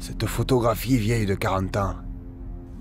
Cette photographie vieille de 40 ans.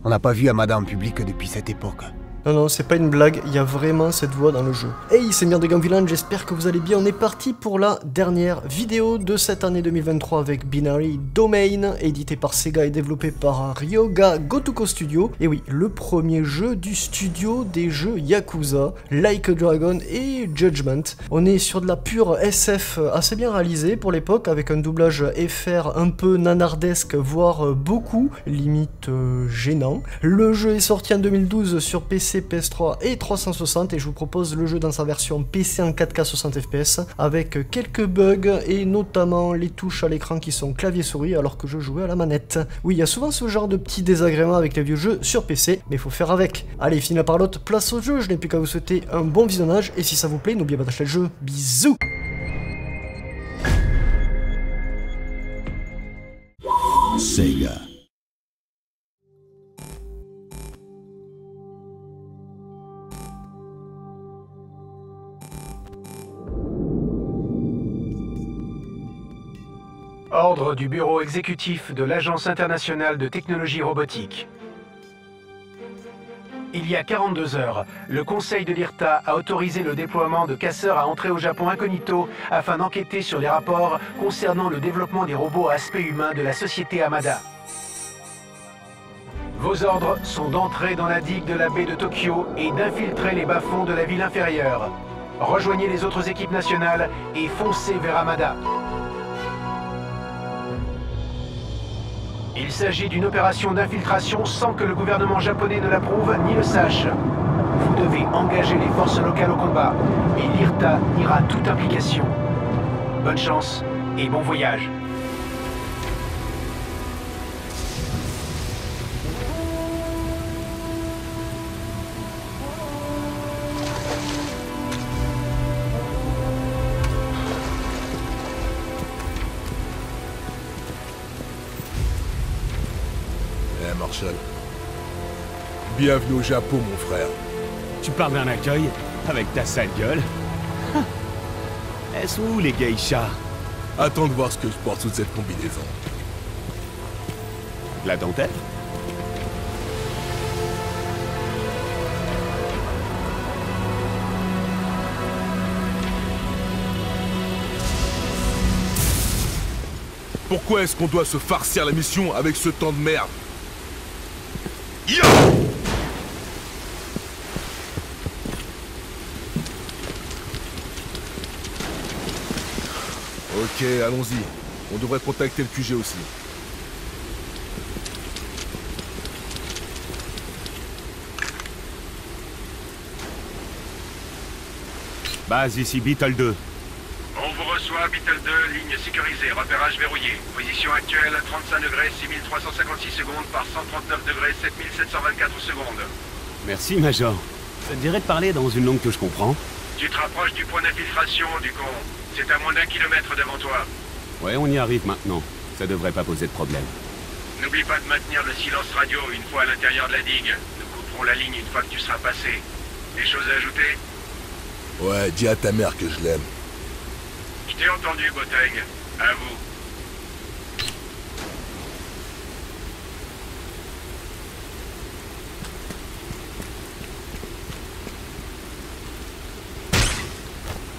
On n'a pas vu Amada en public depuis cette époque. Non, non, c'est pas une blague, il y a vraiment cette voix dans le jeu. Hey, c'est Mire de Villain, j'espère que vous allez bien. On est parti pour la dernière vidéo de cette année 2023 avec Binary Domain, édité par Sega et développé par Ryoga Gotuko Studio. Et oui, le premier jeu du studio des jeux Yakuza, Like a Dragon et Judgment. On est sur de la pure SF assez bien réalisée pour l'époque, avec un doublage FR un peu nanardesque, voire beaucoup, limite euh, gênant. Le jeu est sorti en 2012 sur PC PS3 et 360 et je vous propose le jeu dans sa version PC en 4K 60 FPS avec quelques bugs et notamment les touches à l'écran qui sont clavier-souris alors que je jouais à la manette. Oui, il y a souvent ce genre de petits désagréments avec les vieux jeux sur PC, mais faut faire avec. Allez, fini la parlotte, place au jeu, je n'ai plus qu'à vous souhaiter un bon visionnage et si ça vous plaît, n'oubliez pas d'acheter le jeu. Bisous Sega Ordre du bureau exécutif de l'Agence internationale de technologie robotique. Il y a 42 heures, le Conseil de l'IRTA a autorisé le déploiement de casseurs à entrer au Japon incognito afin d'enquêter sur les rapports concernant le développement des robots à aspect humain de la société Amada. Vos ordres sont d'entrer dans la digue de la baie de Tokyo et d'infiltrer les bas-fonds de la ville inférieure. Rejoignez les autres équipes nationales et foncez vers Amada. Il s'agit d'une opération d'infiltration sans que le gouvernement japonais ne l'approuve ni le sache. Vous devez engager les forces locales au combat, et l'IRTA ira toute implication. Bonne chance et bon voyage. Bienvenue au Japon, mon frère. Tu parles d'un accueil Avec ta sale gueule. Est-ce où les geishas? Attends de voir ce que je porte sous cette combinaison. La dentelle? Pourquoi est-ce qu'on doit se farcir la mission avec ce temps de merde? Ok, allons-y. On devrait contacter le QG aussi. Base ici, Beetle 2. On vous reçoit, Beetle 2, ligne sécurisée, repérage verrouillé. Position actuelle, 35 degrés, 6356 secondes par 139 degrés, 7724 secondes. Merci, Major. Ça te dirait de parler dans une langue que je comprends Tu te rapproches du point d'infiltration, du con. C'est à moins d'un kilomètre devant toi. Ouais, on y arrive maintenant. Ça devrait pas poser de problème. N'oublie pas de maintenir le silence radio une fois à l'intérieur de la digue. Nous couperons la ligne une fois que tu seras passé. Des choses à ajouter? Ouais, dis à ta mère que je l'aime. Je t'ai entendu, Boteng. À vous.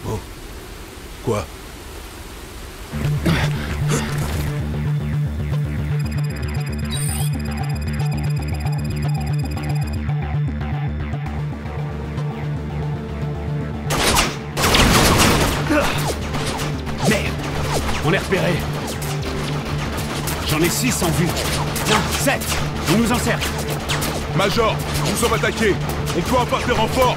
Oh. Quoi On est repéré. J'en ai six en vue. Non, sept Ils nous encerclent Major, nous sommes attaqués On peut avoir des renforts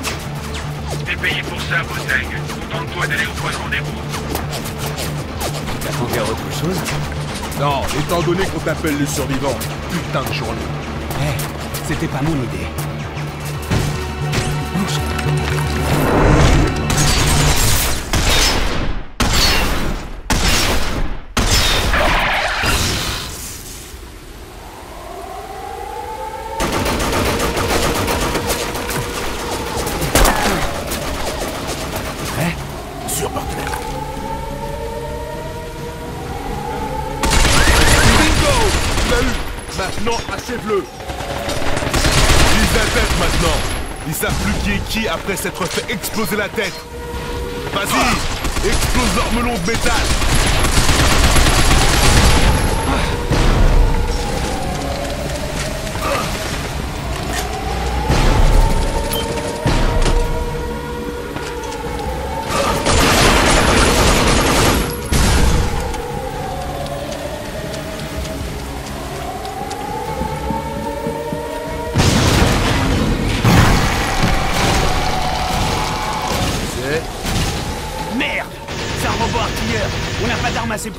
T'es payé pour ça, Boteng. Contente-toi d'aller au point de rendez-vous. T'attendais à autre chose Non, étant donné qu'on t'appelle les survivants, putain de journée. Eh, c'était pas mon idée. Vise la tête maintenant. Ils savent plus qui est qui après s'être fait exploser la tête. Vas-y Explose leur melon de métal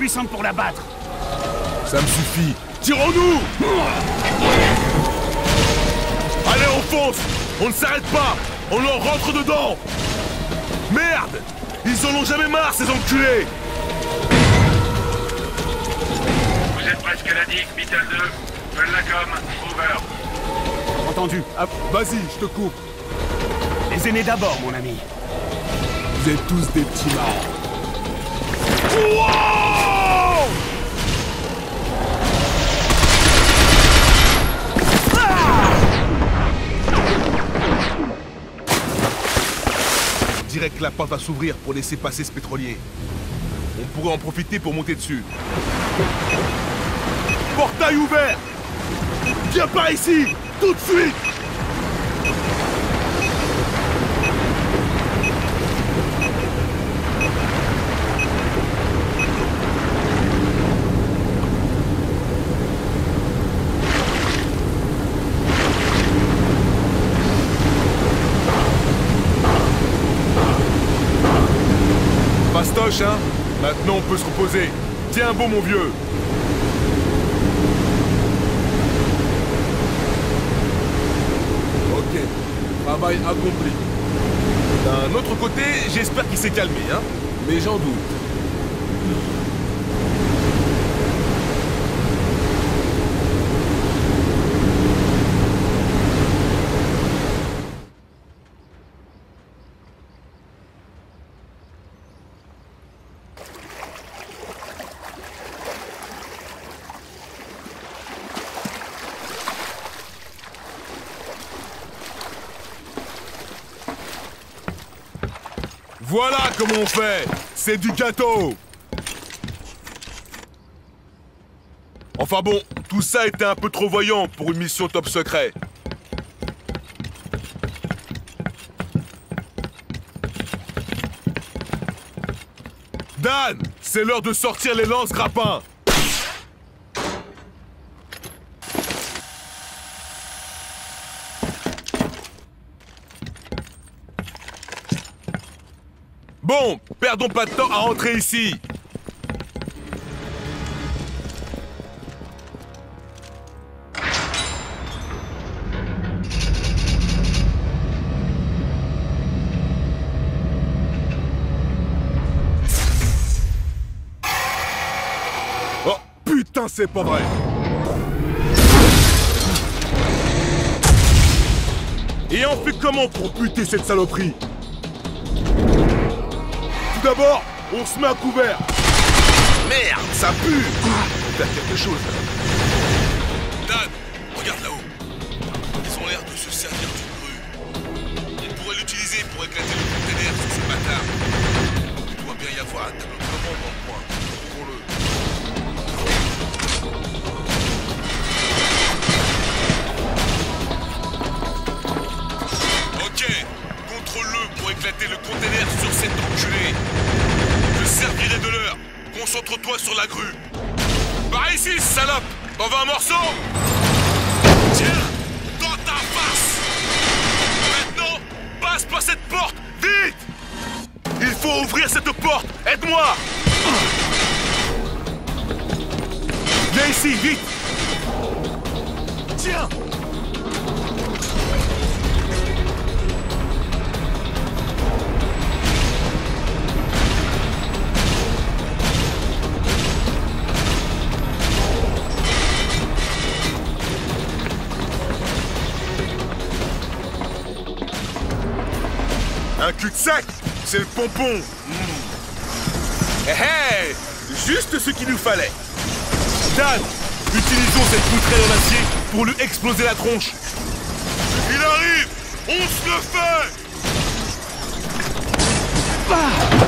puissante pour l'abattre. Ça me suffit. Tirons-nous. Allez, on fonce. On ne s'arrête pas. On leur rentre dedans. Merde. Ils en ont jamais marre, ces enculés. Vous êtes presque à la digue, Beetle 2. Fais la com, over. Entendu. Ah, Vas-y, je te coupe. Les aînés d'abord, mon ami. Vous êtes tous des petits marrants. Wow dirait que la porte va s'ouvrir pour laisser passer ce pétrolier. On pourrait en profiter pour monter dessus. Portail ouvert Viens par ici Tout de suite Maintenant on peut se reposer. Tiens bon mon vieux Ok, travail accompli. D'un autre côté, j'espère qu'il s'est calmé, hein Mais j'en doute. Voilà comment on fait. C'est du gâteau. Enfin bon, tout ça était un peu trop voyant pour une mission top secret. Dan, c'est l'heure de sortir les lances grappins Perdons pas de temps à entrer ici. Oh, putain, c'est pas vrai. Et on fait comment pour buter cette saloperie? D'abord, on se met à couvert. Merde, ça pue Faire quelque chose. Dan, regarde là-haut. Ils ont l'air de se servir du grue. On pourrait l'utiliser pour éclater le conteneur sur ces bâtards. Il doit bien y avoir un tableau de dans le coin. Trouvons-le. Pour éclater le conteneur sur cet enculé. Je servirai de l'heure. Concentre-toi sur la grue. Par ici, salope. T'en veux un morceau. Tiens Dans ta face. Maintenant, passe par cette porte. Vite. Il faut ouvrir cette porte. Aide-moi. Viens ici, vite. Tiens C'est le pompon. Mmh. Hé hé Juste ce qu'il nous fallait. Dan Utilisons cette poutrelle en acier pour lui exploser la tronche. Il arrive. On se le fait. Non,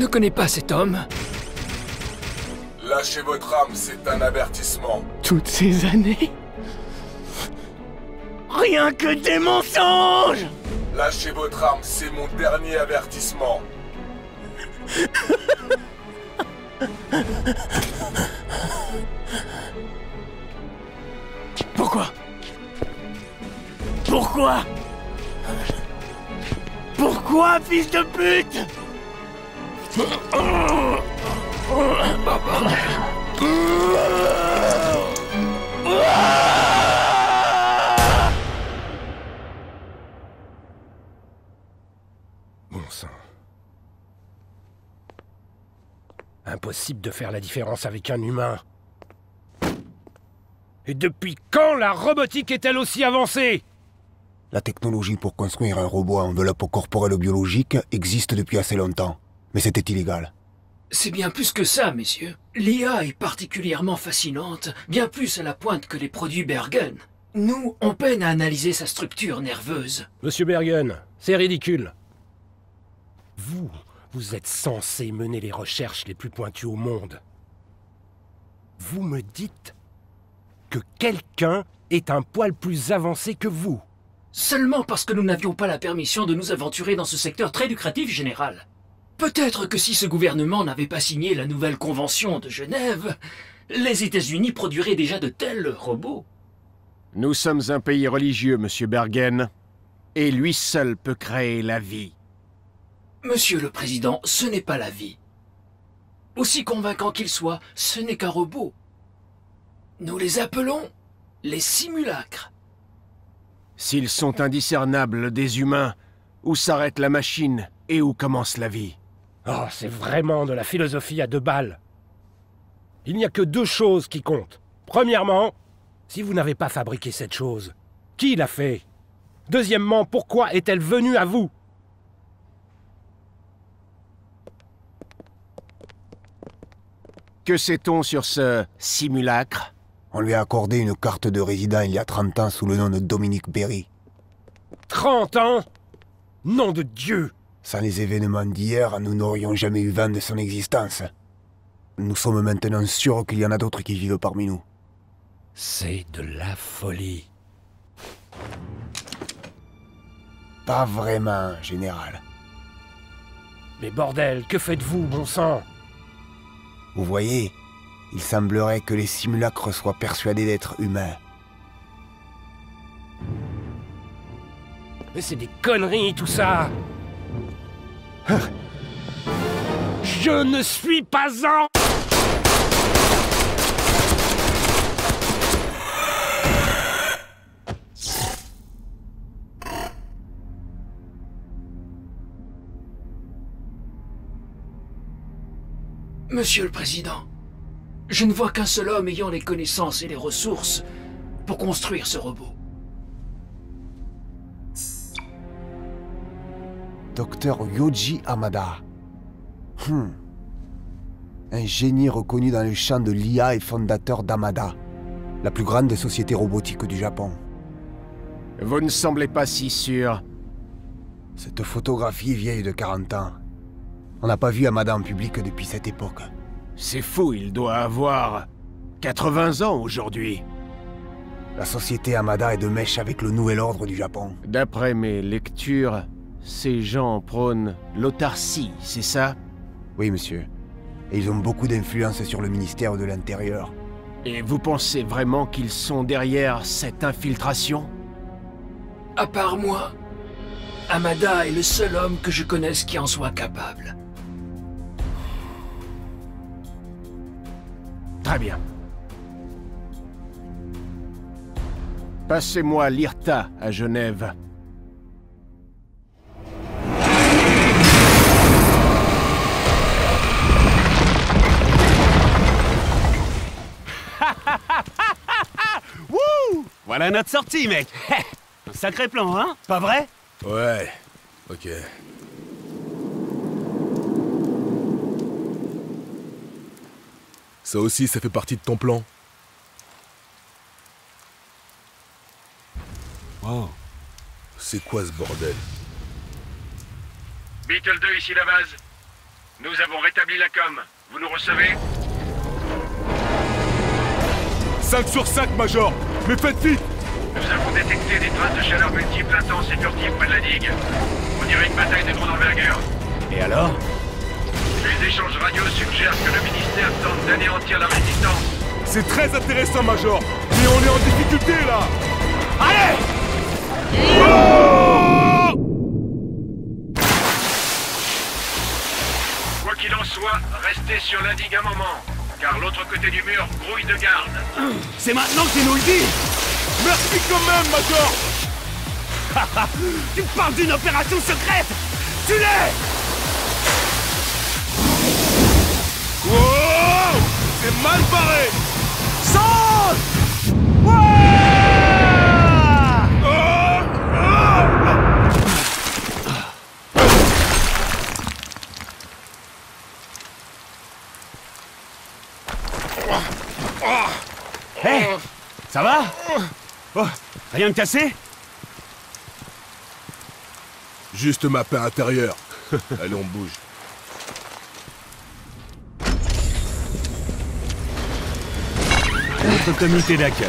ne connais pas cet homme. lâchez votre âme, c'est un avertissement. Toutes ces années Rien que des mensonges Lâchez votre âme, c'est mon dernier avertissement. Pourquoi? Pourquoi? Pourquoi, fils de pute? Bon sang. Impossible de faire la différence avec un humain. Et depuis quand la robotique est-elle aussi avancée? La technologie pour construire un robot à enveloppe corporelle biologique existe depuis assez longtemps, mais c'était illégal. C'est bien plus que ça, messieurs. L'IA est particulièrement fascinante, bien plus à la pointe que les produits Bergen. Nous, on peine à analyser sa structure nerveuse. Monsieur Bergen, c'est ridicule. Vous, vous êtes censé mener les recherches les plus pointues au monde. Vous me dites que quelqu'un est un poil plus avancé que vous. Seulement parce que nous n'avions pas la permission de nous aventurer dans ce secteur très lucratif général. Peut-être que si ce gouvernement n'avait pas signé la nouvelle convention de Genève, les États-Unis produiraient déjà de tels robots. Nous sommes un pays religieux, monsieur Bergen, et lui seul peut créer la vie. Monsieur le Président, ce n'est pas la vie. Aussi convaincant qu'il soit, ce n'est qu'un robot. Nous les appelons les simulacres. S'ils sont indiscernables des humains, où s'arrête la machine et où commence la vie? Oh, c'est vraiment de la philosophie à deux balles. Il n'y a que deux choses qui comptent. Premièrement, si vous n'avez pas fabriqué cette chose, qui l'a fait? Deuxièmement, pourquoi est-elle venue à vous? Que sait-on sur ce simulacre? On lui a accordé une carte de résident il y a 30 ans sous le nom de Dominique Berry. 30 ans? Nom de Dieu Sans les événements d'hier, nous n'aurions jamais eu vent de son existence. Nous sommes maintenant sûrs qu'il y en a d'autres qui vivent parmi nous. C'est de la folie. Pas vraiment, général. Mais bordel, que faites-vous, bon sang? Vous voyez, il semblerait que les simulacres soient persuadés d'être humains. Mais c'est des conneries tout ça Je ne suis pas en... Monsieur le Président, je ne vois qu'un seul homme ayant les connaissances et les ressources pour construire ce robot. Docteur Yoji Hamada. Hmm. Un génie reconnu dans le champ de l'IA et fondateur d'Amada, la plus grande société robotique du Japon. Vous ne semblez pas si sûr. Cette photographie vieille de 40 ans. On n'a pas vu Amada en public depuis cette époque. C'est fou, il doit avoir 80 ans aujourd'hui. La société Amada est de mèche avec le nouvel ordre du Japon. D'après mes lectures, ces gens prônent l'autarcie, c'est ça? Oui, monsieur. Et ils ont beaucoup d'influence sur le ministère de l'Intérieur. Et vous pensez vraiment qu'ils sont derrière cette infiltration? À part moi, Amada est le seul homme que je connaisse qui en soit capable. Très bien. Passez-moi l'IRTA à Genève. Voilà notre sortie, mec Un sacré plan, hein? Pas vrai? Ouais, ok. Ça aussi, ça fait partie de ton plan. Wow. C'est quoi ce bordel? Beetle 2, ici la base. Nous avons rétabli la com. Vous nous recevez? 5 sur 5, Major Mais faites vite Nous avons détecté des traces de chaleur multiples, intenses et furtives près de la digue. On dirait une bataille de grande envergure. Et alors? Les échanges radio suggèrent que le ministère tente d'anéantir la résistance. C'est très intéressant, Major Mais on est en difficulté, là Allez Quoi qu'il en soit, restez sur la digue un moment, car l'autre côté du mur grouille de garde. C'est maintenant que tu nous le dis Merci quand même, Major. Tu parles d'une opération secrète. Tu l'es. Wow C'est mal barré. Saute Hé Ça va Oh, Rien de cassé Juste ma paix intérieure. Allez, on bouge. Notre comité d'accueil.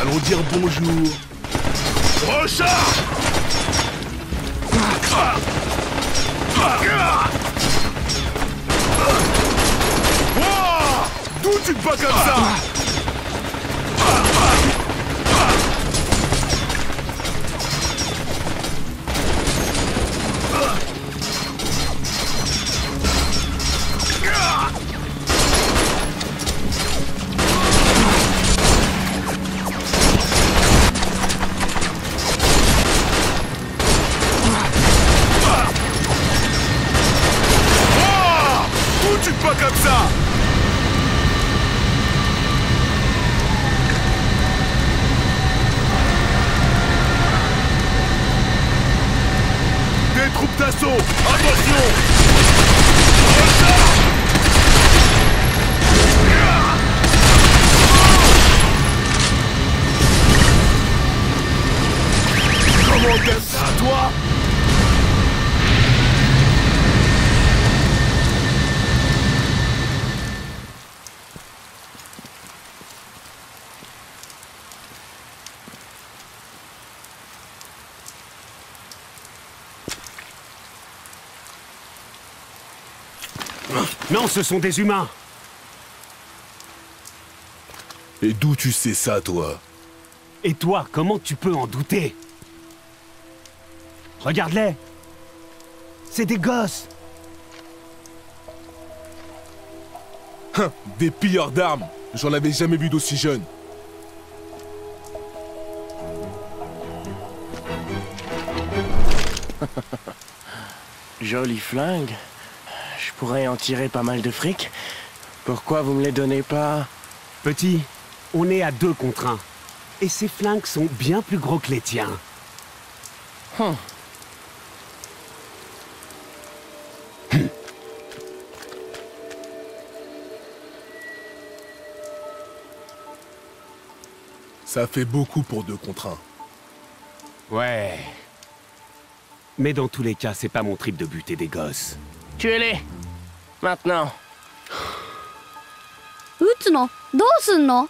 Allons dire bonjour. Recharge Wouah D'où tu te bats comme ça ce sont des humains Et d'où tu sais ça, toi Et toi, comment tu peux en douter Regarde-les C'est des gosses Hein, Des pilleurs d'armes J'en avais jamais vu d'aussi jeunes. Joli flingue. Je pourrais en tirer pas mal de fric. Pourquoi vous me les donnez pas? Petit, on est à deux contre un. Et ces flingues sont bien plus gros que les tiens. Hum. Ça fait beaucoup pour deux contre un. Ouais. Mais dans tous les cas, c'est pas mon trip de buter des gosses. Tuez-les maintenant. Utsu no, dou no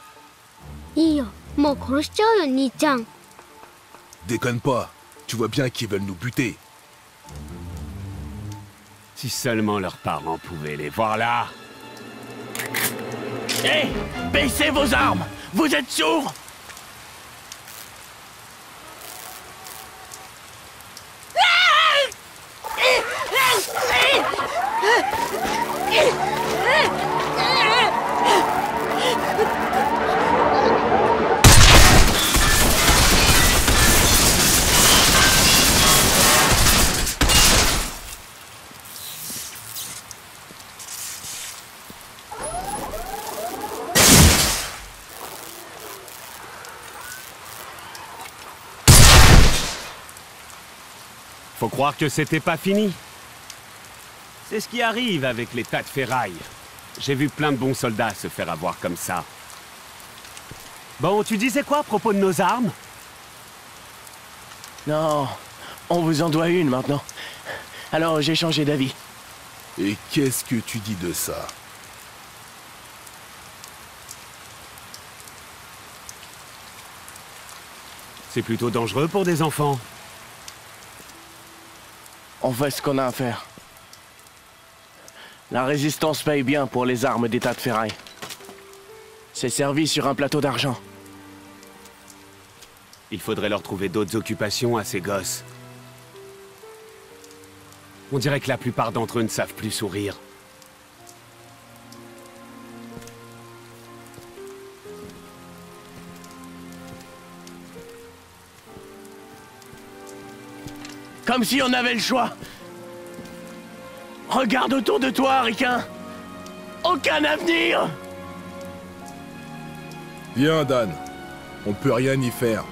mou koroshichou yo, nii-chan. Déconne pas, tu vois bien qu'ils veulent nous buter. Si seulement leurs parents pouvaient les voir là Hé hey, Baissez vos armes Vous êtes sourds croire que c'était pas fini. C'est ce qui arrive avec les tas de ferraille. J'ai vu plein de bons soldats se faire avoir comme ça. Bon, tu disais quoi à propos de nos armes? Non, on vous en doit une maintenant. Alors j'ai changé d'avis. Et qu'est-ce que tu dis de ça? C'est plutôt dangereux pour des enfants. On fait ce qu'on a à faire. La résistance paye bien pour les armes d'état de ferraille. C'est servi sur un plateau d'argent. Il faudrait leur trouver d'autres occupations à ces gosses. On dirait que la plupart d'entre eux ne savent plus sourire. Comme si on avait le choix. Regarde autour de toi, Ricain. Aucun avenir Viens, Dan. On peut rien y faire.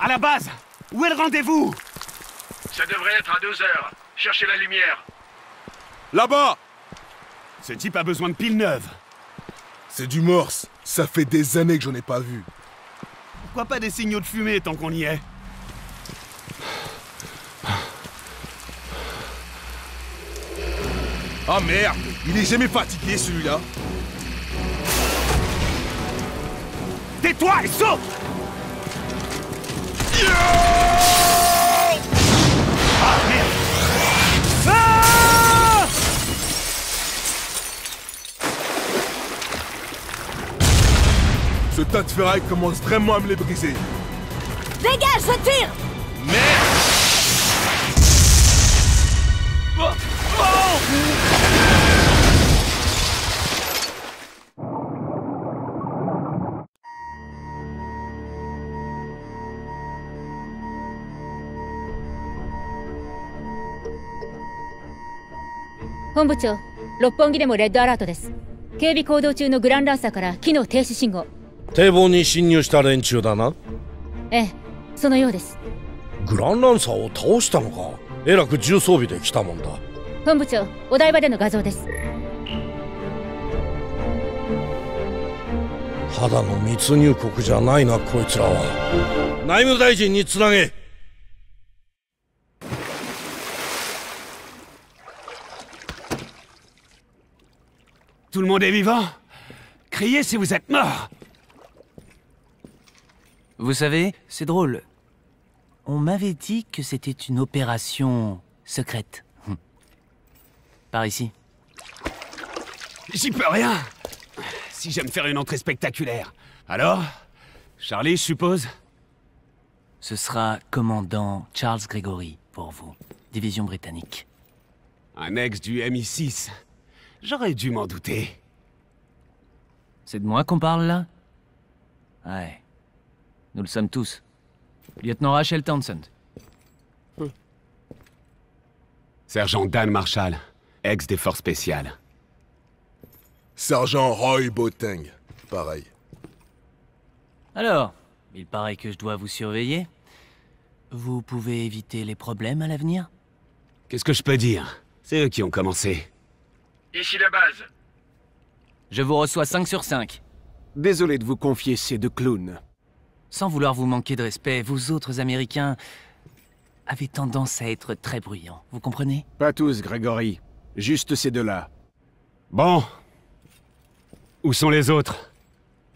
À la base Où est le rendez-vous? Ça devrait être à deux heures. Cherchez la lumière. Là-bas Ce type a besoin de piles neuves. C'est du morse. Ça fait des années que j'en ai pas vu. Pourquoi pas des signaux de fumée tant qu'on y est? Ah merde Il est jamais fatigué celui-là Tais-toi et saute Ce tas de ferraille commence vraiment à me les briser. Dégage, je tire「本部長六本木でもレッドアラートです警備行動中のグランランサーから機能停止信号堤防に侵入した連中だな。ええそのようです。グランランサーを倒したのか。えらく重装備で来たもんだ。本部長お台場での画像です。肌の密入国じゃないなこいつらは。内務大臣につなげ。Tout le monde est vivant. Criez si vous êtes mort Vous savez, c'est drôle. On m'avait dit que c'était une opération secrète. Hum. Par ici. J'y peux rien Si j'aime faire une entrée spectaculaire. Alors Charlie, je suppose Ce sera commandant Charles Gregory pour vous. Division britannique. Un ex du MI6. J'aurais dû m'en douter. C'est de moi qu'on parle là? Ouais. Nous le sommes tous. Lieutenant Rachel Townsend. Sergent Dan Marshall, ex des forces spéciales. Sergent Roy Boateng. Pareil. Alors, il paraît que je dois vous surveiller. Vous pouvez éviter les problèmes à l'avenir? Qu'est-ce que je peux dire? C'est eux qui ont commencé. Ici la base. Je vous reçois 5 sur 5. Désolé de vous confier ces deux clowns. Sans vouloir vous manquer de respect, vous autres Américains avez tendance à être très bruyants, vous comprenez? Pas tous, Grégory. Juste ces deux-là. Bon. Où sont les autres?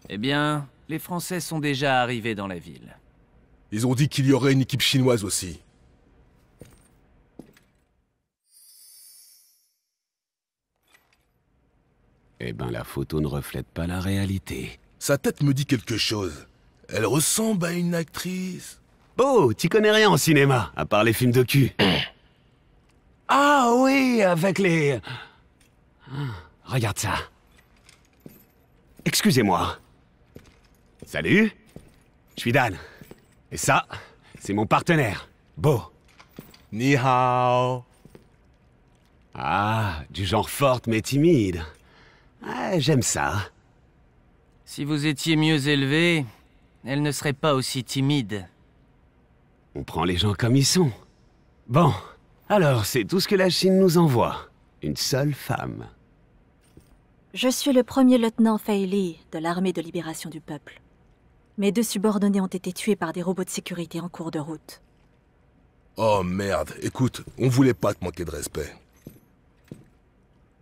Eh bien, les Français sont déjà arrivés dans la ville. Ils ont dit qu'il y aurait une équipe chinoise aussi. Eh ben, la photo ne reflète pas la réalité. Sa tête me dit quelque chose. Elle ressemble à une actrice. Oh, tu connais rien en cinéma, à part les films de cul. ah oui, avec les... Ah, Regarde ça. Excusez-moi. Salut, je suis Dan. Et ça, c'est mon partenaire, Beau. Ni hao. Ah, du genre forte mais timide. Ah, J'aime ça. Si vous étiez mieux élevé, elle ne serait pas aussi timide. On prend les gens comme ils sont. Bon, alors c'est tout ce que la Chine nous envoie. Une seule femme. Je suis le premier lieutenant Fei Li de l'armée de libération du peuple. Mes deux subordonnés ont été tués par des robots de sécurité en cours de route. Oh merde, écoute, on voulait pas te manquer de respect.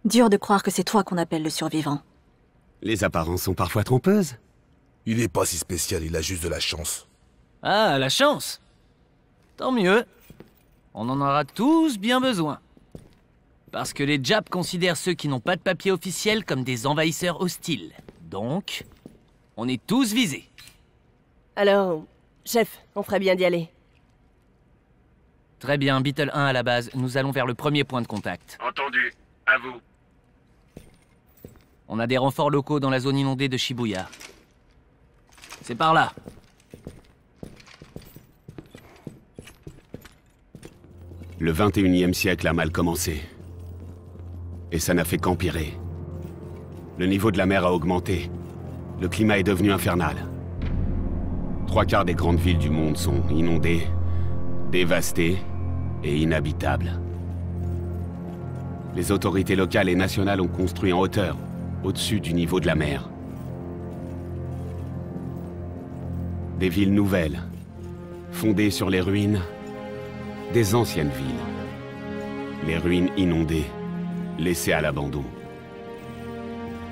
Dur de croire que c'est toi qu'on appelle le survivant. Les apparences sont parfois trompeuses. Il est pas si spécial, il a juste de la chance. Ah, la chance Tant mieux. On en aura tous bien besoin. Parce que les Japs considèrent ceux qui n'ont pas de papier officiel comme des envahisseurs hostiles. Donc, on est tous visés. Alors, chef, on ferait bien d'y aller. Très bien, Beetle 1 à la base, nous allons vers le premier point de contact. Entendu. À vous. On a des renforts locaux dans la zone inondée de Shibuya. C'est par là. Le 21e siècle a mal commencé. Et ça n'a fait qu'empirer. Le niveau de la mer a augmenté. Le climat est devenu infernal. Trois quarts des grandes villes du monde sont inondées, dévastées et inhabitables. Les autorités locales et nationales ont construit en hauteur, au-dessus du niveau de la mer. Des villes nouvelles, fondées sur les ruines des anciennes villes. Les ruines inondées, laissées à l'abandon.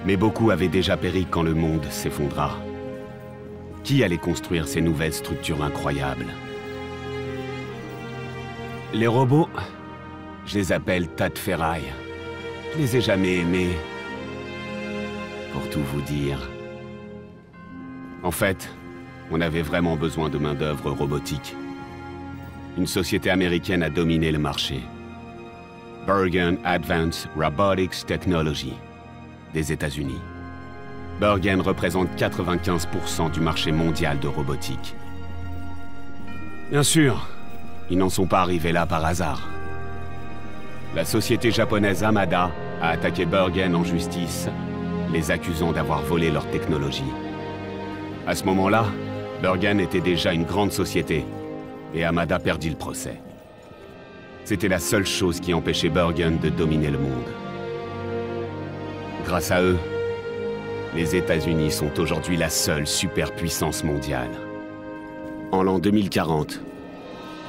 Mais beaucoup avaient déjà péri quand le monde s'effondra. Qui allait construire ces nouvelles structures incroyables? Les robots, je les appelle tas de ferraille. Je les ai jamais aimés. Pour tout vous dire. En fait, on avait vraiment besoin de main-d'œuvre robotique. Une société américaine a dominé le marché. Bergen Advanced Robotics Technology, des États-Unis. Bergen représente 95% du marché mondial de robotique. Bien sûr, ils n'en sont pas arrivés là par hasard. La société japonaise Amada a attaqué Bergen en justice, les accusant d'avoir volé leur technologie. À ce moment-là, Bergen était déjà une grande société, et Amada perdit le procès. C'était la seule chose qui empêchait Bergen de dominer le monde. Grâce à eux, les États-Unis sont aujourd'hui la seule superpuissance mondiale. En l'an 2040,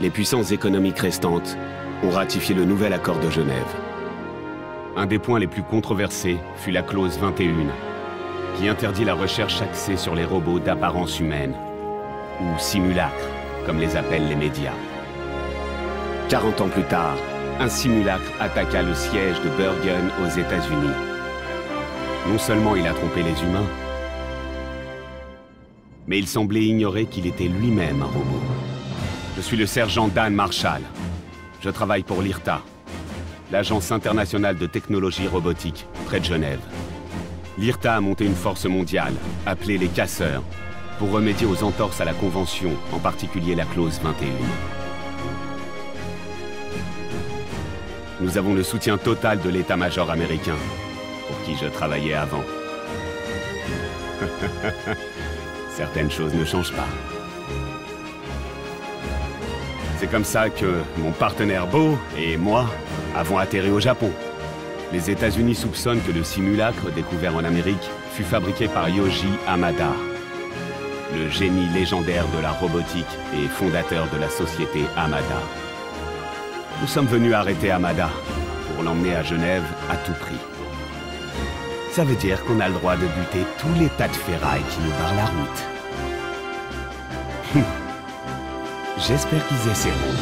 les puissances économiques restantes ont ratifié le nouvel accord de Genève. Un des points les plus controversés fut la clause 21, qui interdit la recherche axée sur les robots d'apparence humaine, ou simulacres, comme les appellent les médias. 40 ans plus tard, un simulacre attaqua le siège de Bergen aux États-Unis. Non seulement il a trompé les humains, mais il semblait ignorer qu'il était lui-même un robot. Je suis le sergent Dan Marshall. Je travaille pour l'IRTA, l'Agence internationale de technologie robotique, près de Genève. L'IRTA a monté une force mondiale, appelée les Casseurs, pour remédier aux entorses à la Convention, en particulier la clause 21. Nous avons le soutien total de l'état-major américain, pour qui je travaillais avant. Certaines choses ne changent pas. C'est comme ça que mon partenaire Beau et moi avons atterri au Japon. Les États-Unis soupçonnent que le simulacre découvert en Amérique fut fabriqué par Yoji Hamada, le génie légendaire de la robotique et fondateur de la société Hamada. Nous sommes venus arrêter Hamada pour l'emmener à Genève à tout prix. Ça veut dire qu'on a le droit de buter tous les tas de ferrailles qui nous barrent la route. J'espère qu'ils essaieront.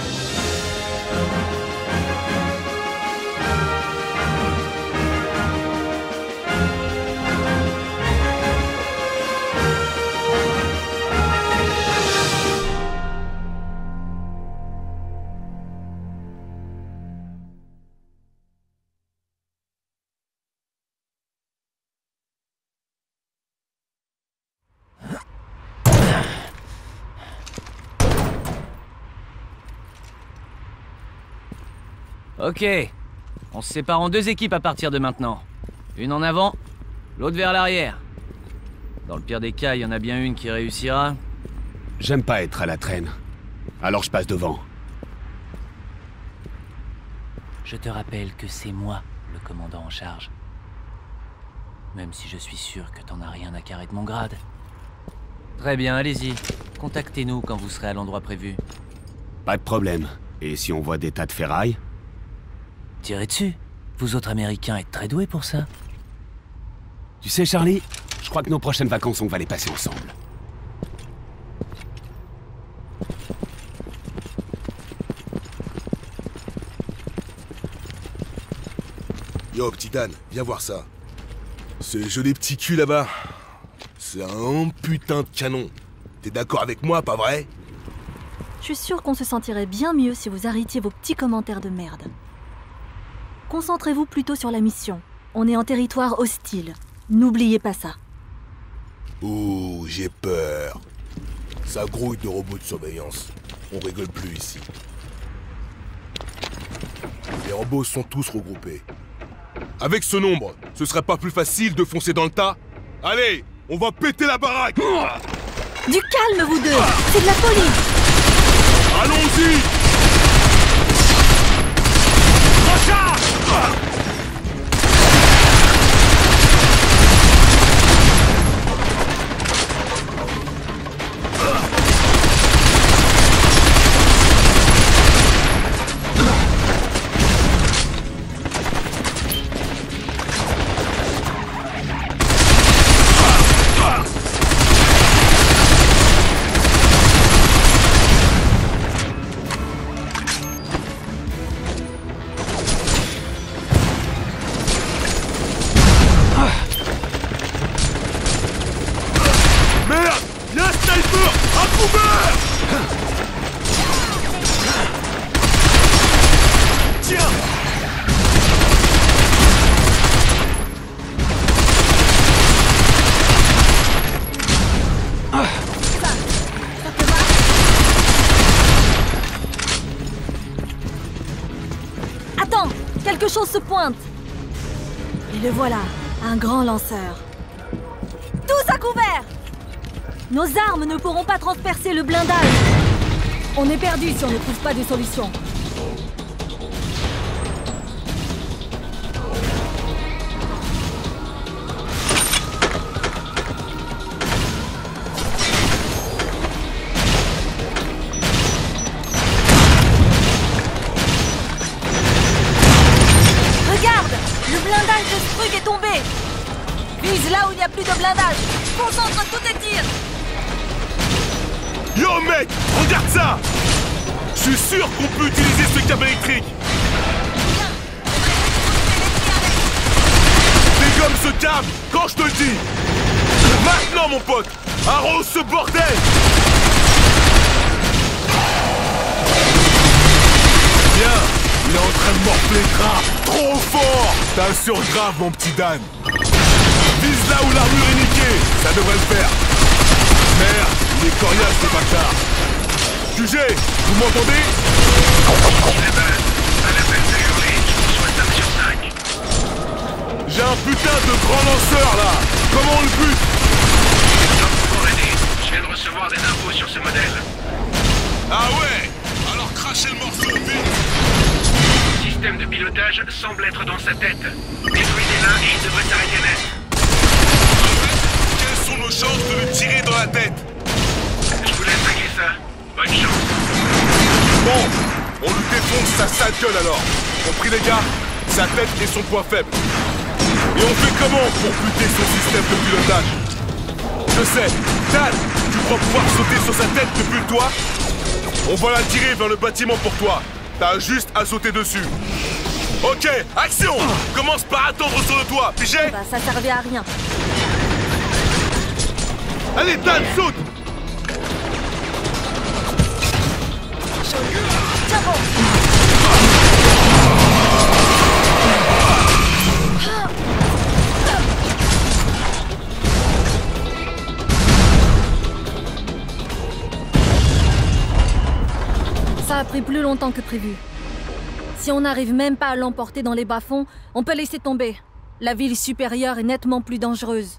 Ok. On se sépare en deux équipes à partir de maintenant. Une en avant, l'autre vers l'arrière. Dans le pire des cas, il y en a bien une qui réussira. J'aime pas être à la traîne. Alors je passe devant. Je te rappelle que c'est moi le commandant en charge. Même si je suis sûr que t'en as rien à carrer de mon grade. Très bien, allez-y. Contactez-nous quand vous serez à l'endroit prévu. Pas de problème. Et si on voit des tas de ferrailles? Tirez dessus. Vous autres Américains êtes très doués pour ça. Tu sais, Charlie, je crois que nos prochaines vacances, on va les passer ensemble. Yo, petit Dan, viens voir ça. Ce joli petit cul là-bas. C'est un putain de canon. T'es d'accord avec moi, pas vrai? Je suis sûre qu'on se sentirait bien mieux si vous arrêtiez vos petits commentaires de merde. Concentrez-vous plutôt sur la mission. On est en territoire hostile. N'oubliez pas ça. Ouh, j'ai peur. Ça grouille de robots de surveillance. On rigole plus ici. Les robots sont tous regroupés. Avec ce nombre, ce serait pas plus facile de foncer dans le tas? Allez, on va péter la baraque Du calme, vous deux C'est de la folie Allons-y Tous à couvert. Nos armes ne pourront pas transpercer le blindage. On est perdu si on ne trouve pas de solution. Surgrave mon petit Dan. Vise là où l'armure est niquée. Ça devrait le faire. Merde Il est coriace ce bâtard. QG Vous m'entendez? J'ai un putain de grand lanceur là. Comment on le bute? Je viens de recevoir des infos sur ce modèle. Ah ouais Alors crachez le morceau, vite système de pilotage semble être dans sa tête. Détruisez-la et il devrait s'arrêter net. Quelles sont nos chances de le tirer dans la tête? Je vous laisse régler ça. Bonne chance. Bon On lui défonce sa sale gueule alors Compris les gars Sa tête est son point faible. Et on fait comment pour buter son système de pilotage? Je sais Dan Tu crois pouvoir sauter sur sa tête depuis le toit? On va la tirer vers le bâtiment pour toi. T'as juste à sauter dessus. Ok, action Commence par attendre sur le toit, pigé Bah ça servait à rien. Allez Dan, saute pris plus longtemps que prévu. Si on n'arrive même pas à l'emporter dans les bas-fonds, on peut laisser tomber. La ville supérieure est nettement plus dangereuse.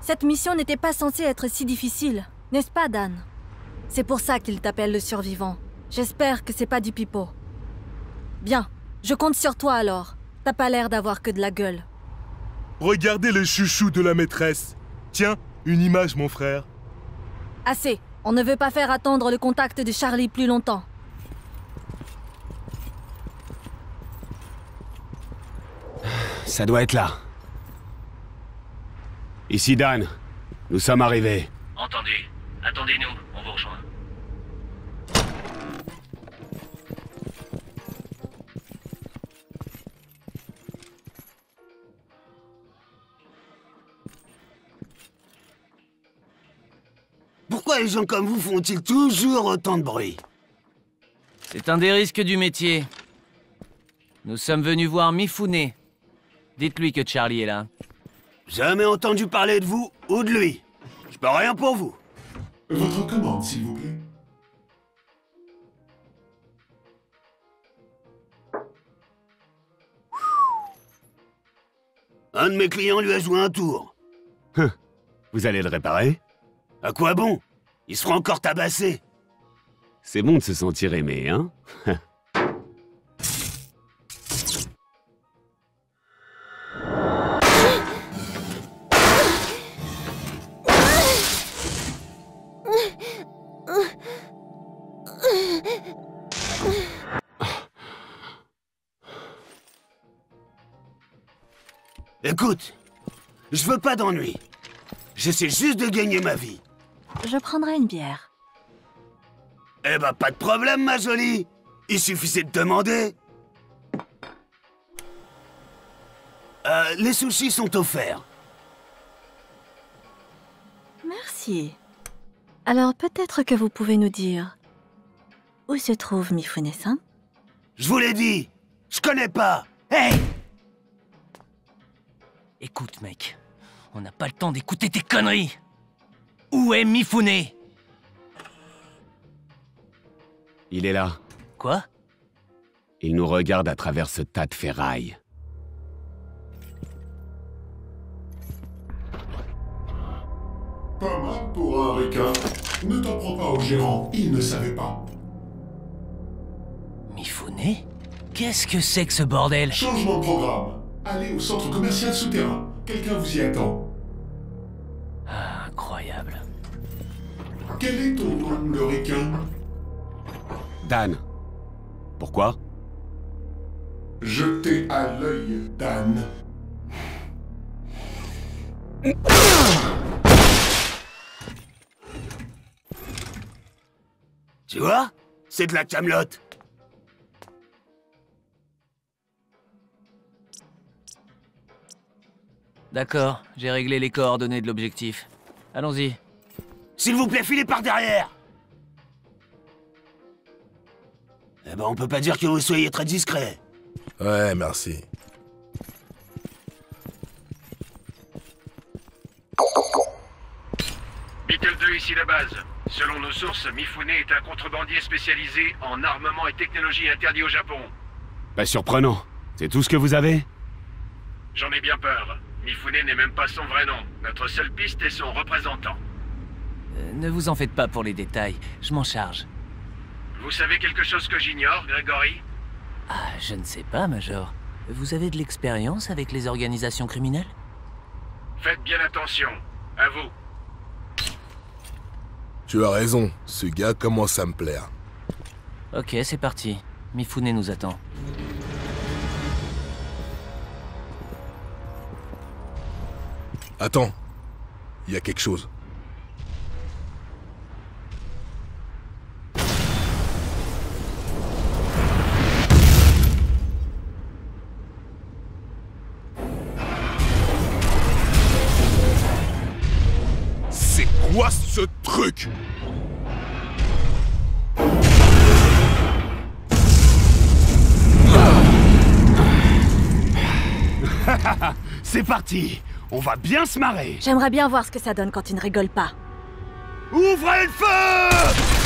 Cette mission n'était pas censée être si difficile, n'est-ce pas, Dan? C'est pour ça qu'il t'appelle le survivant. J'espère que c'est pas du pipeau. Bien, je compte sur toi alors. T'as pas l'air d'avoir que de la gueule. Regardez le chouchou de la maîtresse. Tiens, une image, mon frère. Assez. On ne veut pas faire attendre le contact de Charlie plus longtemps. Ça doit être là. Ici Dan. Nous sommes arrivés. Entendu. Attendez-nous, on vous rejoint. Pourquoi les gens comme vous font-ils toujours autant de bruit? C'est un des risques du métier. Nous sommes venus voir Mifune. Dites-lui que Charlie est là. Jamais entendu parler de vous ou de lui. Je peux rien pour vous. Votre commande, s'il vous plaît. Un de mes clients lui a joué un tour. Vous allez le réparer? À quoi bon? Il sera encore tabassé. C'est bon de se sentir aimé, hein? Écoute, je veux pas d'ennui. J'essaie juste de gagner ma vie. Je prendrai une bière. Eh ben, pas de problème, ma jolie. Il suffisait de demander. Euh, les sushis sont offerts. Merci. Alors peut-être que vous pouvez nous dire où se trouve Mifune-san? Je vous l'ai dit, je connais pas. Hey Écoute, mec. On n'a pas le temps d'écouter tes conneries. Où est Mifune? Il est là. Quoi? Il nous regarde à travers ce tas de ferraille. Pas mal pour un requin. Ne t'en prends pas au gérant, il ne savait pas. Mifune? Qu'est-ce que c'est que ce bordel? Changement de programme. Allez au centre commercial souterrain. Quelqu'un vous y attend. Ah, incroyable. Quel est ton nom, le requin Dan. Pourquoi? Jetez à l'œil, Dan. Tu vois? C'est de la camelote. D'accord, j'ai réglé les coordonnées de l'objectif. Allons-y. S'il vous plaît, filez par derrière Eh ben, on peut pas dire que vous soyez très discret. Ouais, merci. Beetle 2 ici la base. Selon nos sources, Mifune est un contrebandier spécialisé en armement et technologie interdits au Japon. Pas surprenant. C'est tout ce que vous avez? J'en ai bien peur. Mifune n'est même pas son vrai nom. Notre seule piste est son représentant. Euh, ne vous en faites pas pour les détails, je m'en charge. Vous savez quelque chose que j'ignore, Grégory? Ah, je ne sais pas, Major. Vous avez de l'expérience avec les organisations criminelles? Faites bien attention. À vous. Tu as raison, ce gars commence à me plaire. Ok, c'est parti. Mifune nous attend. Attends, il y a quelque chose. C'est quoi ce truc? C'est parti On va bien se marrer J'aimerais bien voir ce que ça donne quand tu ne rigoles pas. Ouvrez le feu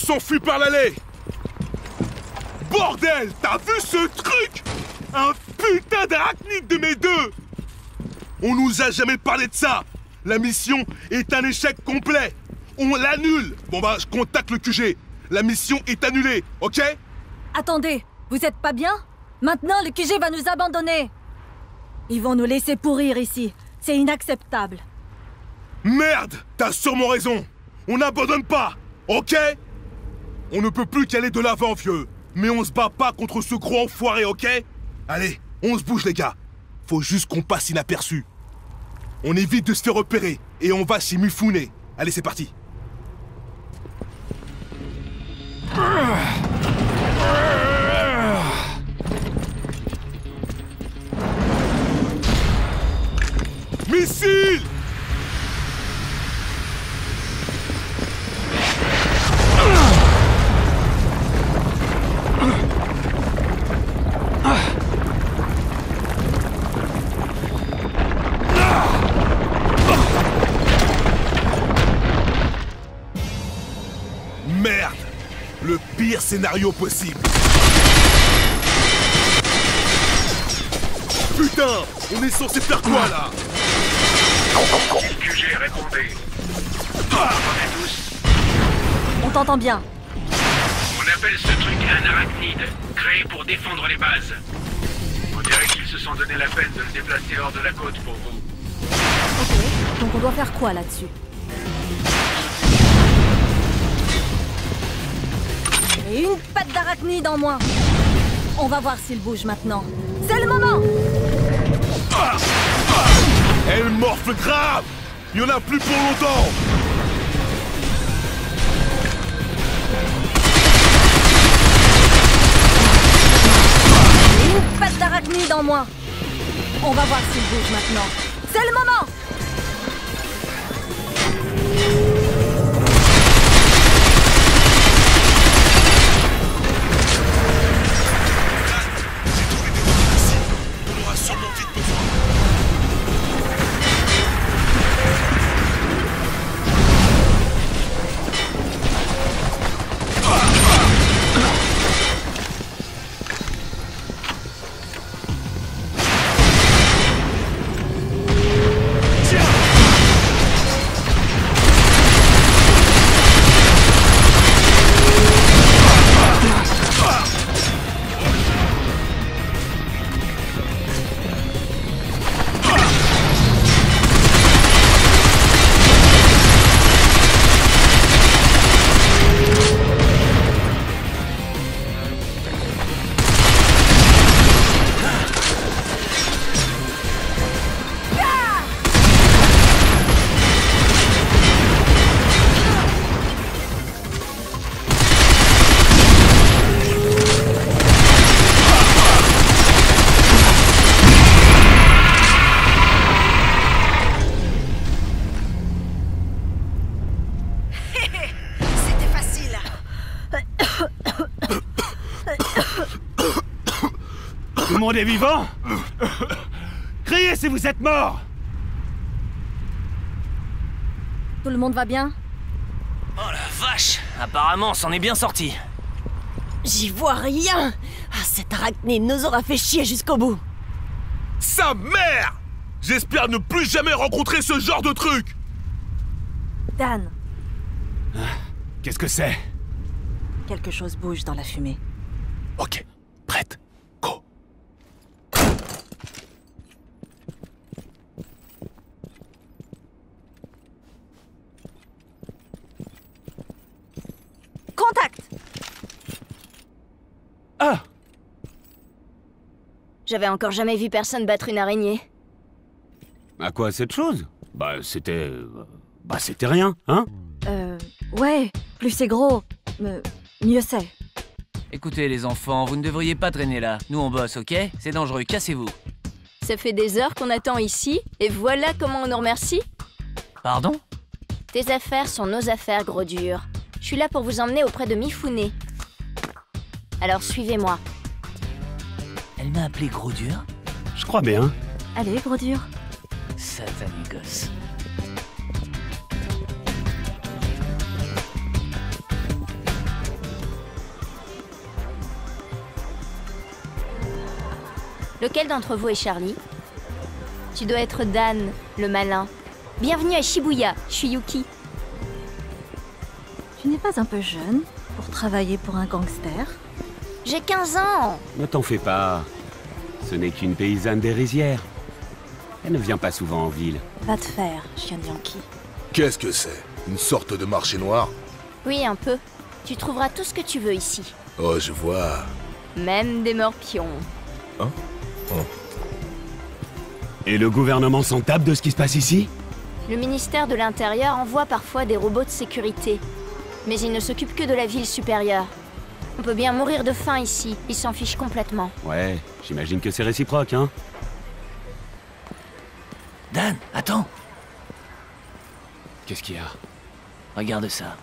s'enfuit par l'allée Bordel T'as vu ce truc? Un putain d'arachnide de mes deux. On nous a jamais parlé de ça. La mission est un échec complet. On l'annule. Bon bah, je contacte le QG La mission est annulée, ok? Attendez, vous êtes pas bien? Maintenant, le QG va nous abandonner. Ils vont nous laisser pourrir ici. C'est inacceptable. Merde T'as sûrement raison. On n'abandonne pas Ok? On ne peut plus qu'aller de l'avant, vieux. Mais on se bat pas contre ce gros enfoiré, ok? Allez, on se bouge, les gars. Faut juste qu'on passe inaperçu. On évite de se faire repérer, et on va chez Mufune. Allez, c'est parti. Missile Merde. Le pire scénario possible. Putain On est censé faire quoi là? QG, répondez. Entendez tous. On t'entend bien. On appelle ce truc un arachnide, créé pour défendre les bases. On dirait qu'ils se sont donné la peine de le déplacer hors de la côte pour vous. Ok, donc on doit faire quoi là-dessus? Et une patte d'arachnide en moins. On va voir s'il bouge maintenant. C'est le moment Elle morfle grave Il y en a plus pour longtemps une patte d'arachnide en moins. On va voir s'il bouge maintenant. C'est le moment monde est vivant. Criez si vous êtes mort. Tout le monde va bien? Oh la vache Apparemment, on s'en est bien sorti. J'y vois rien. Ah, cet arachnide nous aura fait chier jusqu'au bout. Sa mère! J'espère ne plus jamais rencontrer ce genre de truc. Dan, Qu'est-ce que c'est? Quelque chose bouge dans la fumée. Ok, prête. Contact Ah J'avais encore jamais vu personne battre une araignée. À quoi cette chose? Bah, c'était. Bah, c'était rien, hein? Euh, ouais, plus c'est gros, euh, mieux c'est. Écoutez les enfants, vous ne devriez pas traîner là. Nous on bosse, ok? C'est dangereux, cassez-vous. Ça fait des heures qu'on attend ici, et voilà comment on nous remercie. Pardon? Tes affaires sont nos affaires, gros dur. Je suis là pour vous emmener auprès de Mifune. Alors suivez-moi. Elle m'a appelé Gros Dur Je crois bien. Allez, Gros Dur. Gosse. Lequel d'entre vous est Charlie? Tu dois être Dan, le malin. Bienvenue à Shibuya, je suis Yuki. Tu n'es pas un peu jeune pour travailler pour un gangster J'ai 15 ans Ne t'en fais pas. Ce n'est qu'une paysanne des rizières. Elle ne vient pas souvent en ville. Va te faire, chien de Yankee. Qu'est-ce que c'est? Une sorte de marché noir? Oui, un peu. Tu trouveras tout ce que tu veux ici. Oh, je vois. Même des morpions. Hein? Oh. Et le gouvernement s'en tape de ce qui se passe ici? Le ministère de l'Intérieur envoie parfois des robots de sécurité. Mais il ne s'occupe que de la ville supérieure. On peut bien mourir de faim ici, ils s'en fichent complètement. Ouais, j'imagine que c'est réciproque, hein Dan, attends Qu'est-ce qu'il y a? Regarde ça.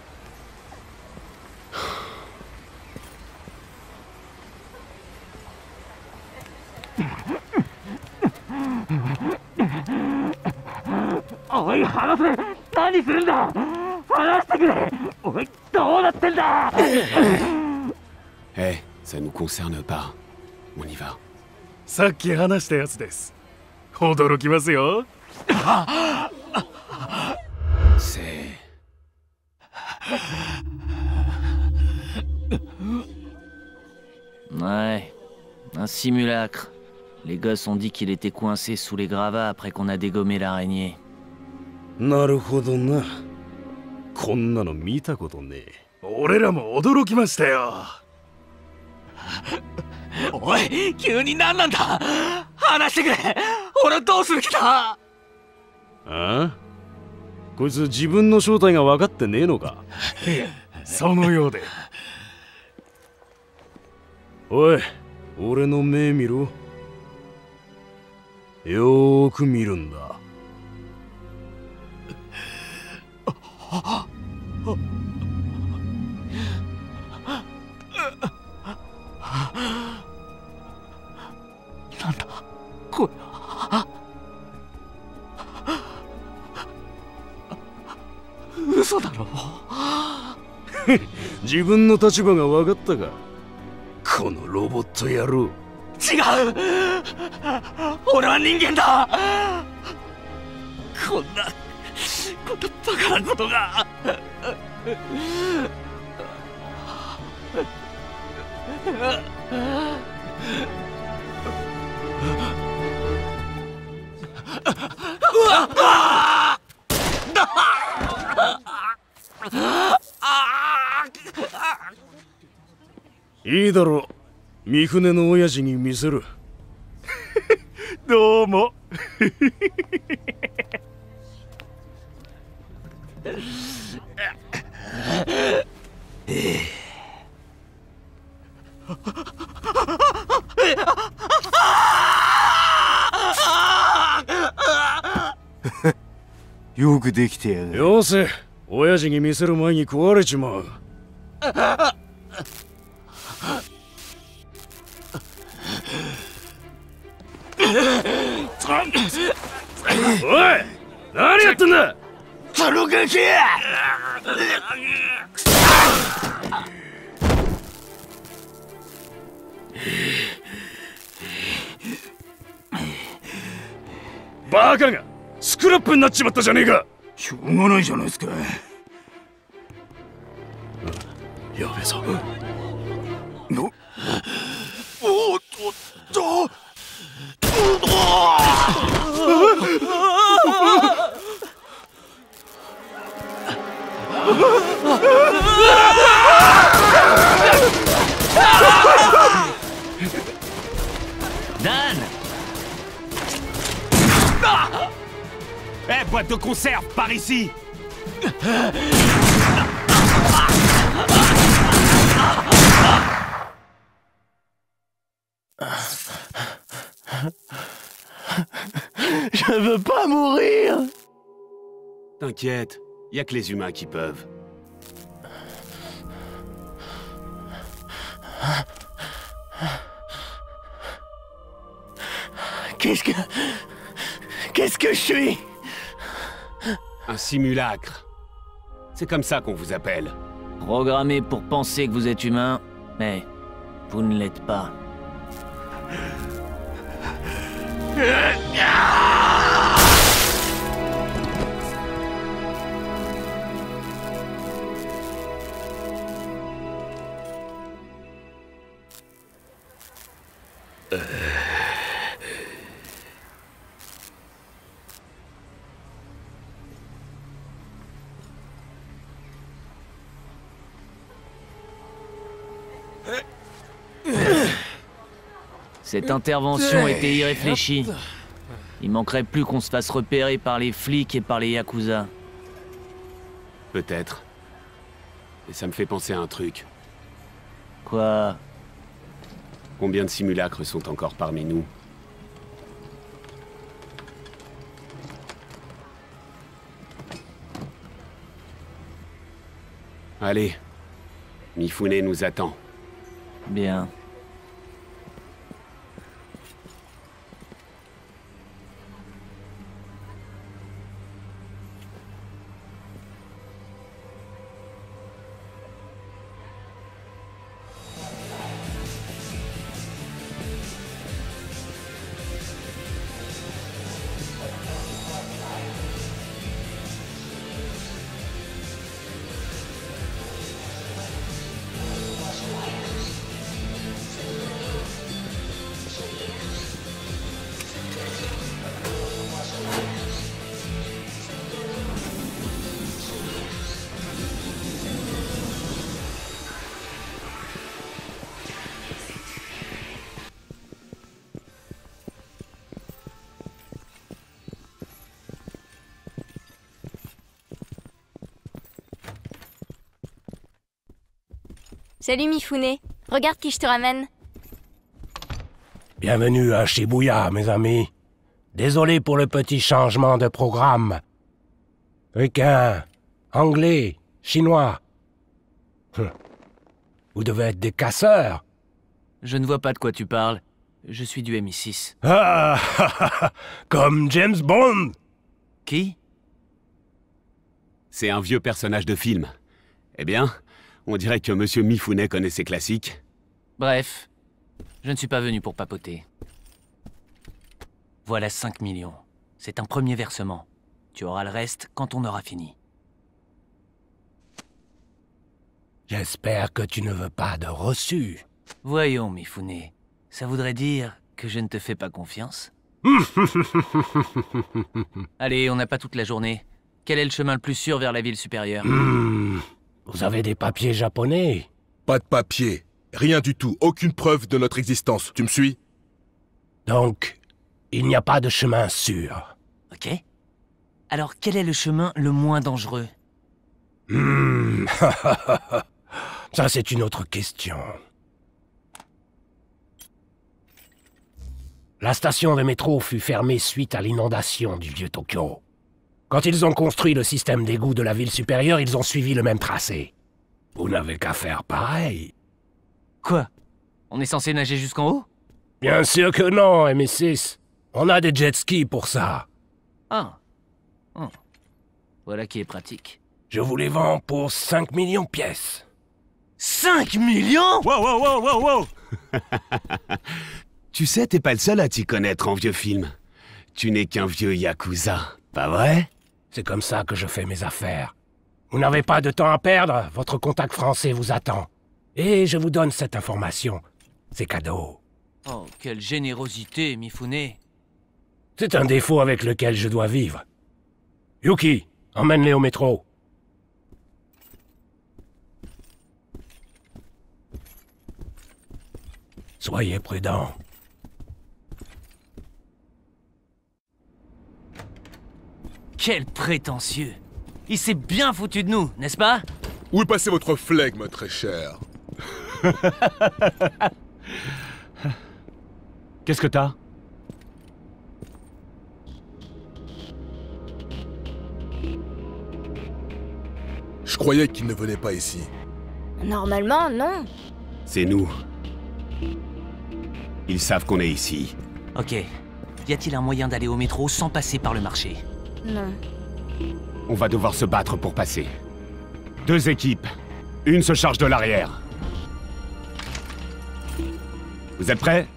おい離せ何するんだ離してくれおいどうなってんだ Eh, ça nous concerne pas. On y va. さっき話したやつです驚きますよ C'est... Ouais, un simulacre. Les gosses ont dit qu'il était coincé sous les gravats après qu'on a dégommé l'araignée. なるほどな こんなの見たことねえ。俺らも驚きましたよ。おい急に何なんだ？話してくれ。俺どうする気だ？ああ？こいつ自分の正体が分かってねえのか？そのようで。おい俺の目見ろ。よーく見るんだなんだ？これは嘘だろ？自分の立場が分かったか？このロボット野郎。違う。俺は人間だ。こんなこんなバカなことが。うわ。いいだろう三船の親父に見せるどうもよくできてやがるよせ親父に見せる前に壊れちまう。おい何やってんだそのガキバカがスクラップになっちまったじゃねえか。しょうがないじゃないですか。やべえぞ。のおっとっと Dan. Eh, boîte de conserve, par ici. Je veux pas mourir. T'inquiète, y a que les humains qui peuvent. Qu'est-ce que... Qu'est-ce que je suis? Un simulacre. C'est comme ça qu'on vous appelle. Programmé pour penser que vous êtes humain, mais vous ne l'êtes pas. Cette intervention était irréfléchie. Il manquerait plus qu'on se fasse repérer par les flics et par les Yakuza. Peut-être. Et ça me fait penser à un truc. Quoi? Combien de simulacres sont encore parmi nous? Allez. Mifune nous attend. Bien. Salut Mifune. Regarde qui je te ramène. Bienvenue à Shibuya, mes amis. Désolé pour le petit changement de programme. Ricain, anglais, chinois. Hum. Vous devez être des casseurs. Je ne vois pas de quoi tu parles. Je suis du MI6. Ah, comme James Bond. Qui? C'est un vieux personnage de film. Eh bien, on dirait que Monsieur Mifune connaît ses classiques. Bref, je ne suis pas venu pour papoter. Voilà 5 millions. C'est un premier versement. Tu auras le reste quand on aura fini. J'espère que tu ne veux pas de reçu. Voyons, Mifune. Ça voudrait dire que je ne te fais pas confiance Allez, on n'a pas toute la journée. Quel est le chemin le plus sûr vers la ville supérieure? Hmm, Vous avez des papiers japonais Pas de papier. Rien du tout. Aucune preuve de notre existence. Tu me suis? Donc, il n'y a pas de chemin sûr. Ok. Alors, quel est le chemin le moins dangereux? Hmm, Ça, c'est une autre question. La station de métro fut fermée suite à l'inondation du vieux Tokyo. Quand ils ont construit le système d'égout de la ville supérieure, ils ont suivi le même tracé. Vous n'avez qu'à faire pareil. Quoi? On est censé nager jusqu'en haut? Bien sûr que non, MI6. On a des jet skis pour ça. Ah. Hmm. Voilà qui est pratique. Je vous les vends pour 5 millions de pièces. 5 millions? Wow, wow, wow, wow, wow Tu sais, t'es pas le seul à t'y connaître en vieux film. Tu n'es qu'un vieux Yakuza, pas vrai? C'est comme ça que je fais mes affaires. Vous n'avez pas de temps à perdre, votre contact français vous attend. Et je vous donne cette information. C'est cadeau. Oh, quelle générosité, Mifune. C'est un défaut avec lequel je dois vivre. Yuki, emmène-les au métro. Soyez prudents. Quel prétentieux Il s'est bien foutu de nous, n'est-ce pas? Où est passé votre flegme, très cher Qu'est-ce que t'as? Je croyais qu'il ne venait pas ici. Normalement, non. C'est nous. Ils savent qu'on est ici. Ok. Y a-t-il un moyen d'aller au métro sans passer par le marché? On va devoir se battre pour passer. Deux équipes. Une se charge de l'arrière. Vous êtes prêts?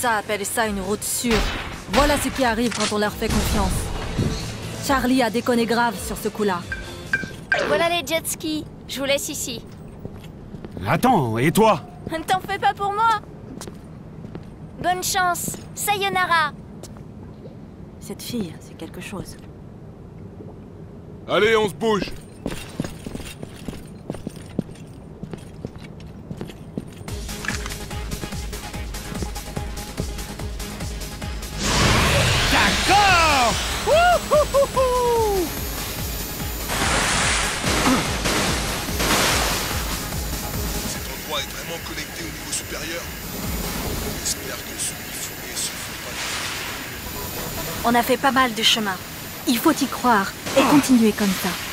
Yakuza appellent ça une route sûre. Voilà ce qui arrive quand on leur fait confiance. Charlie a déconné grave sur ce coup-là. Voilà les jet skis. Je vous laisse ici. Attends, et toi? Ne t'en fais pas pour moi Bonne chance Sayonara Cette fille, c'est quelque chose. Allez, on se bouge pas On a fait pas mal de chemin. Il faut y croire et continuer comme ça.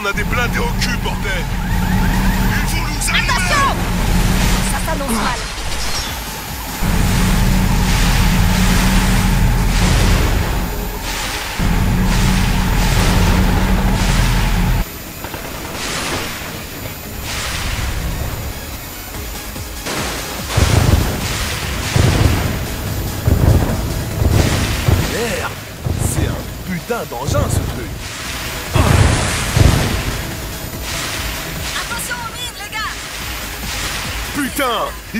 On a des blindés au cul,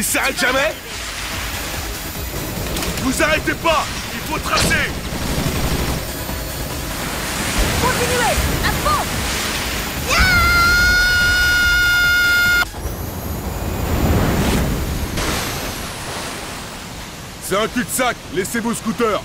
Il s'arrête jamais. Vous arrêtez pas. Il faut tracer. Continuez. À fond. C'est un cul-de-sac. Laissez vos scooters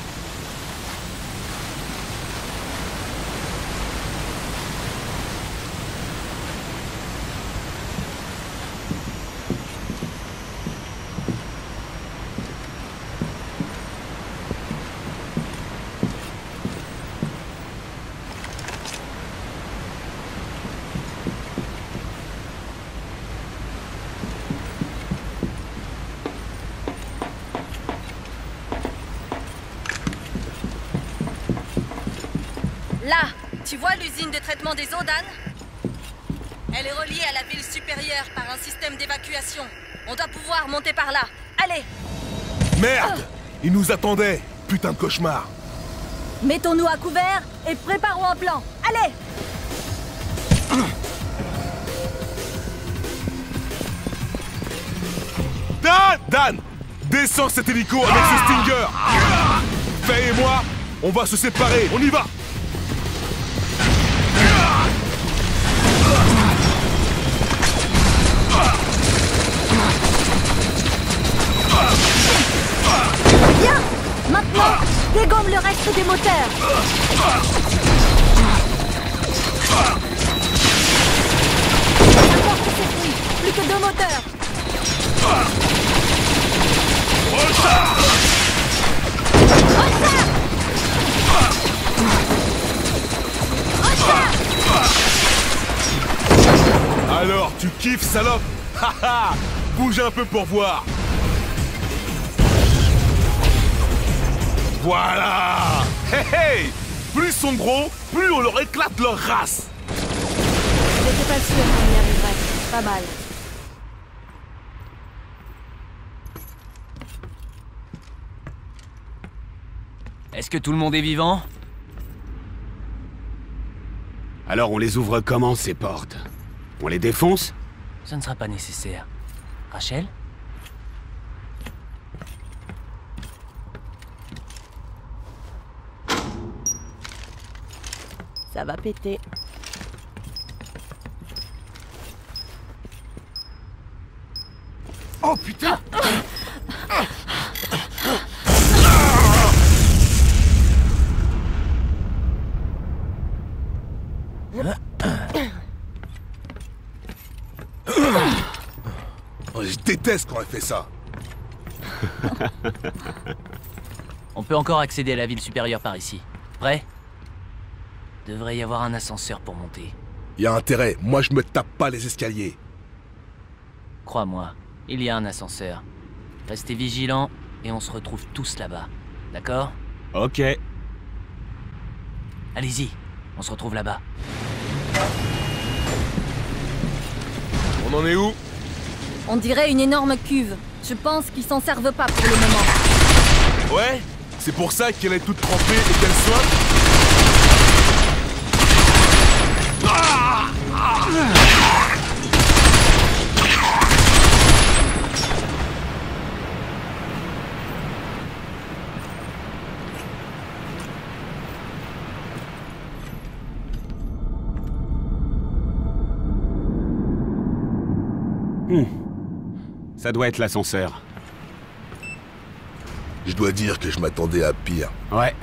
Là, tu vois l'usine de traitement des eaux, Dan Elle est reliée à la ville supérieure par un système d'évacuation. On par là. Allez. Merde. Ils nous attendaient Putain de cauchemar. Mettons-nous à couvert et préparons un plan. Allez. Dan Dan Descends cet hélico avec ce Stinger. Faye et moi, on va se séparer, on y va reste des moteurs. Plus que deux moteurs. Alors, tu kiffes, salope? Bouge un peu pour voir Voilà. Hey hey. Plus ils sont gros, plus on leur éclate leur race. J'étais pas sûr qu'on y arriverait. Pas mal. Est-ce que tout le monde est vivant? Alors on les ouvre comment, ces portes? On les défonce? Ce ne sera pas nécessaire. Rachel? Ça va péter. Oh putain Oh, Je déteste quand elle fait ça. On peut encore accéder à la ville supérieure par ici. Prêt? Devrait y avoir un ascenseur pour monter. Y a intérêt, moi je me tape pas les escaliers. Crois-moi, il y a un ascenseur. Restez vigilants et on se retrouve tous là-bas. D'accord? Ok. Allez-y, on se retrouve là-bas. On en est où? On dirait une énorme cuve. Je pense qu'ils s'en servent pas pour le moment. Ouais? C'est pour ça qu'elle est toute trempée et qu'elle soigne Hmm. Ça doit être l'ascenseur. Je dois dire que je m'attendais à pire. Ouais.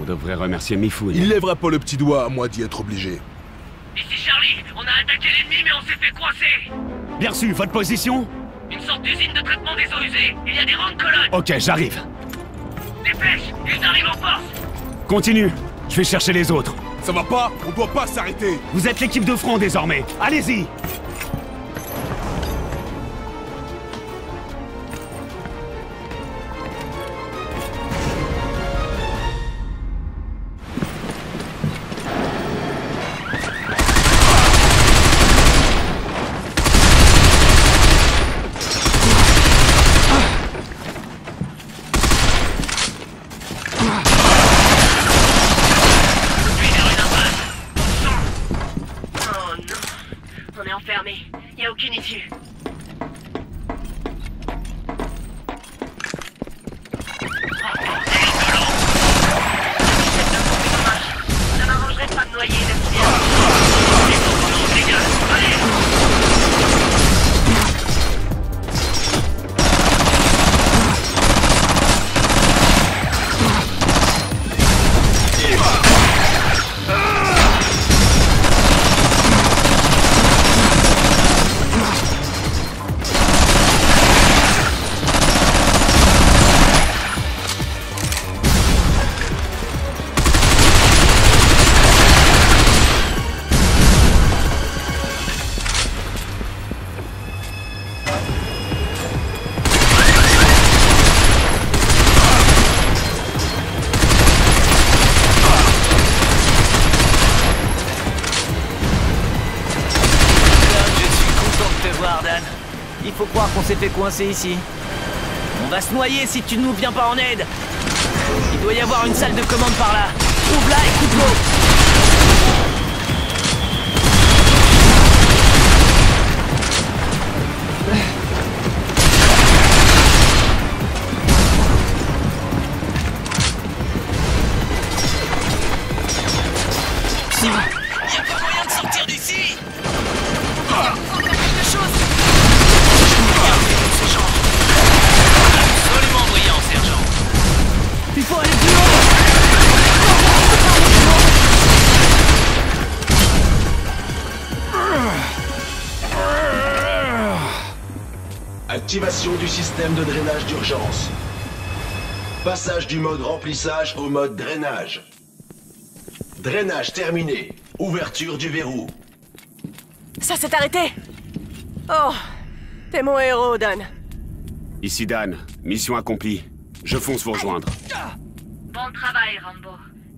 On devrait remercier Mifune. Il lèvera pas le petit doigt à moi d'y être obligé. Ici Charlie, on a attaqué l'ennemi mais on s'est fait coincer Bien reçu, votre position Une sorte d'usine de traitement des eaux usées. Il y a des rangs de colonnes. Ok, j'arrive. Dépêche, ils arrivent en force Continue. Je vais chercher les autres. Ça va pas On doit pas s'arrêter Vous êtes l'équipe de front désormais. Allez-y fait ici. On va se noyer si tu ne nous viens pas en aide. Il doit y avoir une salle de commande par là. Ouvre-la et coupe l'eau. Activation du système de drainage d'urgence. Passage du mode remplissage au mode drainage. Drainage terminé. Ouverture du verrou. Ça s'est arrêté Oh, t'es mon héros, Dan. Ici Dan. Mission accomplie. Je fonce vous rejoindre. Bon travail, Rambo.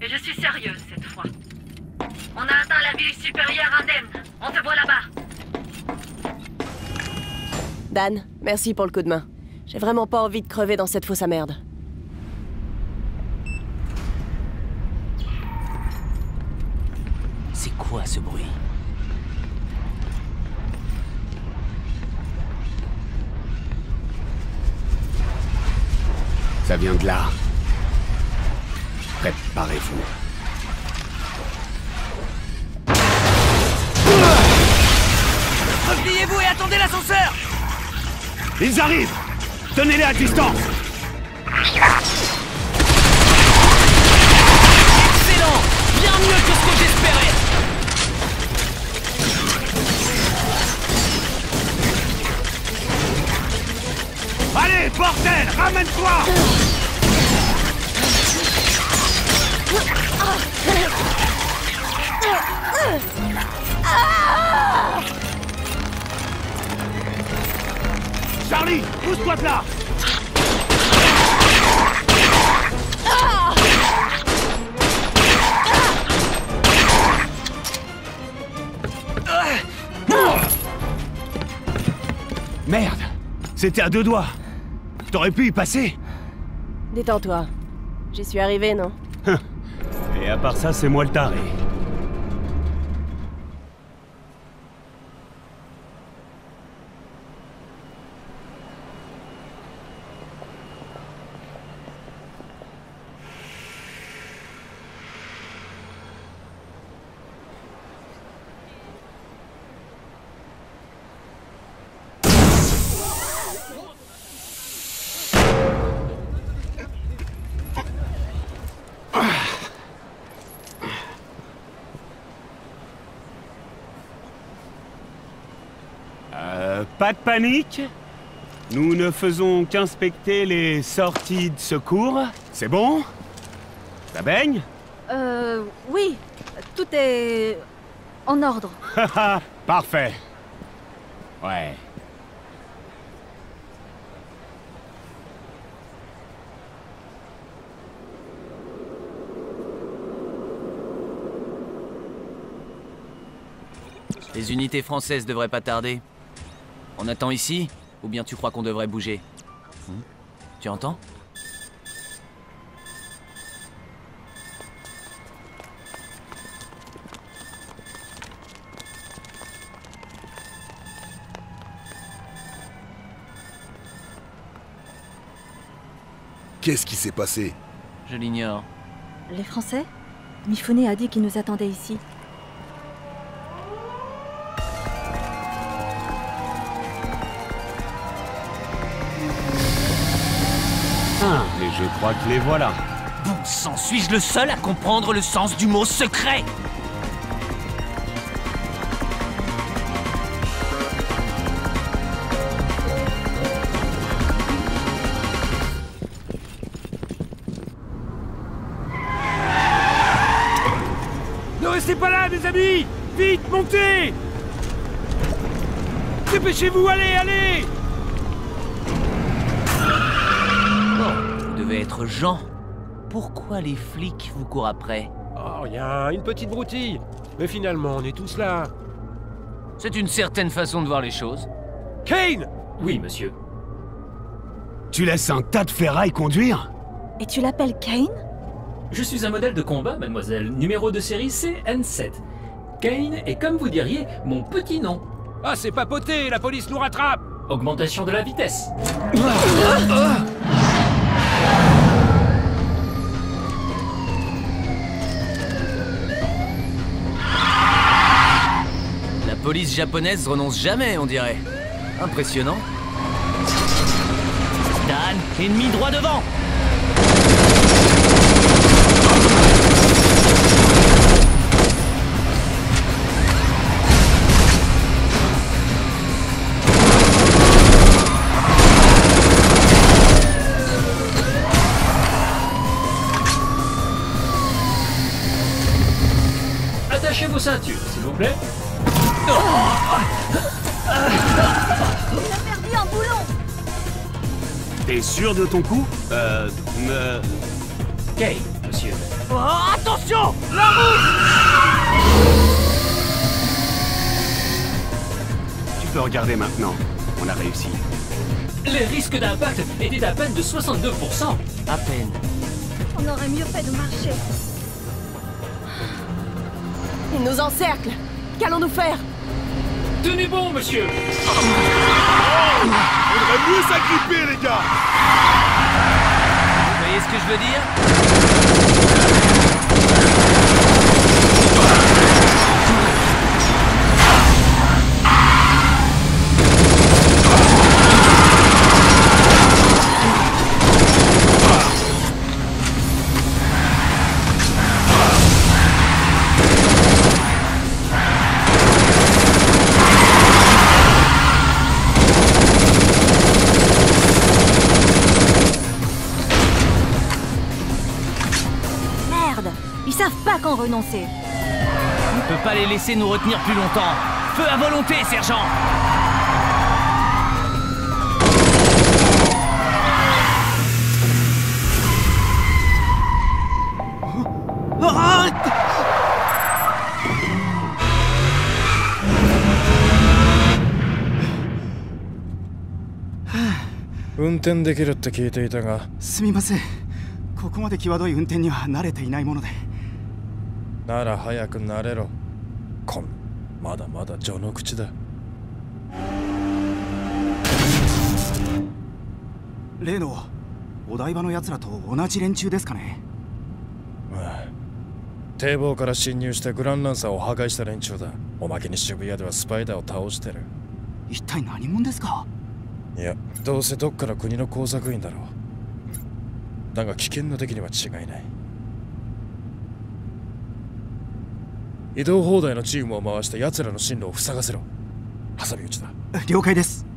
Et je suis sérieuse cette fois. On a atteint la ville supérieure indemne. On te voit là-bas. Dan, merci pour le coup de main. J'ai vraiment pas envie de crever dans cette fosse à merde. C'est quoi ce bruit? Ça vient de là. Préparez-vous. Ils arrivent. Tenez-les à distance. Excellent. Bien mieux que ce que j'espérais. Allez, bordel Ramène-toi Charlie, pousse-toi de là. Merde C'était à deux doigts. T'aurais pu y passer. Détends-toi. J'y suis arrivé, non? Et à part ça, c'est moi le taré. Euh, pas de panique Nous ne faisons qu'inspecter les sorties de secours. C'est bon? Ça baigne? Euh, oui, tout est en ordre. Parfait. Ouais. Les unités françaises devraient pas tarder. On attend ici Ou bien tu crois qu'on devrait bouger Hmm Tu entends Qu'est-ce qui s'est passé? Je l'ignore. Les Français? Mifune a dit qu'ils nous attendaient ici. Je crois que les voilà. Bon sang, suis-je le seul à comprendre le sens du mot secret? Ne restez pas là, mes amis! Vite, montez! Dépêchez-vous, allez, allez devez être Jean. Pourquoi les flics vous courent après? Oh, rien, une petite broutille. Mais finalement, on est tous là. C'est une certaine façon de voir les choses. Kane Oui, monsieur. Tu laisses un tas de ferraille conduire? Et tu l'appelles Kane? Je suis un modèle de combat, mademoiselle. Numéro de série CN7. Kane est, comme vous diriez, mon petit nom. Ah, c'est papoté, la police nous rattrape Augmentation de la vitesse. La police japonaise renonce jamais, on dirait. Impressionnant. Dan, ennemi droit devant vos ceintures, s'il vous plaît. Il a perdu un boulon T'es sûr de ton coup Euh... me- Kane, monsieur. Oh, attention La route Tu peux regarder maintenant. On a réussi. Les risques d'impact étaient à peine de 62%. À peine. On aurait mieux fait de marcher. Ils nous encerclent. Qu'allons-nous faire? Tenez bon, monsieur. Faudrait mieux s'agripper, les gars. Vous voyez ce que je veux dire? Renoncer. On ne peut pas les laisser nous retenir plus longtemps. Feu à volonté, sergent Arrête 運転できるって聞いていたがすみませんここまで際どい運転には慣れていないものでなら早く慣れろ。こんまだまだ序の口だ。例のお台場の奴らと同じ連中ですかね。ああ堤防から侵入してグランランサーを破壊した連中だ。おまけに渋谷ではスパイダーを倒してる。一体何者ですか？いやどうせどっかの国の工作員だろう。だが危険な敵には違いない移動放題のチームを回した奴らの進路を塞がせろ。挟み撃ちだ。了解です。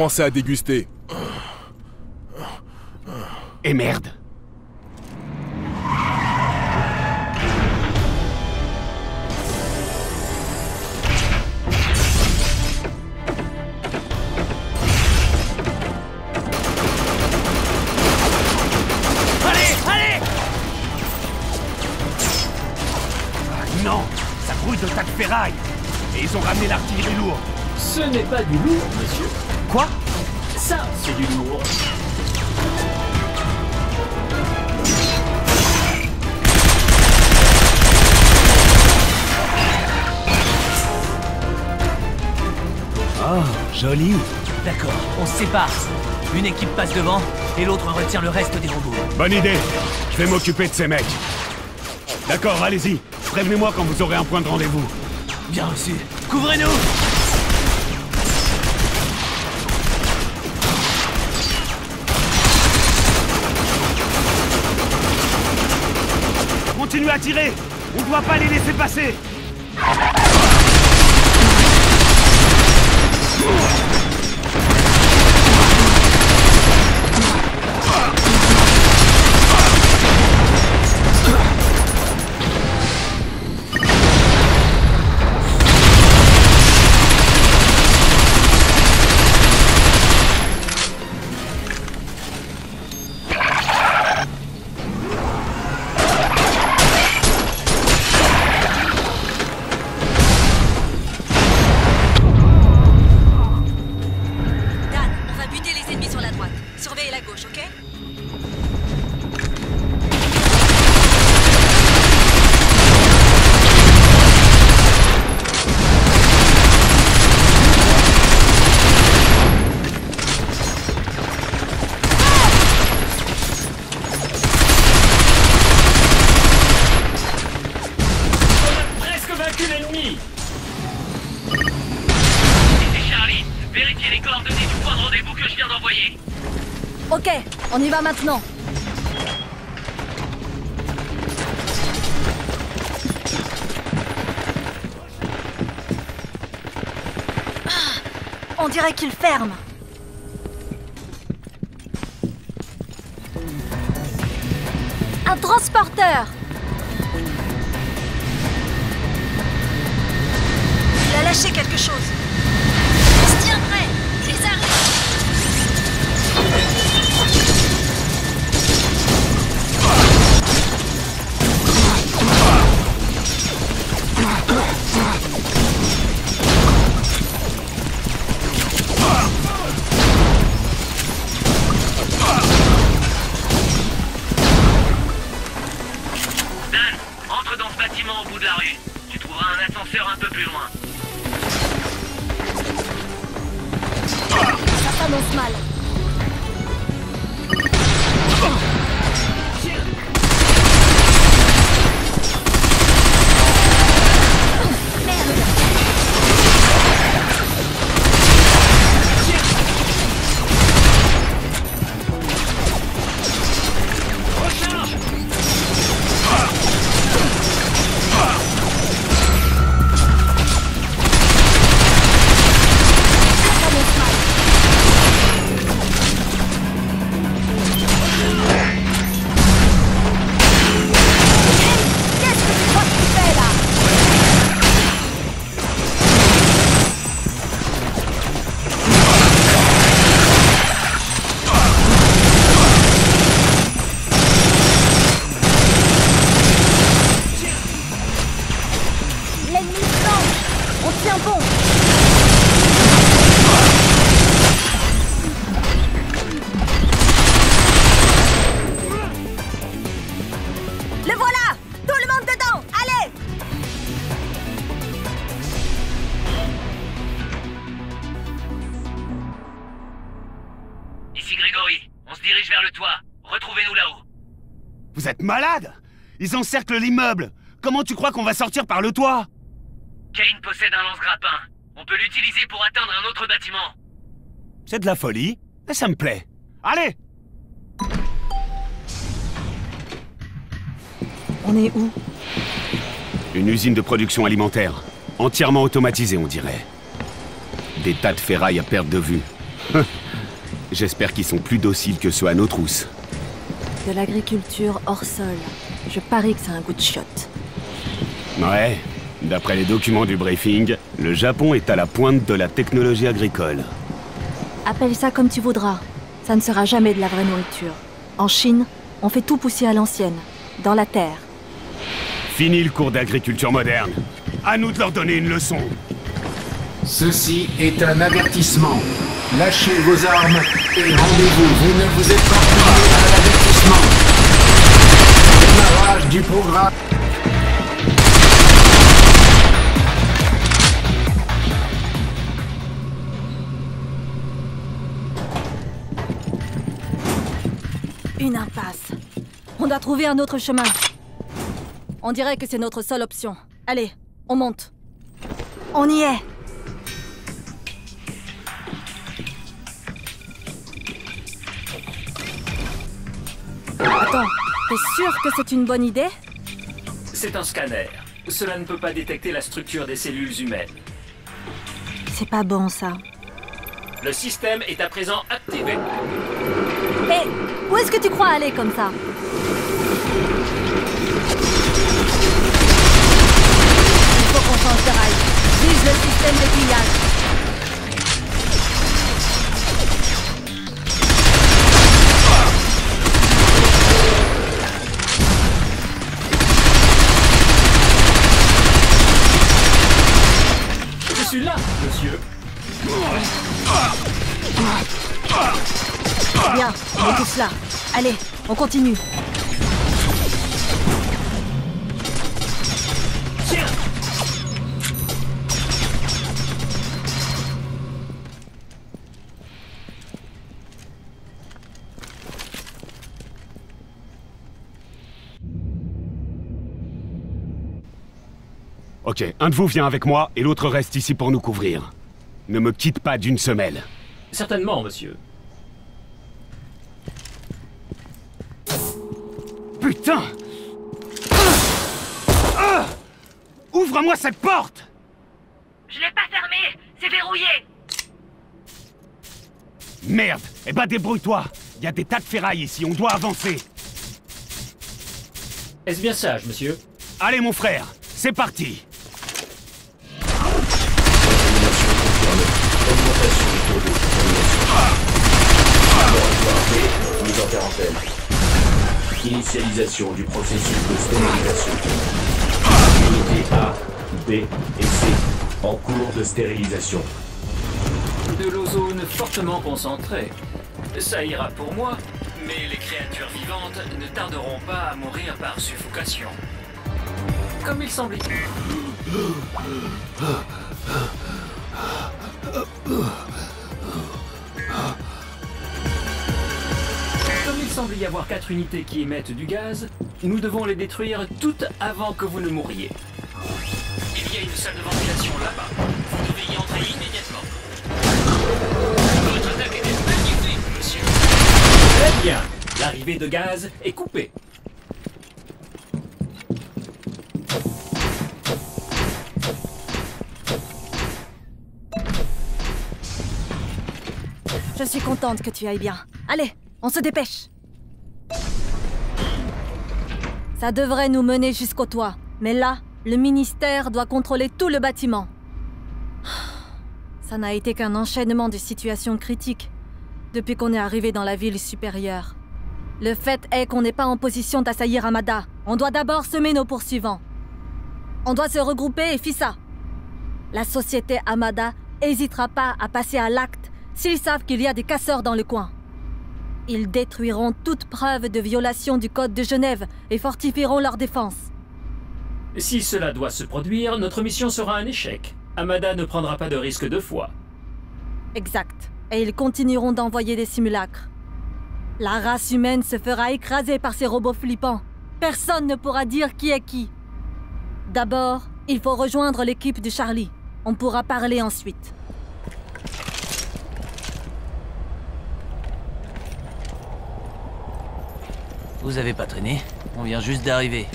Français a dégusté. Et merde. Allez, allez. Ah, Non Ça brûle de tas de ferraille. Et ils ont ramené l'artillerie lourde. Ce n'est pas du lourd, joli D'accord, on se sépare. Une équipe passe devant et l'autre retient le reste des robots. Bonne idée Je vais m'occuper de ces mecs. D'accord, allez-y. Prévenez-moi quand vous aurez un point de rendez-vous. Bien reçu. Couvrez-nous Continuez à tirer On doit pas les laisser passer Qu'il ferme. Ils encerclent l'immeuble Comment tu crois qu'on va sortir par le toit? Kane possède un lance-grappin. On peut l'utiliser pour atteindre un autre bâtiment. C'est de la folie, mais ça me plaît. Allez On est où? Une usine de production alimentaire. Entièrement automatisée, on dirait. Des tas de ferrailles à perte de vue. J'espère qu'ils sont plus dociles que ceux à nos trousses. De l'agriculture hors sol. Je parie que c'est un goût de chiotte. Ouais, d'après les documents du briefing, le Japon est à la pointe de la technologie agricole. Appelle ça comme tu voudras. Ça ne sera jamais de la vraie nourriture. En Chine, on fait tout pousser à l'ancienne, dans la terre. Fini le cours d'agriculture moderne. À nous de leur donner une leçon. Ceci est un avertissement. Lâchez vos armes et rendez-vous. Vous ne vous êtes pas à l'avertissement. Du programme. Une impasse. On doit trouver un autre chemin. On dirait que c'est notre seule option. Allez, on monte. On y est. t'es sûr que c'est une bonne idée C'est un scanner. Cela ne peut pas détecter la structure des cellules humaines. C'est pas bon ça. Le système est à présent activé. Hé, où est-ce que tu crois aller comme ça Il faut qu'on change de rail. Vise le système de pillage. Là. Allez, on continue. Ok, un de vous vient avec moi et l'autre reste ici pour nous couvrir. Ne me quitte pas d'une semelle. Certainement, monsieur. Putain Ah Ouvre-moi cette porte Je l'ai pas fermé C'est verrouillé Merde Eh ben débrouille-toi Il y a des tas de ferrailles ici, on doit avancer Est-ce bien sage, monsieur Allez mon frère, c'est parti Mise en quarantaine. Initialisation du processus de stérilisation. Unité A, B et C en cours de stérilisation. De l'ozone fortement concentré. Ça ira pour moi, mais les créatures vivantes ne tarderont pas à mourir par suffocation. Comme il semble. Semble y avoir quatre unités qui émettent du gaz, nous devons les détruire toutes avant que vous ne mouriez. Il y a une salle de ventilation là-bas. Vous devez y entrer immédiatement. Votre attaque était magnifique, monsieur. Très bien. L'arrivée de gaz est coupée. Je suis contente que tu ailles bien. Allez, on se dépêche. Ça devrait nous mener jusqu'au toit. Mais là, le ministère doit contrôler tout le bâtiment. Ça n'a été qu'un enchaînement de situations critiques depuis qu'on est arrivé dans la ville supérieure. Le fait est qu'on n'est pas en position d'assaillir Amada. On doit d'abord semer nos poursuivants. On doit se regrouper et Fissa. La société Amada hésitera pas à passer à l'acte s'ils savent qu'il y a des casseurs dans le coin. Ils détruiront toute preuve de violation du Code de Genève et fortifieront leur défense. Si cela doit se produire, notre mission sera un échec. Amada ne prendra pas de risque deux fois. Exact. Et ils continueront d'envoyer des simulacres. La race humaine se fera écraser par ces robots flippants. Personne ne pourra dire qui est qui. D'abord, il faut rejoindre l'équipe de Charlie. On pourra parler ensuite. Vous avez pas traîné On vient juste d'arriver.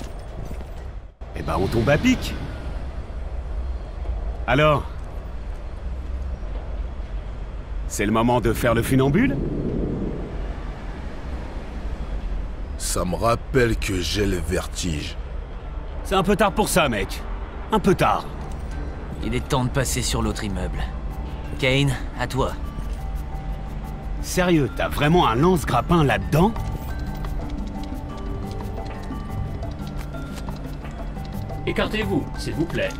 Eh ben on tombe à pic Alors C'est le moment de faire le funambule? Ça me rappelle que j'ai le vertige. C'est un peu tard pour ça, mec. Un peu tard. Il est temps de passer sur l'autre immeuble. Kane, à toi. Sérieux, t'as vraiment un lance-grappin là-dedans? Écartez-vous, s'il vous plaît.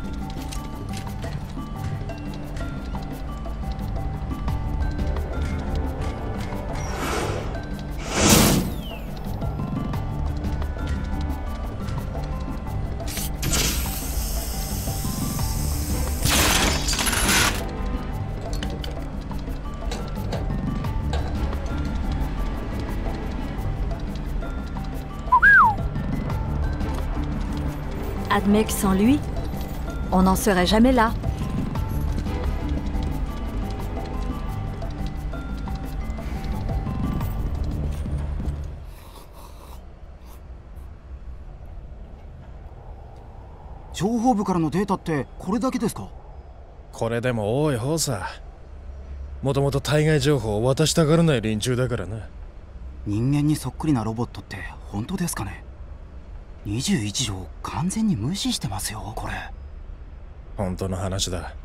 Admets que sans lui, on n'en serait jamais là.「情報部からのデータってこれだけですか?」これでも多い方さもともと対外情報を渡したがらない連中だからな人間にそっくりなロボットって本当ですかね？21条完全に無視してますよこれ。本当の話だ。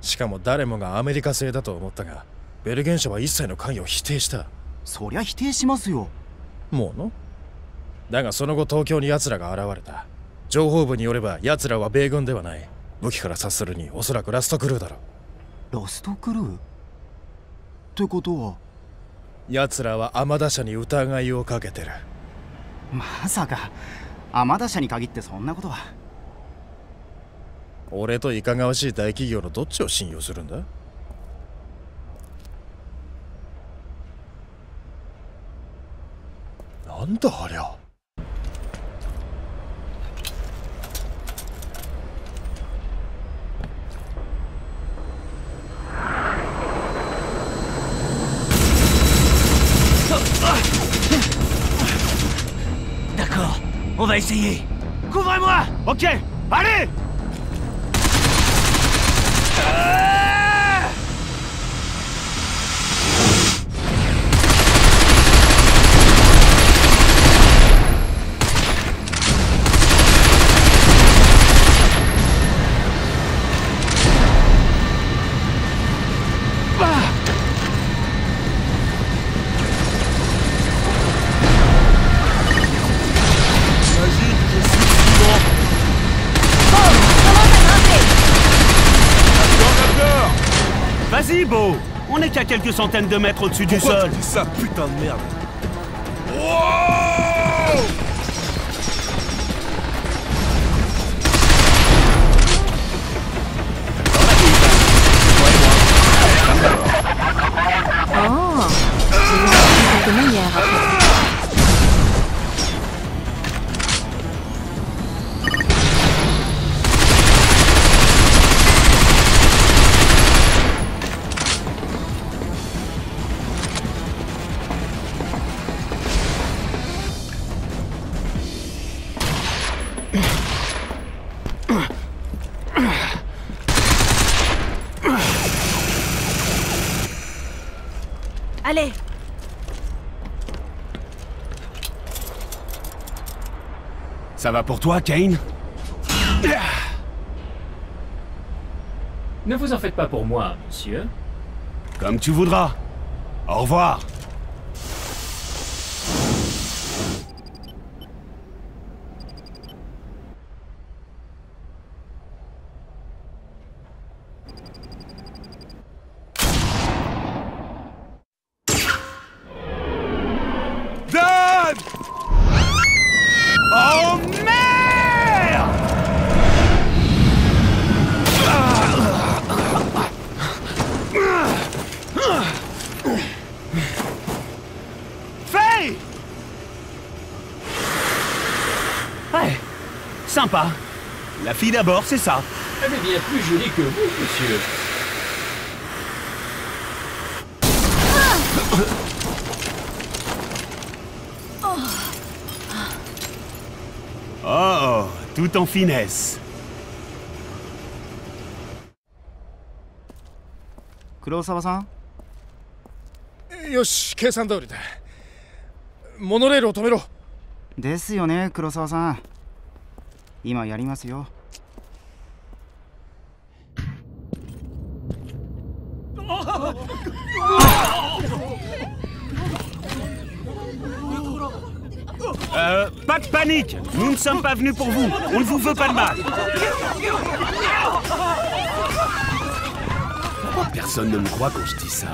しかも誰もがアメリカ製だと思ったがベルゲン社は一切の関与を否定した。そりゃ否定しますよ。もうの？だがその後東京に奴らが現れた。情報部によれば奴らは米軍ではない。武器から察するにおそらくラストクルーだろラストクルー？ってことは？奴らは天田社に疑いをかけてる。まさか天田社に限ってそんなことは。俺といかがわしい大企業のどっちを信用するんだ？なんだありゃ。Va essayer. Couvrez-moi. Ok, allez. Vas-y, On n'est qu'à quelques centaines de mètres au-dessus du Pourquoi sol. tu dis ça, putain de merde? Ça va pour toi, Kane Ne vous en faites pas pour moi, monsieur. Comme tu voudras. Au revoir. sympa. La fille d'abord, c'est ça. Elle est bien plus jolie que vous, monsieur. Oh, tout en finesse. 黒沢さんよし計算通りだモノレールを止めろですよね黒沢さん 今やりますよ Euh, pas de panique Nous ne sommes pas venus pour vous. On ne vous veut pas de mal. Personne ne me croit quand je dis ça.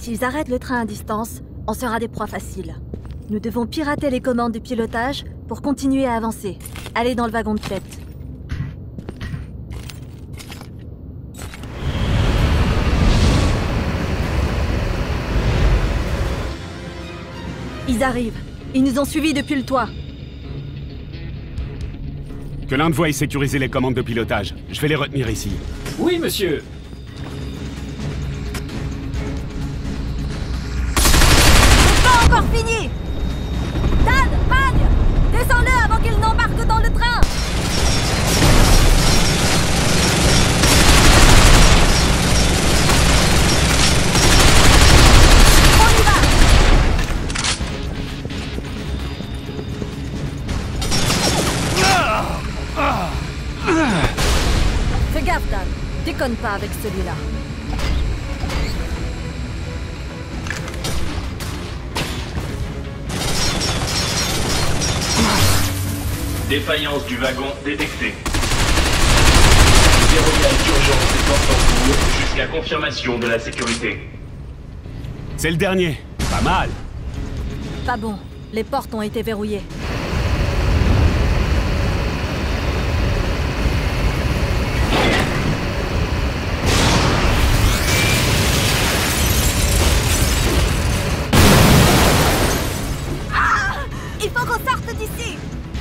S'ils arrêtent le train à distance, on sera des proies faciles. Nous devons pirater les commandes de pilotage pour continuer à avancer. Allez dans le wagon de tête. Ils arrivent. Ils nous ont suivis depuis le toit. Que l'un de vous aille sécuriser les commandes de pilotage. Je vais les retenir ici. Oui, monsieur. Déconne pas avec celui-là. Défaillance du wagon détectée. Déroulage d'urgence des portes en cours jusqu'à confirmation de la sécurité. C'est le dernier. Pas mal. Pas bon. Les portes ont été verrouillées.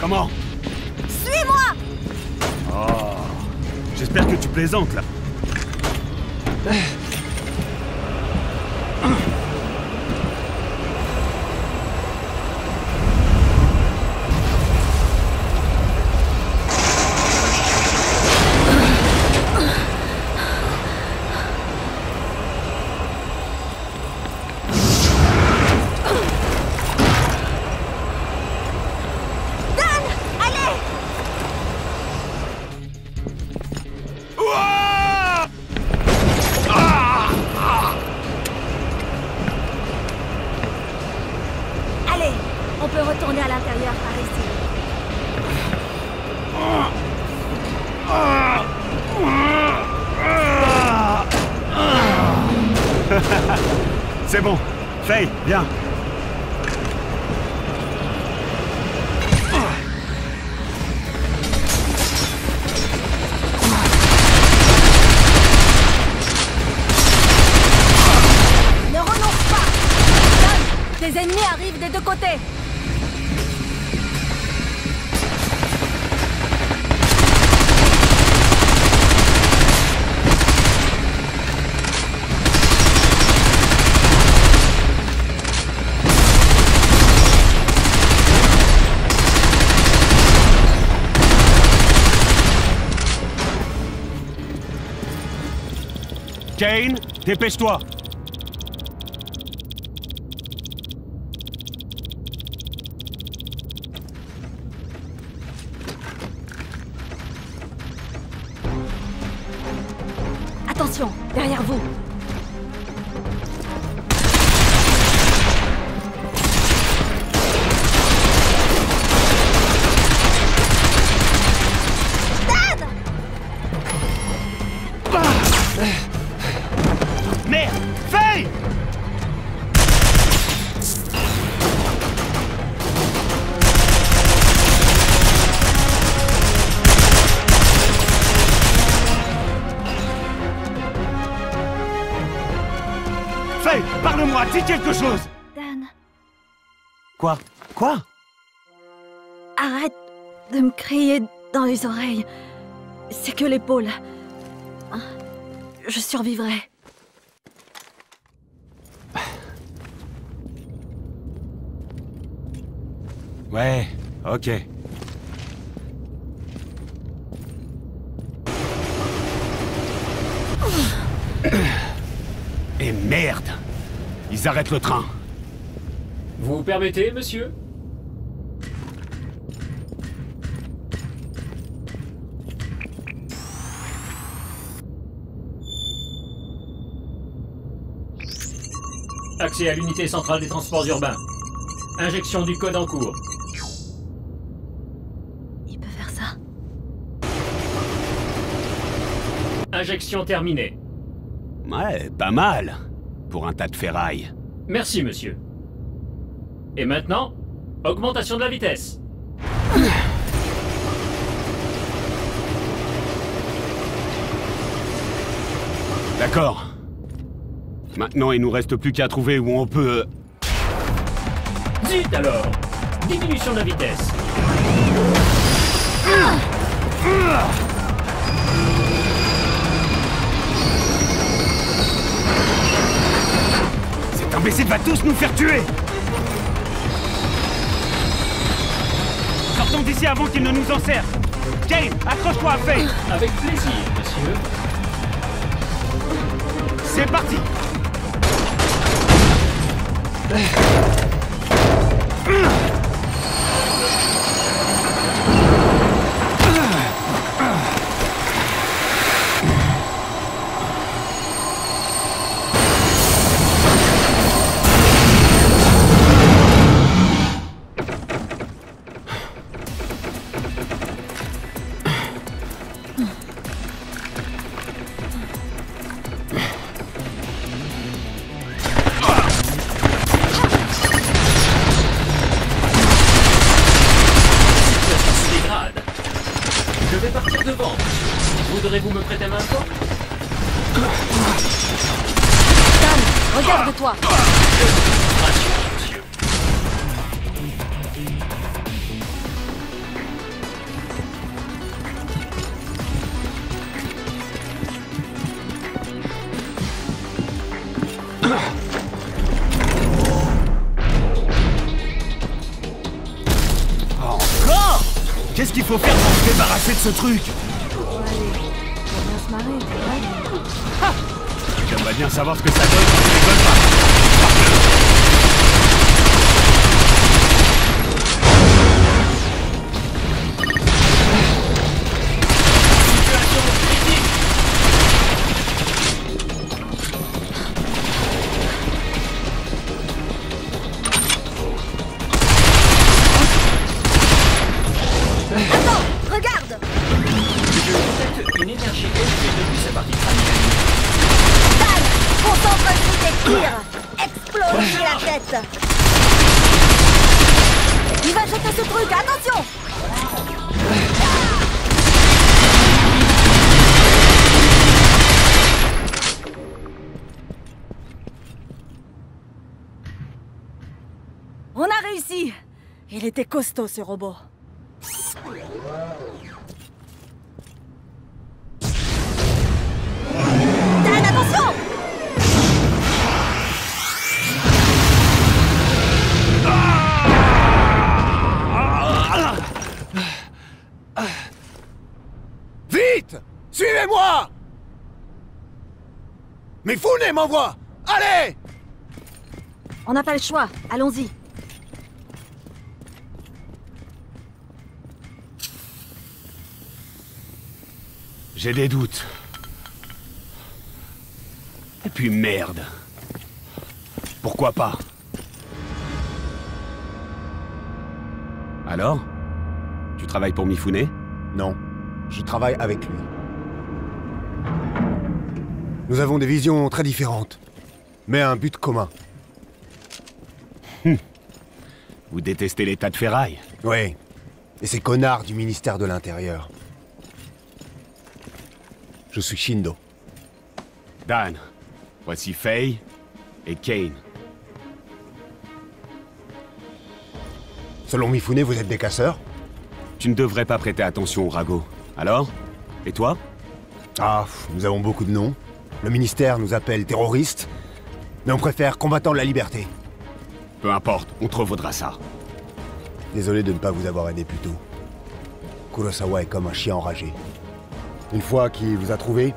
Comment Suis-moi Oh. J'espère que tu plaisantes là. dépêche-toi. Permettez, monsieur Accès à l'unité centrale des transports urbains. Injection du code en cours. Il peut faire ça Injection terminée. Ouais, pas mal. Pour un tas de ferraille. Merci, monsieur. Et maintenant, augmentation de la vitesse. D'accord. Maintenant, il nous reste plus qu'à trouver où on peut... Zut alors Diminution de la vitesse. Cet imbécile va tous nous faire tuer Sortons d'ici avant qu'il ne nous en serve Kane, accroche-toi à Faye. Avec plaisir, monsieur. C'est parti ce truc costaud ce robot. Dan, attention! Vite! Suivez-moi! Mais Founé m'envoie Allez! On n'a pas le choix, allons-y. J'ai des doutes. Et puis merde. Pourquoi pas? Alors? Tu travailles pour Mifune? Non, je travaille avec lui. Nous avons des visions très différentes, mais un but commun. Vous détestez l'état de ferraille? Oui, et ces connards du ministère de l'Intérieur. Je suis Shindo. Dan, voici Faye et Kane. Selon Mifune, vous êtes des casseurs Tu ne devrais pas prêter attention au ragot. Alors Et toi Ah, nous avons beaucoup de noms. Le ministère nous appelle terroristes, mais on préfère combattants de la liberté. Peu importe, on te revaudra ça. Désolé de ne pas vous avoir aidé plus tôt. Kurosawa est comme un chien enragé. Une fois qu'il vous a trouvé,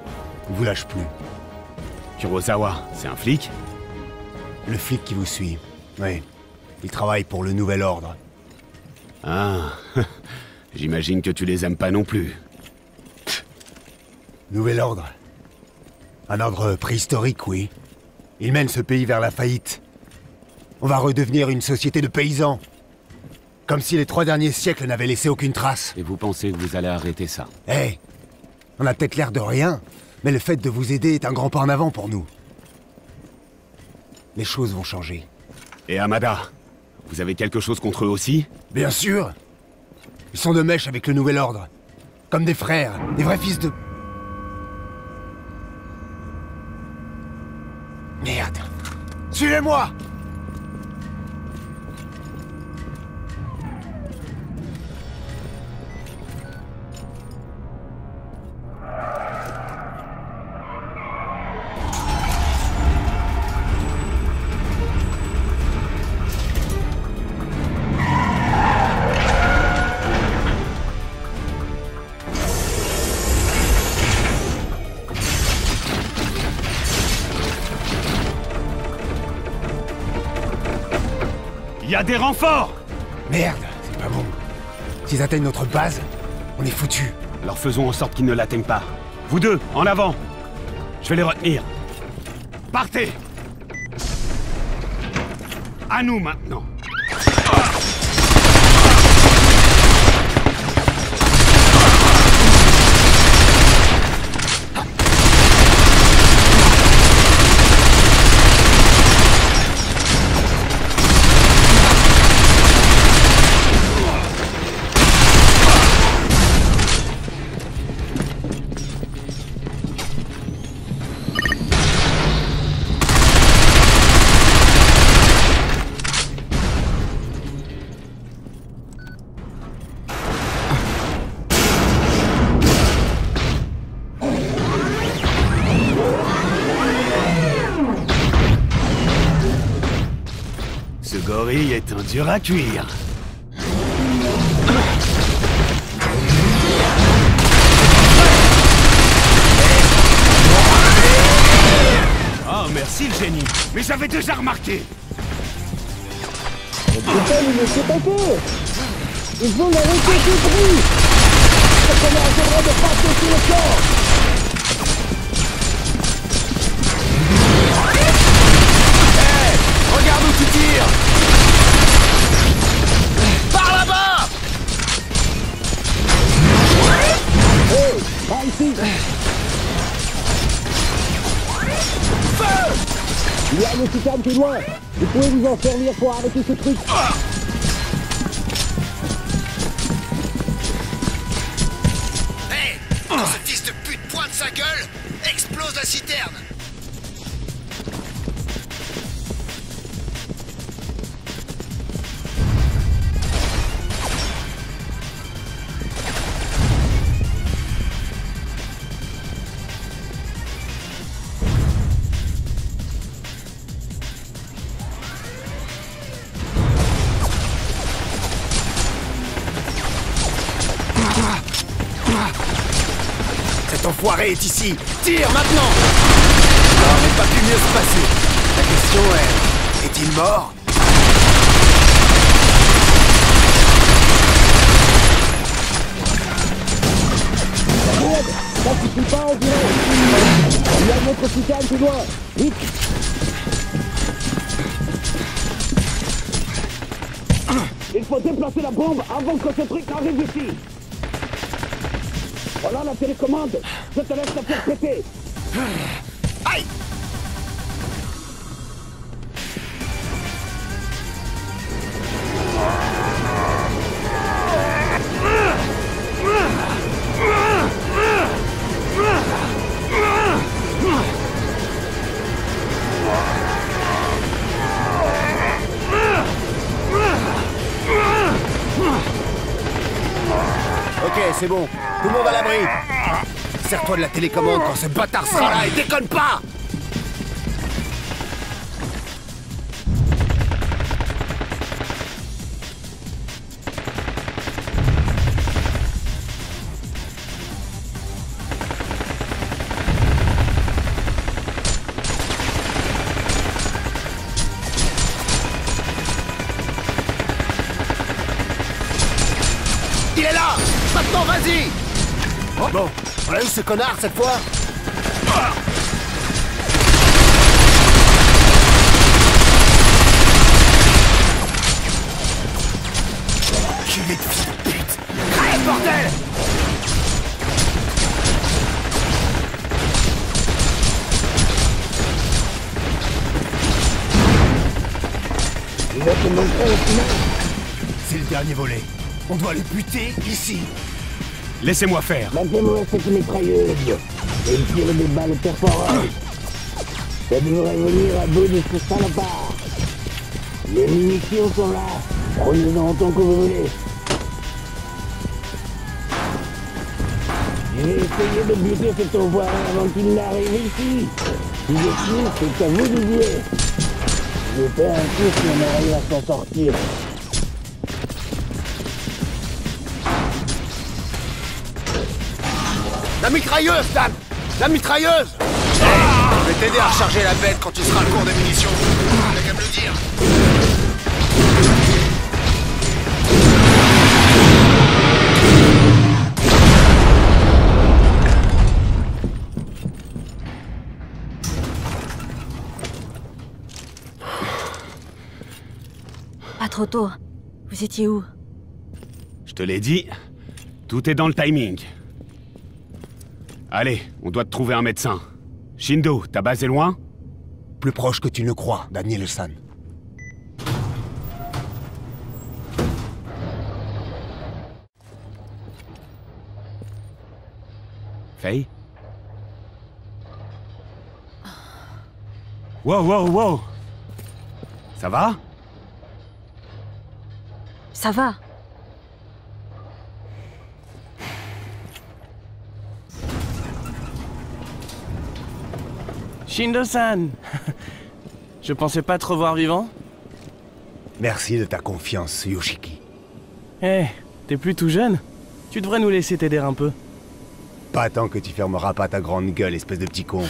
il vous lâche plus. Kurosawa, c'est un flic? Le flic qui vous suit, oui. Il travaille pour le Nouvel Ordre. Ah, j'imagine que tu les aimes pas non plus. Nouvel Ordre Un ordre préhistorique, oui. Il mène ce pays vers la faillite. On va redevenir une société de paysans. Comme si les trois derniers siècles n'avaient laissé aucune trace. Et vous pensez que vous allez arrêter ça? Eh On a peut-être l'air de rien, mais le fait de vous aider est un grand pas en avant pour nous. Les choses vont changer. Et Amada Vous avez quelque chose contre eux aussi? Bien sûr Ils sont de mèche avec le Nouvel Ordre. Comme des frères, des vrais fils de... Merde Suivez-moi Il y a des renforts Merde, c'est pas bon. S'ils atteignent notre base, on est foutus. Alors faisons en sorte qu'ils ne l'atteignent pas. Vous deux, en avant Je vais les retenir. Partez À nous maintenant dur à cuire. Oh, merci le génie. Mais j'avais déjà remarqué. Putain, il me fait pas Ils vont l'arrêter tout bruit Ça commencera de passer sur le corps Il y a plus loin. Vous pouvez vous en servir pour arrêter ce truc. Avant que ce truc arrive ici. Voilà la télécommande. Je te laisse la faire péter. La télécommande quand ce bâtard sera là et déconne pas connard cette fois Enculé de pute Crève, bordel. C'est le dernier volet. On doit le buter ici. Laissez-moi faire. Mettez-moi cette mitrailleuse et tire des balles perforantes. Ça devrait venir à bout de ce salopard. Les munitions sont là. Prenez-en autant que vous voulez. Je vais essayer de buter cet envoyé avant qu'il n'arrive ici. Si je suis, c'est à vous de jouer. Je vais faire un coup si on arrive à s'en sortir. La mitrailleuse, Dan La mitrailleuse Je vais t'aider à recharger la bête quand tu seras à court de munitions. T'as qu'à me le dire. Pas trop tôt. Vous étiez où? Je te l'ai dit, tout est dans le timing. Allez, on doit te trouver un médecin. Shindo, ta base est loin? Plus proche que tu ne crois, Daniel-san. Faye Wow, wow, wow Ça va? Ça va. Shindo-san Je pensais pas te revoir vivant. Merci de ta confiance, Yoshiki. Eh, t'es plus tout jeune Tu devrais nous laisser t'aider un peu. Pas tant que tu fermeras pas ta grande gueule, espèce de petit con.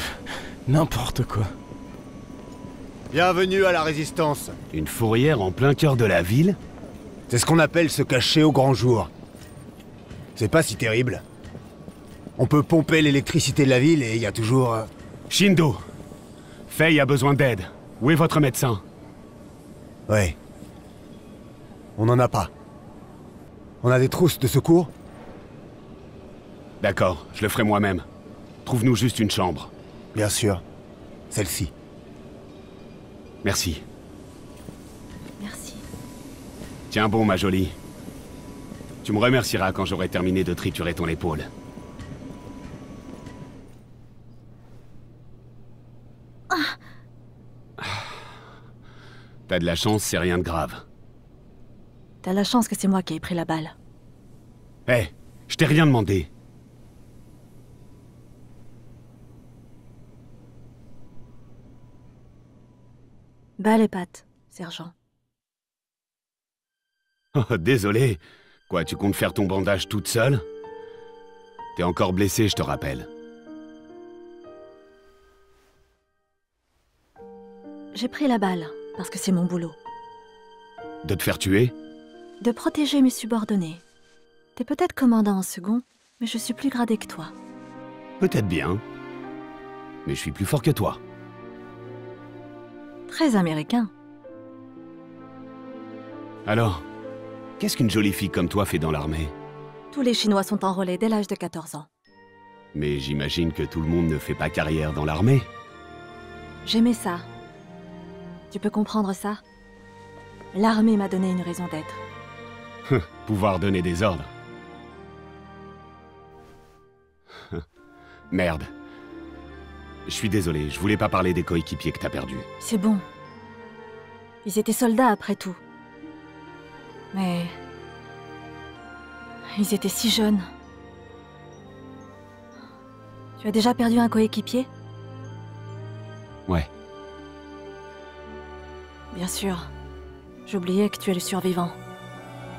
N'importe quoi. Bienvenue à la Résistance. Une fourrière en plein cœur de la ville? C'est ce qu'on appelle se cacher au grand jour. C'est pas si terrible. On peut pomper l'électricité de la ville et il y a toujours... euh, Shindo Faye a besoin d'aide. Où est votre médecin? Ouais. On n'en a pas. On a des trousses de secours D'accord, je le ferai moi-même. Trouve-nous juste une chambre. Bien sûr. Celle-ci. Merci. Merci. Tiens bon, ma jolie. Tu me remercieras quand j'aurai terminé de triturer ton épaule. T'as de la chance, c'est rien de grave. T'as la chance que c'est moi qui ai pris la balle. Hé, je t'ai rien demandé. Balle et pattes, sergent. Oh, désolé. Quoi, tu comptes faire ton bandage toute seule? T'es encore blessé, je te rappelle. J'ai pris la balle, parce que c'est mon boulot. De te faire tuer? De protéger mes subordonnés. T'es peut-être commandant en second, mais je suis plus gradé que toi. Peut-être bien. Mais je suis plus fort que toi. Très américain. Alors, qu'est-ce qu'une jolie fille comme toi fait dans l'armée? Tous les Chinois sont enrôlés dès l'âge de 14 ans. Mais j'imagine que tout le monde ne fait pas carrière dans l'armée. J'aimais ça. Tu peux comprendre ça? L'armée m'a donné une raison d'être. Pouvoir donner des ordres. Merde. Je suis désolé, je voulais pas parler des coéquipiers que t'as perdus. C'est bon. Ils étaient soldats après tout. Mais... Ils étaient si jeunes. Tu as déjà perdu un coéquipier? Ouais. Bien sûr. J'oubliais que tu es le survivant.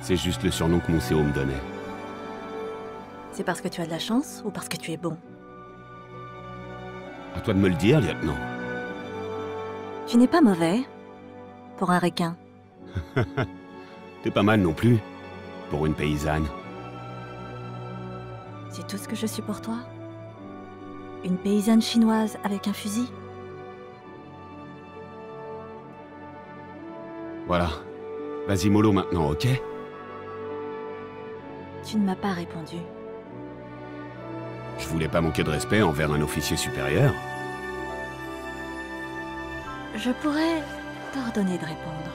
C'est juste le surnom que mon CO me donnait. C'est parce que tu as de la chance ou parce que tu es bon? À toi de me le dire, lieutenant. Tu n'es pas mauvais. Pour un requin. T'es pas mal non plus. Pour une paysanne. C'est tout ce que je suis pour toi? Une paysanne chinoise avec un fusil? Voilà. Vas-y mollo maintenant, ok? Tu ne m'as pas répondu. Je voulais pas manquer de respect envers un officier supérieur. Je pourrais t'ordonner de répondre.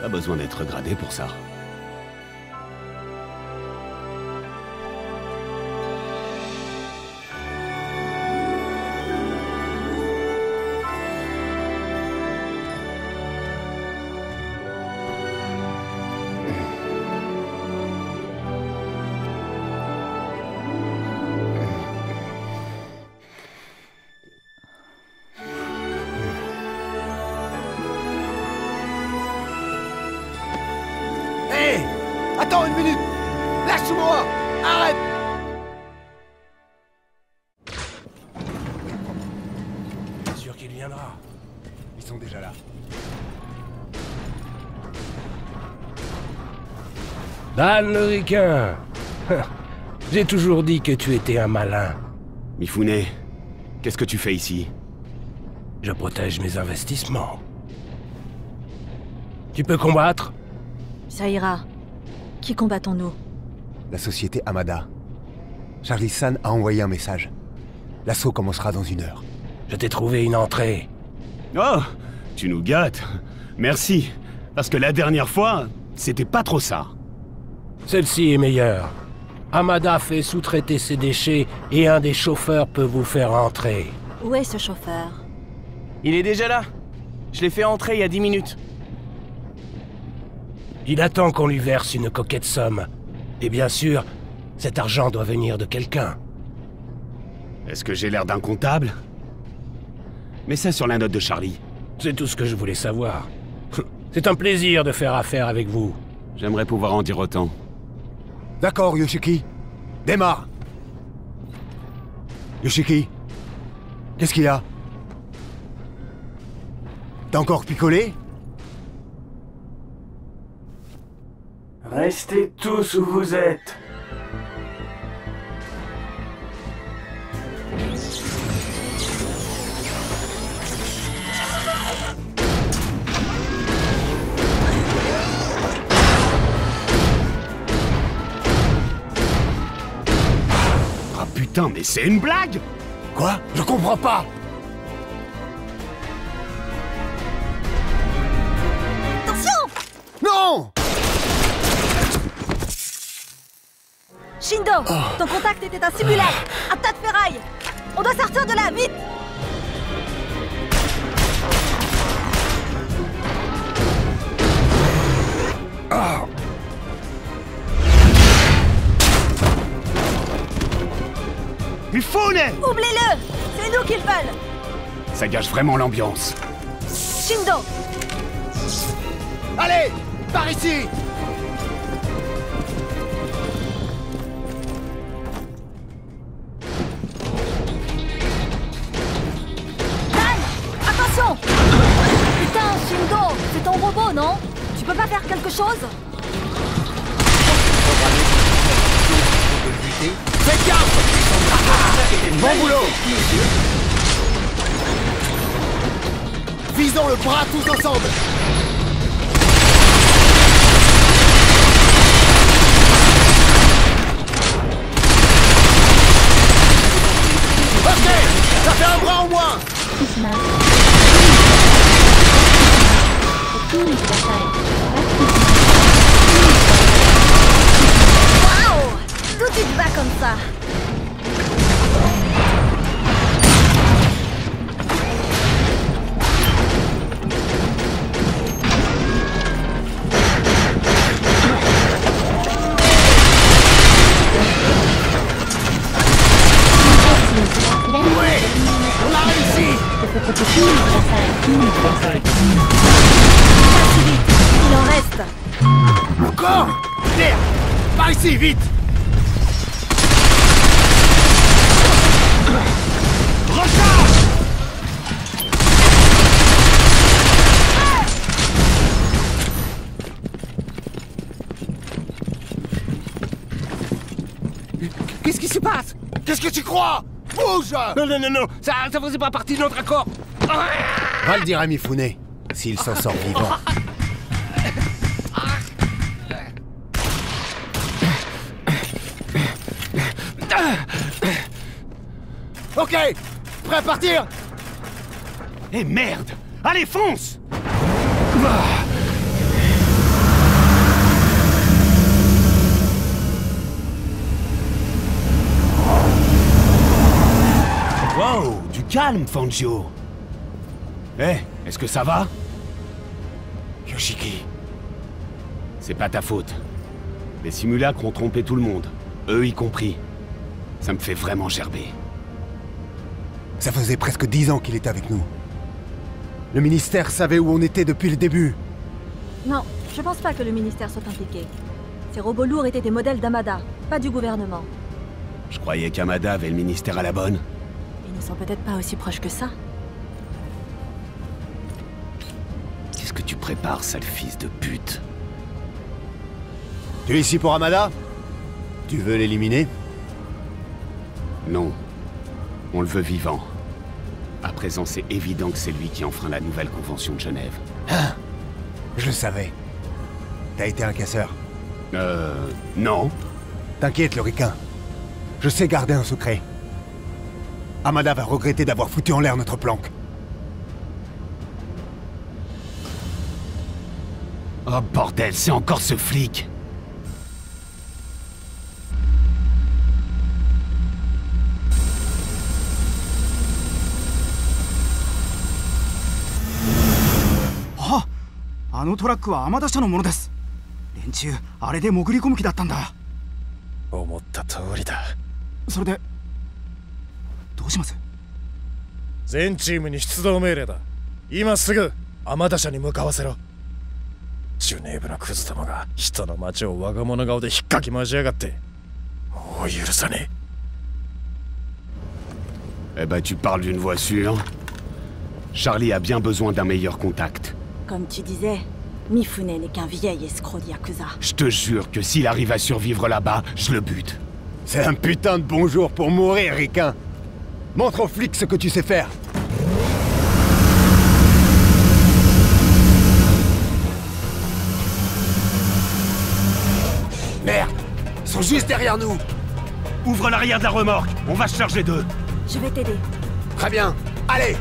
Pas besoin d'être gradé pour ça. Le ricain J'ai toujours dit que tu étais un malin. Mifune, qu'est-ce que tu fais ici? Je protège mes investissements. Tu peux combattre? Ça ira. Qui combattons-nous La société Amada. Charlie San a envoyé un message. L'assaut commencera dans une heure. Je t'ai trouvé une entrée. Oh Tu nous gâtes Merci. Parce que la dernière fois, c'était pas trop ça. Celle-ci est meilleure. Amada fait sous-traiter ses déchets et un des chauffeurs peut vous faire entrer. Où est ce chauffeur? Il est déjà là. Je l'ai fait entrer il y a 10 minutes. Il attend qu'on lui verse une coquette somme. Et bien sûr, cet argent doit venir de quelqu'un. Est-ce que j'ai l'air d'un comptable? Mets ça sur la note de Charlie. C'est tout ce que je voulais savoir. C'est un plaisir de faire affaire avec vous. J'aimerais pouvoir en dire autant. D'accord, Yoshiki. Démarre Yoshiki Qu'est-ce qu'il y a? T'as encore picolé? Restez tous où vous êtes. Putain, mais c'est une blague! Quoi? Je comprends pas! Attention! Non! Shindo, oh. ton contact était un simulacre, un tas de ferraille. On doit sortir de là, vite! Oh Mifune Oubliez-le. C'est nous qu'ils veulent Ça gâche vraiment l'ambiance. Shindo. Allez Par ici. Dan Attention. Putain, Shindo C'est ton robot, non? Tu peux pas faire quelque chose? Faites gaffe Bon boulot. Visons le bras tous ensemble. Ok Ça fait un bras en moins Il en reste Encore Merde Par ici, vite Recharge Qu'est-ce qui se passe? Qu'est-ce que tu crois? Bouge! Non, non, non, non, ça, ça faisait pas partie de notre accord. Va le dire à Mifune, s'il s'en sort vivant. Ok Prêt à partir Eh merde Allez, fonce Wow, du calme, Fangio. Eh, est-ce que ça va Yoshiki. C'est pas ta faute. Les simulacres ont trompé tout le monde, eux y compris. Ça me fait vraiment gerber. Ça faisait presque dix ans qu'il était avec nous. Le ministère savait où on était depuis le début. Non, je pense pas que le ministère soit impliqué. Ces robots lourds étaient des modèles d'Amada, pas du gouvernement. Je croyais qu'Amada avait le ministère à la bonne. Ils ne sont peut-être pas aussi proches que ça. Qu'est-ce que tu prépares, sale fils de pute Tu es ici pour Amada Tu veux l'éliminer Non. On le veut vivant. À présent, c'est évident que c'est lui qui enfreint la nouvelle convention de Genève. Ah Je le savais. T'as été un casseur. Euh... Non. T'inquiète, le ricain. Je sais garder un secret. Amada va regretter d'avoir foutu en l'air notre planque. Oh bordel, c'est encore ce flic. ああのトラックは天田社のものです。連中あれで潜り込む気だったんだ。思った通りだ。それでどうします？全チームに出動命令だ。今すぐ天田社に向かわせろ ジュネーブのクズどもが人の町を我が物顔で引っかき回しやがってもう許さね Eh ben, tu parles d'une voix sûre. Charlie a bien besoin d'un meilleur contact. Comme tu disais, Mifune n'est qu'un vieil escroc de Yakuza. Je te jure que s'il arrive à survivre là-bas, je le bute. C'est un putain de bonjour pour mourir, ricain. Montre aux flics ce que tu sais faire. Merde. Ils sont juste derrière nous. Ouvre l'arrière de la remorque, on va se charger d'eux. Je vais t'aider. Très bien. Allez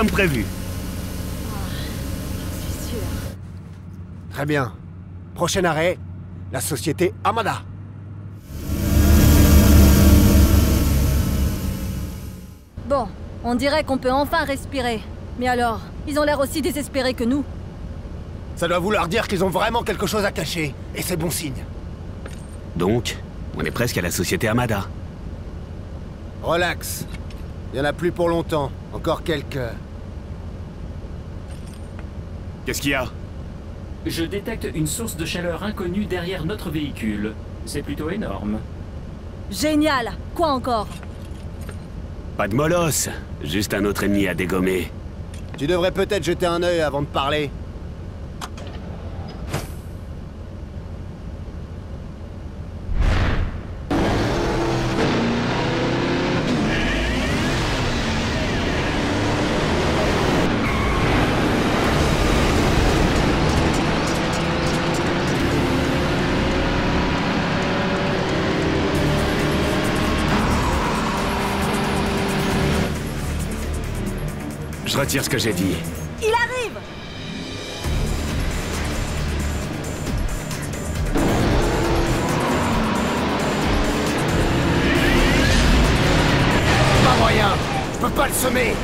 comme prévu. Très bien. Prochain arrêt, la société Amada. Bon, on dirait qu'on peut enfin respirer. Mais alors, ils ont l'air aussi désespérés que nous. Ça doit vouloir dire qu'ils ont vraiment quelque chose à cacher. Et c'est bon signe. Donc, on est presque à la société Amada. Relax. Il y en a plus pour longtemps. Encore quelques... Qu'est-ce qu'il y a Je détecte une source de chaleur inconnue derrière notre véhicule. C'est plutôt énorme. Génial Quoi encore Pas de molosse, juste un autre ennemi à dégommer. Tu devrais peut-être jeter un œil avant de parler. Retire ce que j'ai dit. Il arrive! Pas moyen. Je peux pas le semer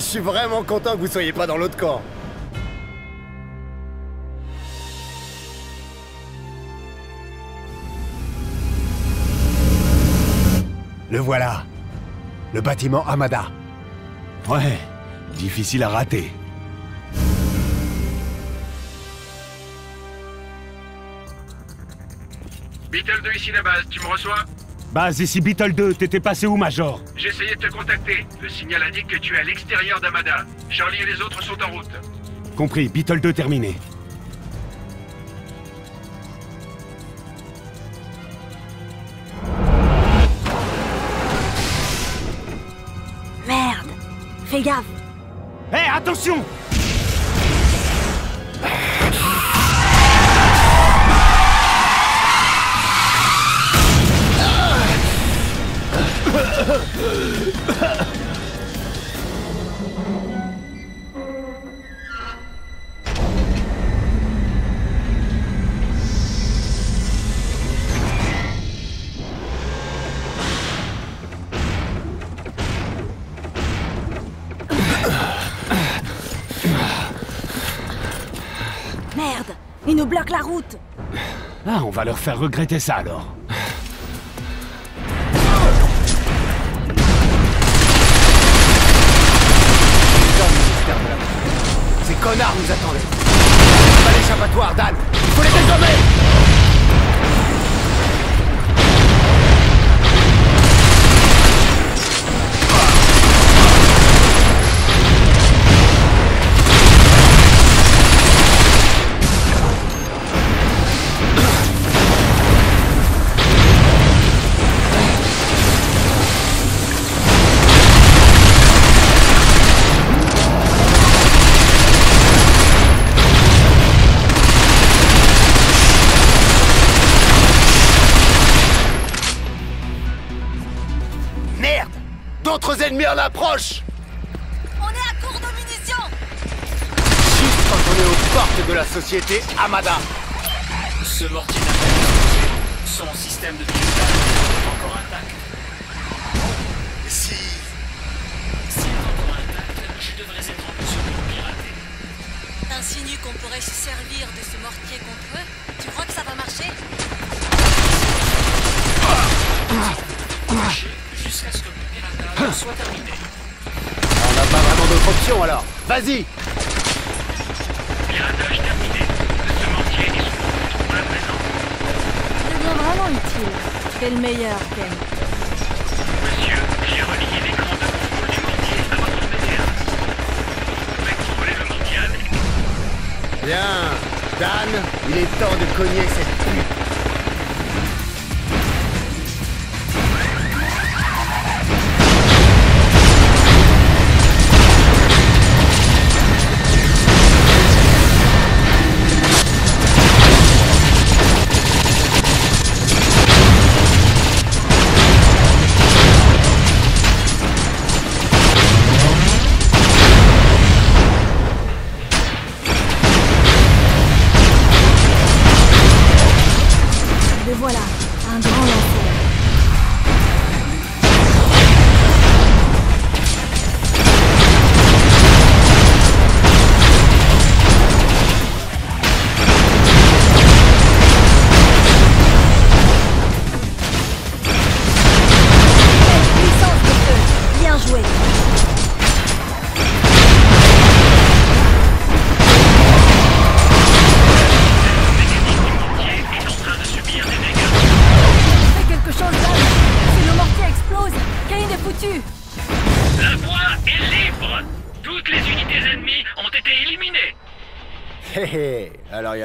je suis vraiment content que vous soyez pas dans l'autre camp. Le voilà. Le bâtiment Amada. Ouais, difficile à rater. Beetle 2 ici la base, tu me reçois? Base ici Beetle 2, t'étais passé où, Major? J'ai essayé de te contacter. Le signal indique que tu es à l'extérieur d'Amada. Charlie et les autres sont en route. Compris, Beetle 2 terminé. Merde Fais gaffe Hé, attention La route Ah, on va leur faire regretter ça alors. Ces connards nous attendaient. Pas l'échappatoire, Dan Il faut les dégommer société Amada. Ce mortier n'a pas été touché. Son système de pilotage est encore intact. Si... S'il est encore intact, je devrais être en mesure de le pirater. T'insinues qu'on pourrait se servir de ce mortier contre eux Tu crois que ça va marcher Jusqu'à ce que le piratage soit terminé. On n'a pas vraiment d'autre option alors. Vas-y Piratage terminé. Ce mortier est sous contrôle pour la présent. Ça devient vraiment utile. T'es le meilleur, Ken. Monsieur, j'ai relié l'écran de contrôle du mortier à votre PDA. Vous pouvez contrôler le mortier avec Bien Dan, il est temps de cogner cette pute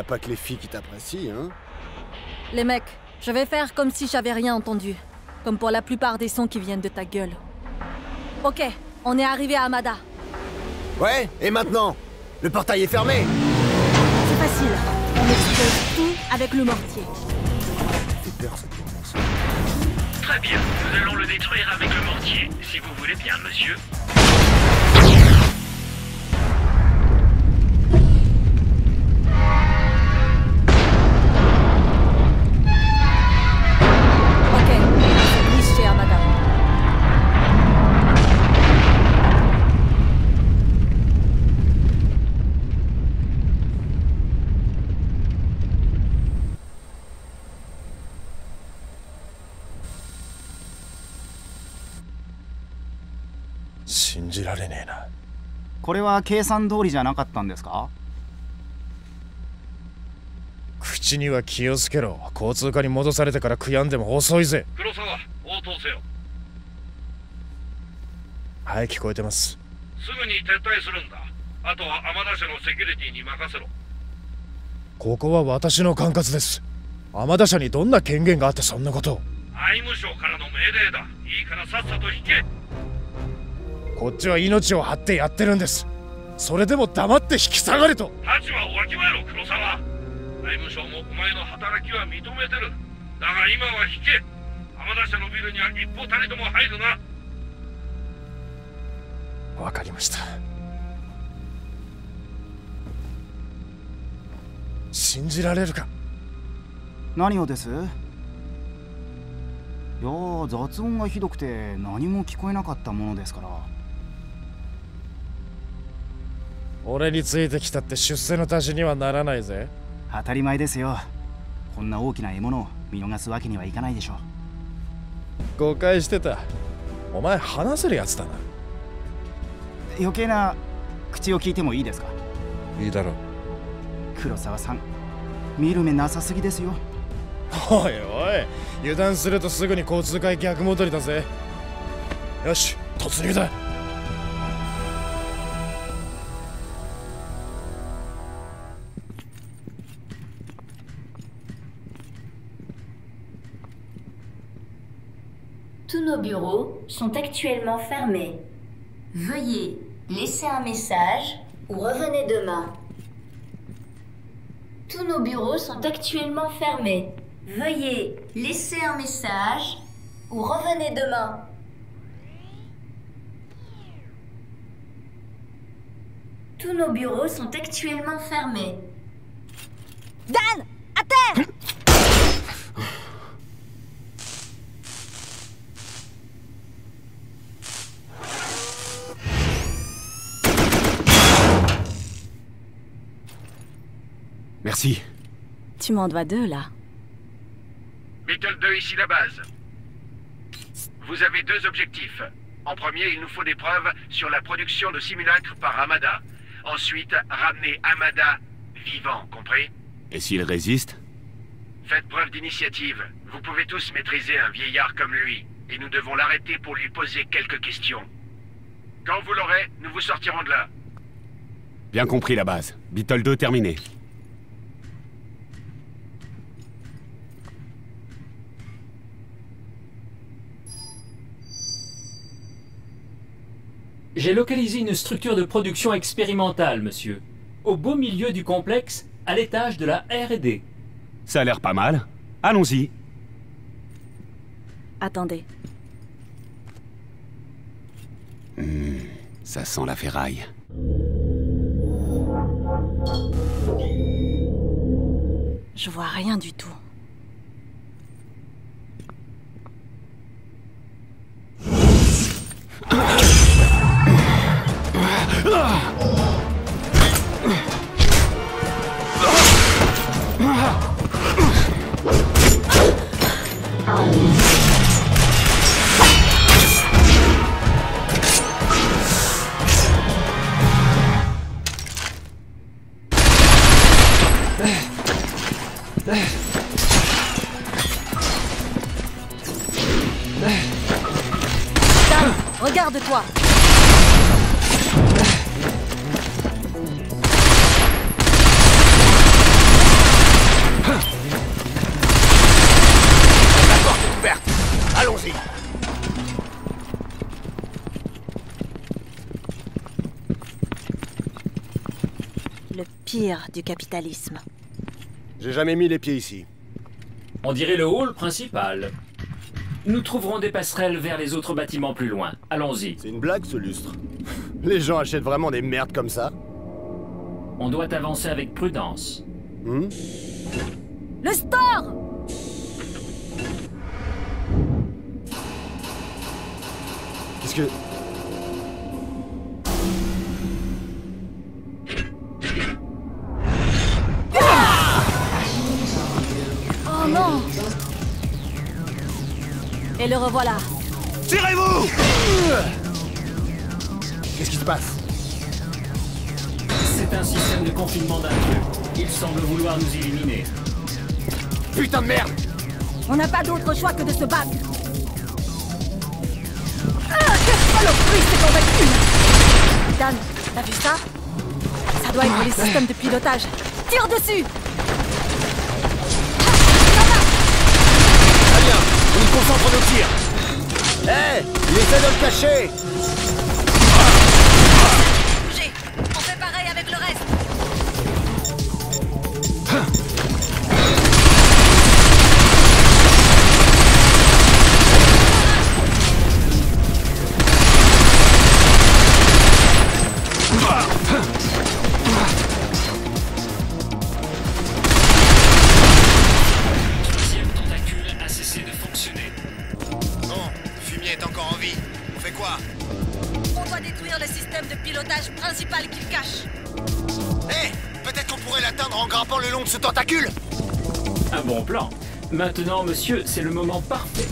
pas que les filles qui t'apprécient, hein Les mecs, je vais faire comme si j'avais rien entendu. Comme pour la plupart des sons qui viennent de ta gueule. Ok, on est arrivé à Amada. Ouais, et maintenant? Le portail est fermé C'est facile. On explose tout avec le mortier. J'ai peur, cette. Très bien, nous allons le détruire avec le mortier, si vous voulez bien, monsieur. これは計算通りじゃなかったんですか？口には気をつけろ。交通課に戻されてから悔やんでも遅いぜ。黒沢応答せよ。はい聞こえてます。すぐに撤退するんだ。あとは天田社のセキュリティに任せろ。ここは私の管轄です。天田社にどんな権限があってそんなことを。愛務省からの命令だ。いいからさっさと引けこっちは命を張ってやってるんです。それでも黙って引き下がれと。立場をわきまえろ黒沢。内務省もお前の働きは認めてる。だが今は引け。天田社のビルには一歩たりとも入るな。わかりました。信じられるか？何をです？いやー雑音がひどくて何も聞こえなかったものですから俺についてきたって出世の足しにはならないぜ。当たり前ですよ。こんな大きな獲物を見逃すわけにはいかないでしょう。誤解してた。お前話せるやつだな。余計な口を聞いてもいいですか？いいだろう。黒沢さん見る目なさすぎですよ。おいおい。油断するとすぐに交通会逆戻りだぜ。よし突入だ「Tous nos bureaux sont actuellement fermés. Veuillez laisser un message ou revenez demain. Tous nos bureaux sont actuellement fermés. Veuillez laisser un message ou revenez demain. Tous nos bureaux sont actuellement fermés. Dan À terre Merci. Tu m'en dois deux, là. Beetle 2, ici la base. Vous avez deux objectifs. En premier, il nous faut des preuves sur la production de simulacres par Amada. Ensuite, ramener Amada vivant, compris? Et s'il résiste? Faites preuve d'initiative. Vous pouvez tous maîtriser un vieillard comme lui, et nous devons l'arrêter pour lui poser quelques questions. Quand vous l'aurez, nous vous sortirons de là. Bien compris la base. Beetle 2 terminé. J'ai localisé une structure de production expérimentale, monsieur. Au beau milieu du complexe, à l'étage de la R&D. Ça a l'air pas mal. Allons-y. Attendez. Hmm, ça sent la ferraille. Je vois rien du tout. Dan, regarde-toi Du capitalisme. J'ai jamais mis les pieds ici. On dirait le hall principal. Nous trouverons des passerelles vers les autres bâtiments plus loin. Allons-y. C'est une blague ce lustre. Les gens achètent vraiment des merdes comme ça On doit avancer avec prudence. Hmm? Le store Qu'est-ce que... Oh non Et le revoilà Tirez-vous Qu'est-ce qui se passe? C'est un système de confinement d'un dieu. Il semble vouloir nous éliminer. Putain de merde On n'a pas d'autre choix que de se battre. Ah, quelle saloperie, c'est convaincu Dan, t'as vu ça? Ça doit être les systèmes de pilotage. Tire dessus Très bien, on concentre nos tirs. Hé Il essaie de le Maintenant, monsieur, c'est le moment parfait.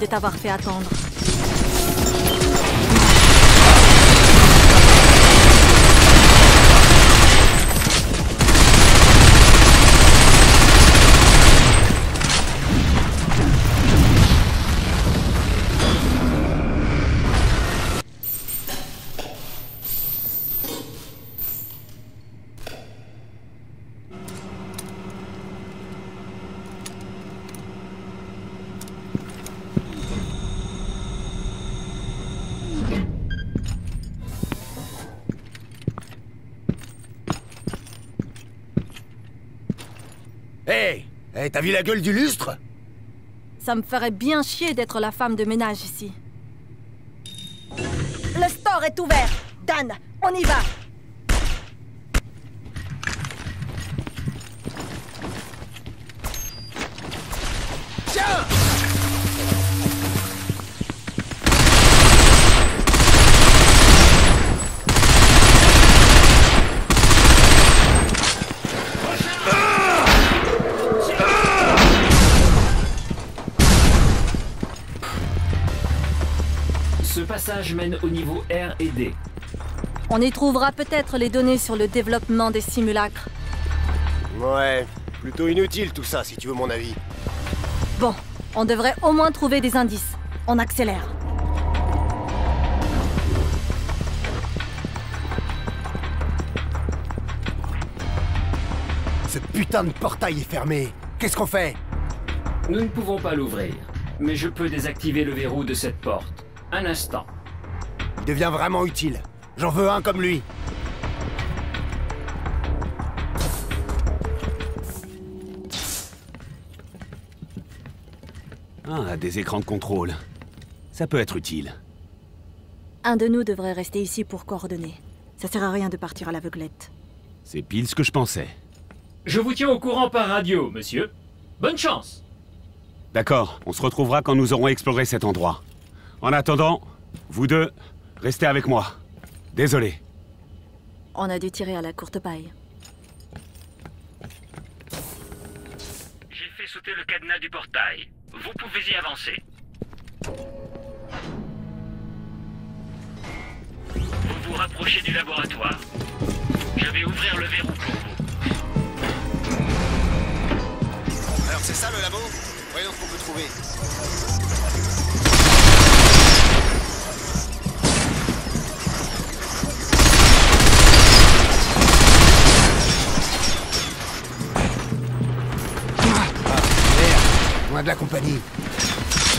De t'avoir fait attendre. T'as vu la gueule du lustre? Ça me ferait bien chier d'être la femme de ménage ici. Le store est ouvert. Dan, on y va. Passage mène au niveau R et D. On y trouvera peut-être les données sur le développement des simulacres. Ouais, plutôt inutile tout ça, si tu veux mon avis. Bon, on devrait au moins trouver des indices. On accélère. Ce putain de portail est fermé. Qu'est-ce qu'on fait? Nous ne pouvons pas l'ouvrir, mais je peux désactiver le verrou de cette porte. Un instant. Il devient vraiment utile. J'en veux un comme lui. Ah, des écrans de contrôle. Ça peut être utile. Un de nous devrait rester ici pour coordonner. Ça sert à rien de partir à l'aveuglette. C'est pile ce que je pensais. Je vous tiens au courant par radio, monsieur. Bonne chance D'accord, on se retrouvera quand nous aurons exploré cet endroit. En attendant, vous deux, restez avec moi. Désolé. On a dû tirer à la courte paille. J'ai fait sauter le cadenas du portail. Vous pouvez y avancer. Vous vous rapprochez du laboratoire. Je vais ouvrir le verrou pour vous. Alors c'est sauver. Loin de la compagnie.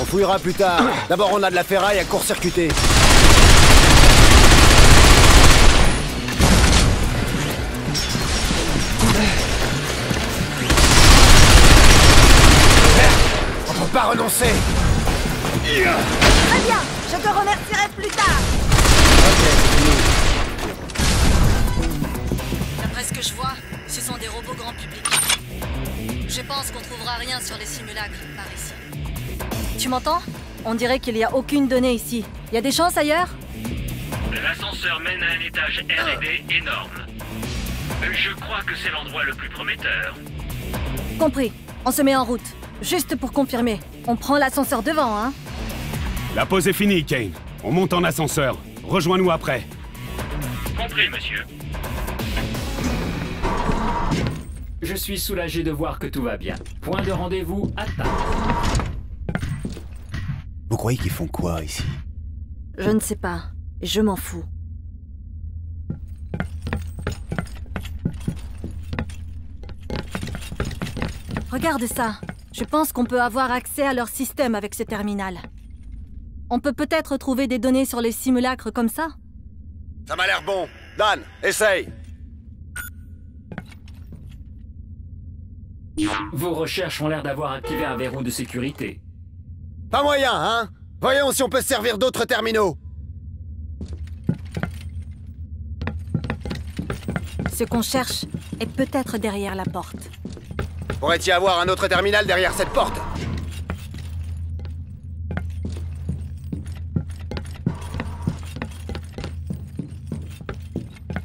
On fouillera plus tard. D'abord, on a de la ferraille à court-circuiter. On peut pas renoncer. Très bien, je te remercierai plus tard. D'après ce que je vois, ce sont des robots grand public. Je pense qu'on trouvera rien sur les simulacres par ici. Tu m'entends? On dirait qu'il n'y a aucune donnée ici. Il y a des chances ailleurs? L'ascenseur mène à un étage R&D énorme. Je crois que c'est l'endroit le plus prometteur. Compris. On se met en route. Juste pour confirmer. On prend l'ascenseur devant, hein? La pause est finie, Kane. On monte en ascenseur. Rejoins-nous après. Compris, monsieur. Je suis soulagé de voir que tout va bien. Point de rendez-vous atteint. Vous croyez qu'ils font quoi ici? Je ne sais pas. Et je m'en fous. Regarde ça. Je pense qu'on peut avoir accès à leur système avec ce terminal. On peut peut-être trouver des données sur les simulacres comme ça? Ça m'a l'air bon. Dan, essaye. Vos recherches ont l'air d'avoir activé un verrou de sécurité. Pas moyen, hein? Voyons si on peut se servir d'autres terminaux. Ce qu'on cherche est peut-être derrière la porte. Pourrait-il y avoir un autre terminal derrière cette porte?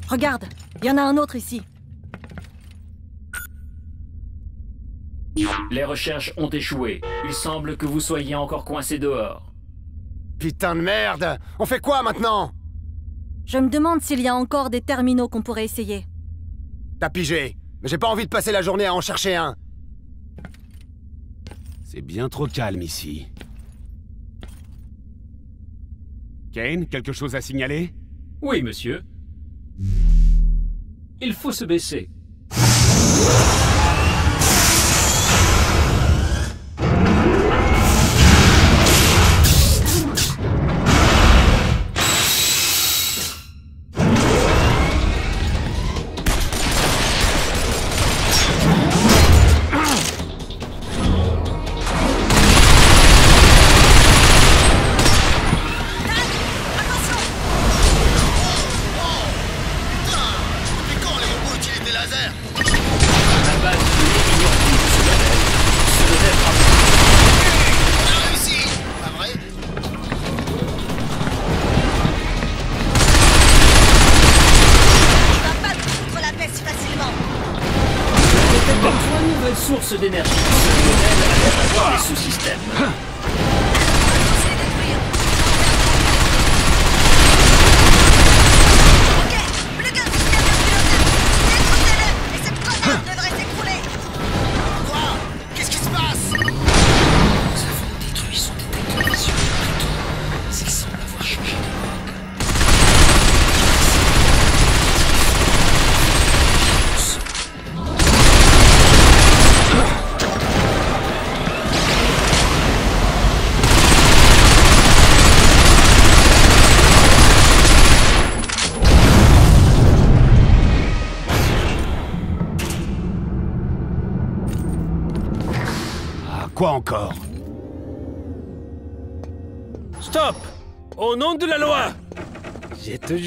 Regarde, il y en a un autre ici. Les recherches ont échoué. Il semble que vous soyez encore coincé dehors. Putain de merde On fait quoi maintenant? Je me demande s'il y a encore des terminaux qu'on pourrait essayer. T'as pigé, mais j'ai pas envie de passer la journée à en chercher un. C'est bien trop calme ici. Kane, quelque chose à signaler? Oui, monsieur. Il faut se baisser.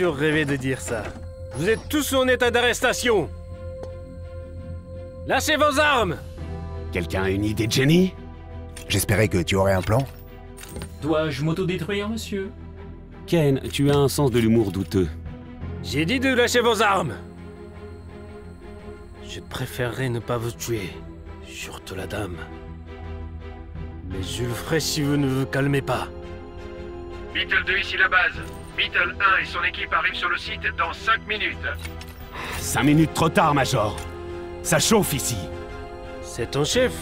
Toujours rêvé de dire ça. Vous êtes tous en état d'arrestation. Lâchez vos armes Quelqu'un a une idée de génie? J'espérais que tu aurais un plan. Dois-je m'autodétruire, monsieur? Ken, tu as un sens de l'humour douteux. J'ai dit de lâcher vos armes Je préférerais ne pas vous tuer. Surtout la dame. Mais je le ferai si vous ne vous calmez pas. Beetle 2 ici la base. Beetle 1 et son équipe arrivent sur le site dans 5 minutes. Cinq minutes trop tard, Major. Ça chauffe ici. C'est ton chef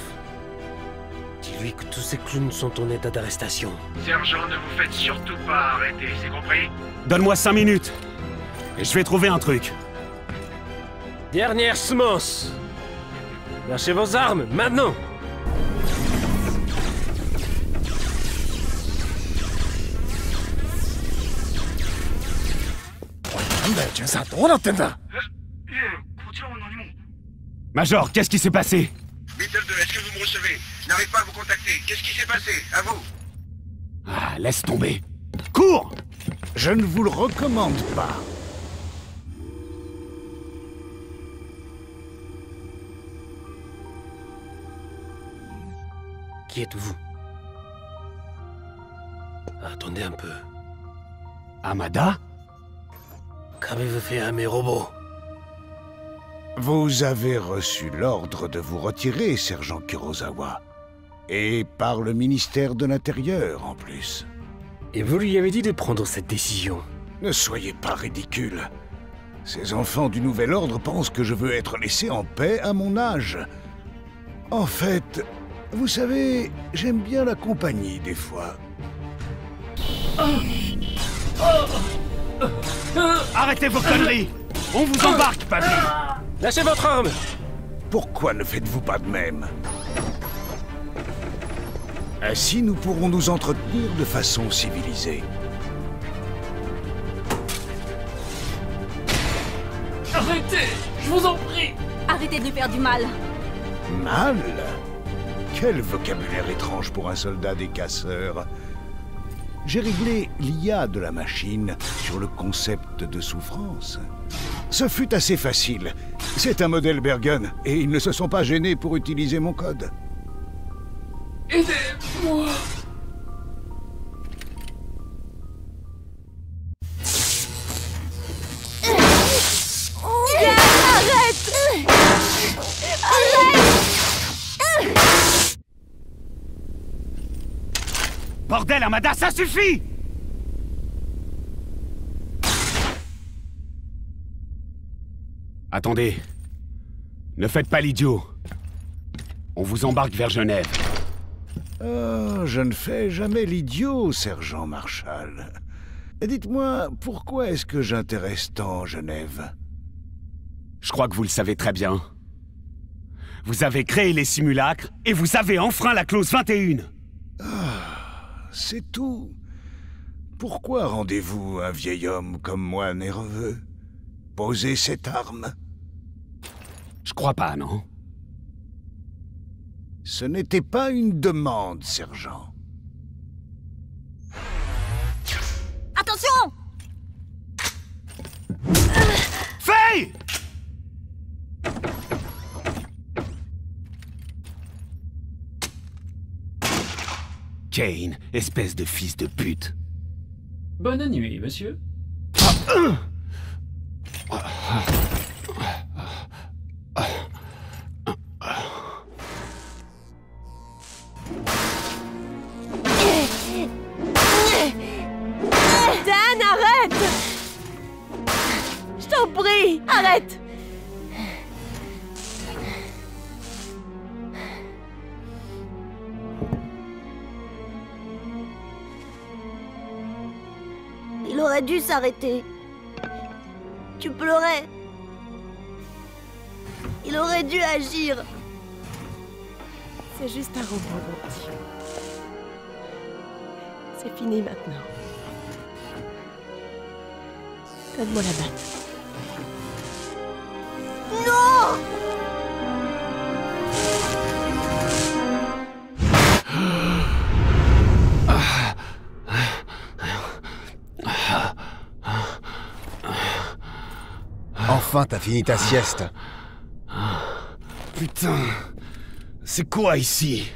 Dis-lui que tous ces clowns sont en état d'arrestation. Sergent, ne vous faites surtout pas arrêter, c'est compris? Donne-moi cinq minutes. Et je vais trouver un truc. Dernière semence Lâchez vos armes, maintenant なんだよ巡査どうなってんだ Major, qu'est-ce qui s'est passé Beetle 2, est-ce que vous me recevez Je n'arrive pas à vous contacter. Qu'est-ce qui s'est passé À vous Ah, laisse tomber. Cours Je ne vous le recommande pas. Qui êtes-vous Attendez un peu. Amada Qu'avez-vous fait à mes robots Vous avez reçu l'ordre de vous retirer, sergent Kurosawa. Et par le ministère de l'Intérieur, en plus. Et vous lui avez dit de prendre cette décision Ne soyez pas ridicule. Ces enfants du Nouvel Ordre pensent que je veux être laissé en paix à mon âge. En fait, vous savez, j'aime bien la compagnie des fois. Arrêtez vos conneries. On vous embarque, papy Lâchez votre arme. Pourquoi ne faites-vous pas de même? Ainsi, nous pourrons nous entretenir de façon civilisée. Arrêtez Je vous en prie. Arrêtez de lui faire du mal. Mal? Quel vocabulaire étrange pour un soldat des casseurs. J'ai réglé l'IA de la machine sur le concept de souffrance. Ce fut assez facile. C'est un modèle Bergen, et ils ne se sont pas gênés pour utiliser mon code. Aidez-moi Arrête Arrête Bordel, Amada, ça suffit Attendez. Ne faites pas l'idiot. On vous embarque vers Genève. Oh, je ne fais jamais l'idiot, sergent Marshall. Dites-moi, pourquoi est-ce que j'intéresse tant Genève Je crois que vous le savez très bien. Vous avez créé les simulacres et vous avez enfreint la clause 21 C'est tout. Pourquoi rendez-vous un vieil homme comme moi nerveux? Posez cette arme. Je crois pas, non Ce n'était pas une demande, sergent. Attention Faye Kane, espèce de fils de pute. Bonne nuit, monsieur. Dan, s'arrêter. Tu pleurais. Il aurait dû agir. C'est juste un robot. C'est fini maintenant. Donne-moi la batte. T'as fini ta sieste. Putain, c'est quoi ici?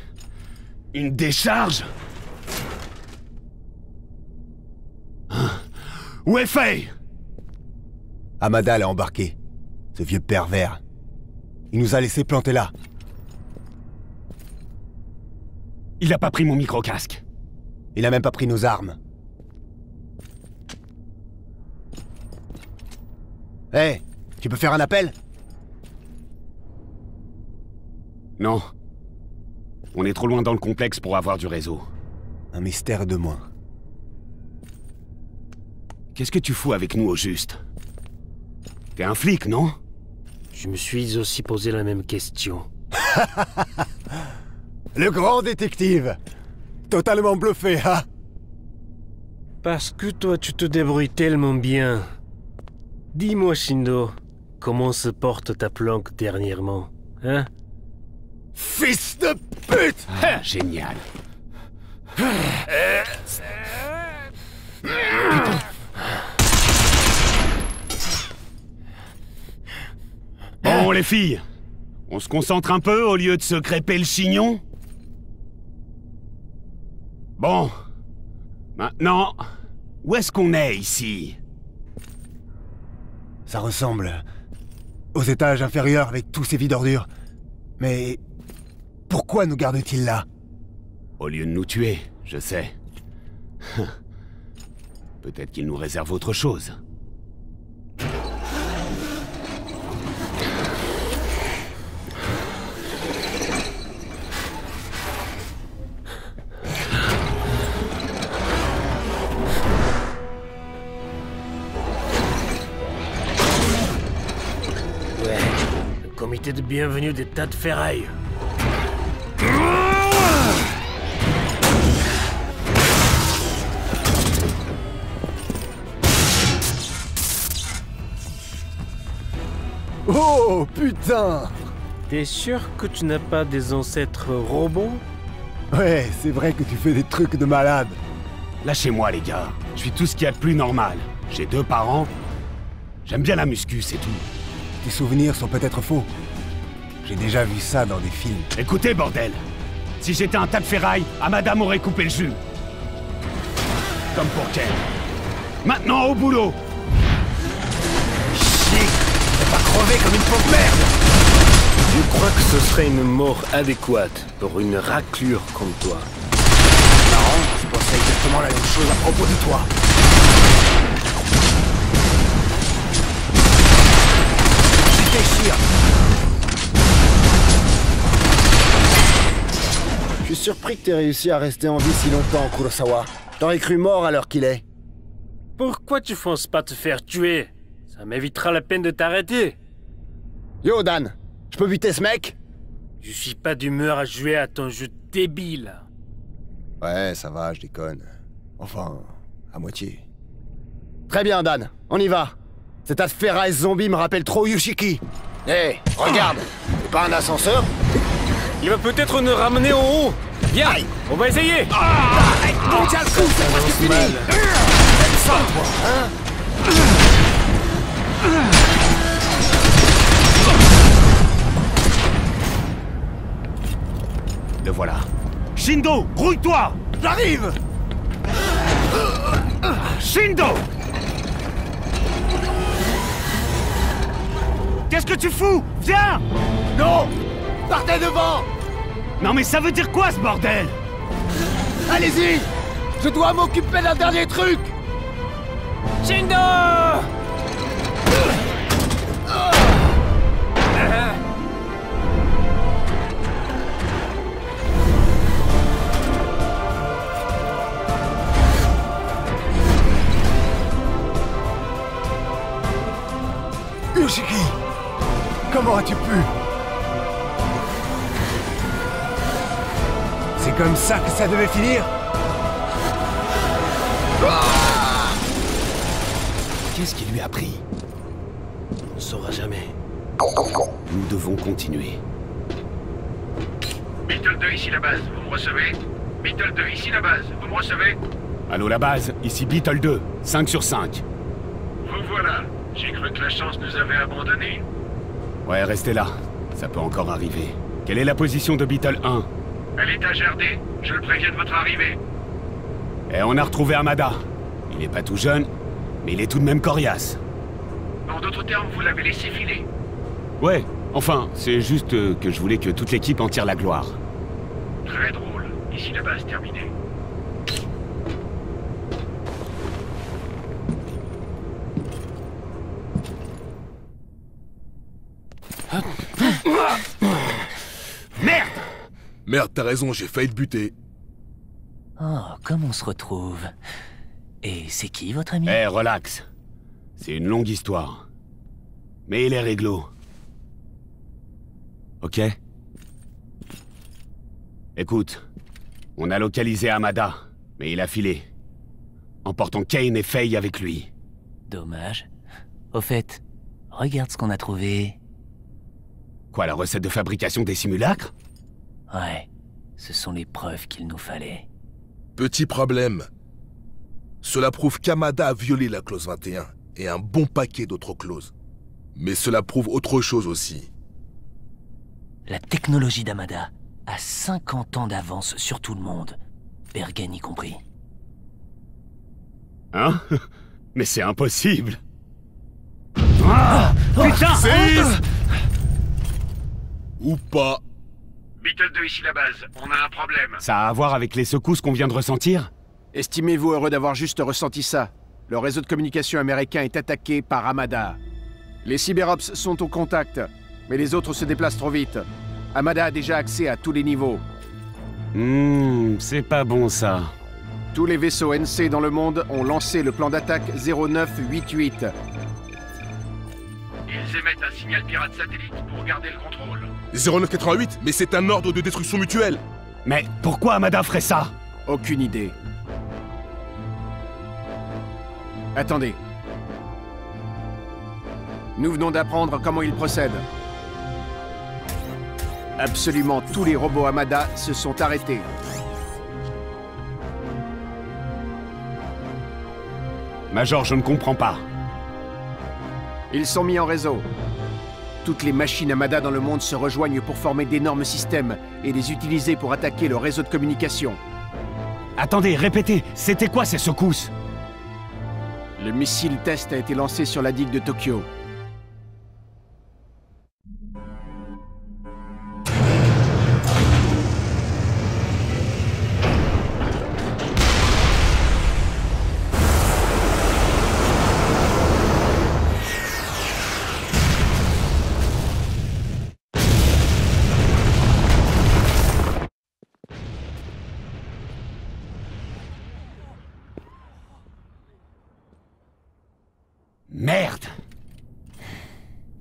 Une décharge? Hein? Où est Faye? Amada l'a embarqué. Ce vieux pervers. Il nous a laissé planter là. Il a pas pris mon micro-casque. Il a même pas pris nos armes. Hé, tu peux faire un appel Non. On est trop loin dans le complexe pour avoir du réseau. Un mystère de moins. Qu'est-ce que tu fous avec nous au juste? T'es un flic, non? Je me suis aussi posé la même question. Le grand détective Totalement bluffé, hein? Parce que toi, tu te débrouilles tellement bien. Dis-moi, Shindo, comment se porte ta planque dernièrement, hein? Fils de pute ah, Génial. Bon, les filles, on se concentre un peu au lieu de se crêper le chignon? Bon. Maintenant, où est-ce qu'on est ici? Ça ressemble aux étages inférieurs avec tous ces vides d'ordures. Mais pourquoi nous garde-t-il là? Au lieu de nous tuer, je sais. Peut-être qu'il nous réserve autre chose. De bienvenue des tas de ferraille. Oh, putain T'es sûr que tu n'as pas des ancêtres robots? Ouais, c'est vrai que tu fais des trucs de malade. Lâchez-moi, les gars. Je suis tout ce qu'il y a de plus normal. J'ai deux parents. J'aime bien la muscu, c'est tout. Tes souvenirs sont peut-être faux. J'ai déjà vu ça dans des films. Écoutez, bordel Si j'étais un tas de ferraille, Amada m'aurait coupé le jus. Comme pour Ken. Maintenant, au boulot Chic pas crevé comme une pauvre merde Je crois que ce serait une mort adéquate pour une raclure comme toi? Marrant, je pensais exactement la même chose à propos de toi. Je déchire suis surpris que t'aies réussi à rester en vie si longtemps, Kurosawa. T'aurais cru mort à l'heure qu'il est. Pourquoi tu fonces pas te faire tuer? Ça m'évitera la peine de t'arrêter. Yo, Dan Je peux buter ce mec? Je suis pas d'humeur à jouer à ton jeu débile. Ouais, ça va, je déconne. Enfin, à moitié. Très bien, Dan, on y va. Cet tas de ferraille zombie me rappelle trop Yushiki. Hé, regarde C'est pas un ascenseur? Il va peut-être nous ramener en haut. Viens, on va essayer. Bon, tiens le coup, c'est presque fini. T'aimes ça, toi, hein Le voilà. Shindo, grouille-toi. J'arrive. Shindo. Qu'est-ce que tu fous? Viens. Non Partez devant Non mais ça veut dire quoi ce bordel? Allez-y! Je dois m'occuper d'un dernier truc! Shindo Yushiki Comment as-tu pu? C'est comme ça que ça devait finir Qu'est-ce qui lui a pris On saura jamais. Nous devons continuer. Beetle 2, ici la base, vous me recevez Beetle 2, ici la base, vous me recevez Allô la base, ici Beetle 2, 5 sur 5. Vous voilà. J'ai cru que la chance nous avait abandonnés. Ouais, restez là. Ça peut encore arriver. Quelle est la position de Beetle 1 Elle est à Jardé. Je le préviens de votre arrivée. Et on a retrouvé Amada. Il est pas tout jeune, mais il est tout de même coriace. En d'autres termes, vous l'avez laissé filer. Ouais, enfin, c'est juste euh, que je voulais que toute l'équipe en tire la gloire. Très drôle. Ici la base terminée. Merde t'as raison, j'ai failli te buter. Oh, comme on se retrouve. Et c'est qui votre ami? Eh, relax. C'est une longue histoire. Mais il est réglo. Ok? Écoute, on a localisé Amada, mais il a filé. Emportant Kane et Faye avec lui. Dommage. Au fait, regarde ce qu'on a trouvé. Quoi, la recette de fabrication des simulacres? Ouais, ce sont les preuves qu'il nous fallait. Petit problème. Cela prouve qu'Amada a violé la clause 21 et un bon paquet d'autres clauses. Mais cela prouve autre chose aussi. La technologie d'Amada a 50 ans d'avance sur tout le monde, Bergen y compris. Hein? Mais c'est impossible Ah Putain Seize Ou pas Beetle 2 ici la base, on a un problème. Ça a à voir avec les secousses qu'on vient de ressentir Estimez-vous heureux d'avoir juste ressenti ça. Le réseau de communication américain est attaqué par Amada. Les cyberops sont au contact, mais les autres se déplacent trop vite. Amada a déjà accès à tous les niveaux. Hmm, c'est pas bon ça. Tous les vaisseaux NC dans le monde ont lancé le plan d'attaque 0988. Ils émettent un signal pirate satellite pour garder le contrôle. 0988, mais c'est un ordre de destruction mutuelle. Mais pourquoi Amada ferait ça? Aucune idée. Attendez. Nous venons d'apprendre comment il procède. Absolument tous les robots Amada se sont arrêtés. Major, je ne comprends pas. Ils sont mis en réseau. Toutes les machines Amada dans le monde se rejoignent pour former d'énormes systèmes et les utiliser pour attaquer le réseau de communication. Attendez, répétez, c'était quoi ces secousses? Le missile test a été lancé sur la digue de Tokyo.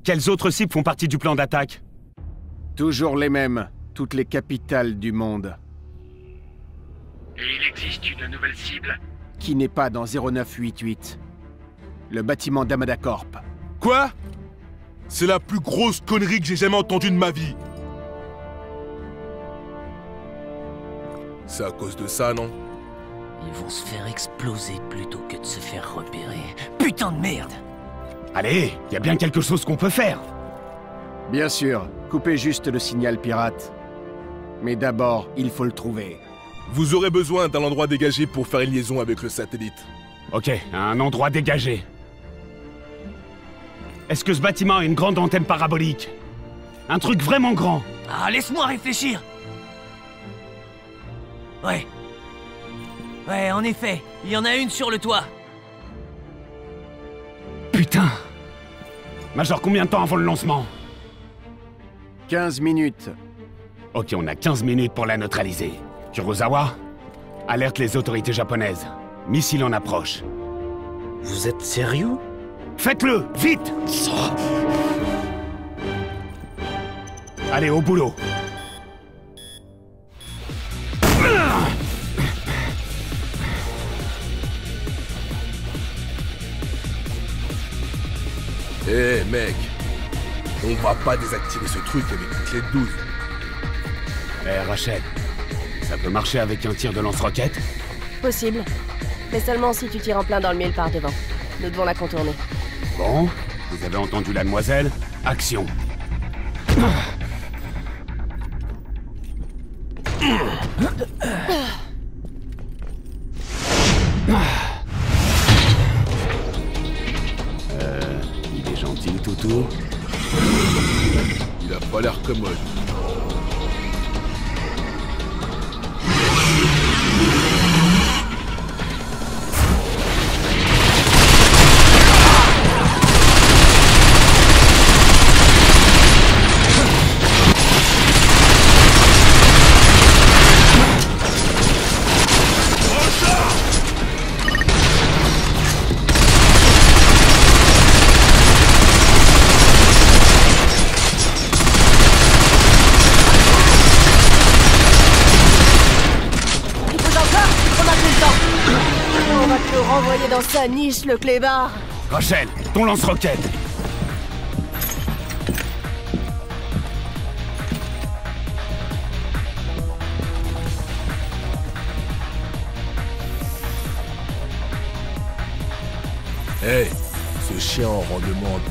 Quelles autres cibles font partie du plan d'attaque Toujours les mêmes, toutes les capitales du monde. Et il existe une nouvelle cible Qui n'est pas dans 0988. Le bâtiment d'Amada Corp. Quoi? C'est la plus grosse connerie que j'ai jamais entendue de ma vie. C'est à cause de ça, non? Ils vont se faire exploser plutôt que de se faire repérer. Putain de merde Allez, y a bien quelque chose qu'on peut faire Bien sûr, coupez juste le signal pirate. Mais d'abord, il faut le trouver. Vous aurez besoin d'un endroit dégagé pour faire une liaison avec le satellite. Ok, un endroit dégagé. Est-ce que ce bâtiment a une grande antenne parabolique? Un truc vraiment grand Ah, laisse-moi réfléchir Ouais. Ouais, en effet, il y en a une sur le toit. Putain Major, combien de temps avant le lancement? 15 minutes. Ok, on a 15 minutes pour la neutraliser. Kurosawa Alerte les autorités japonaises. Missile en approche. Vous êtes sérieux? Faites-le Vite Allez, au boulot Eh mec, on va pas désactiver ce truc avec une clé de 12. Eh Rachel, ça peut marcher avec un tir de lance-roquette Possible. Mais seulement si tu tires en plein dans le mille par devant. Nous devons la contourner. Bon, vous avez entendu la demoiselle Action Il a pas l'air commode. La niche, le clébard Rachel, ton lance-roquette Hé, ce chien en rend demande.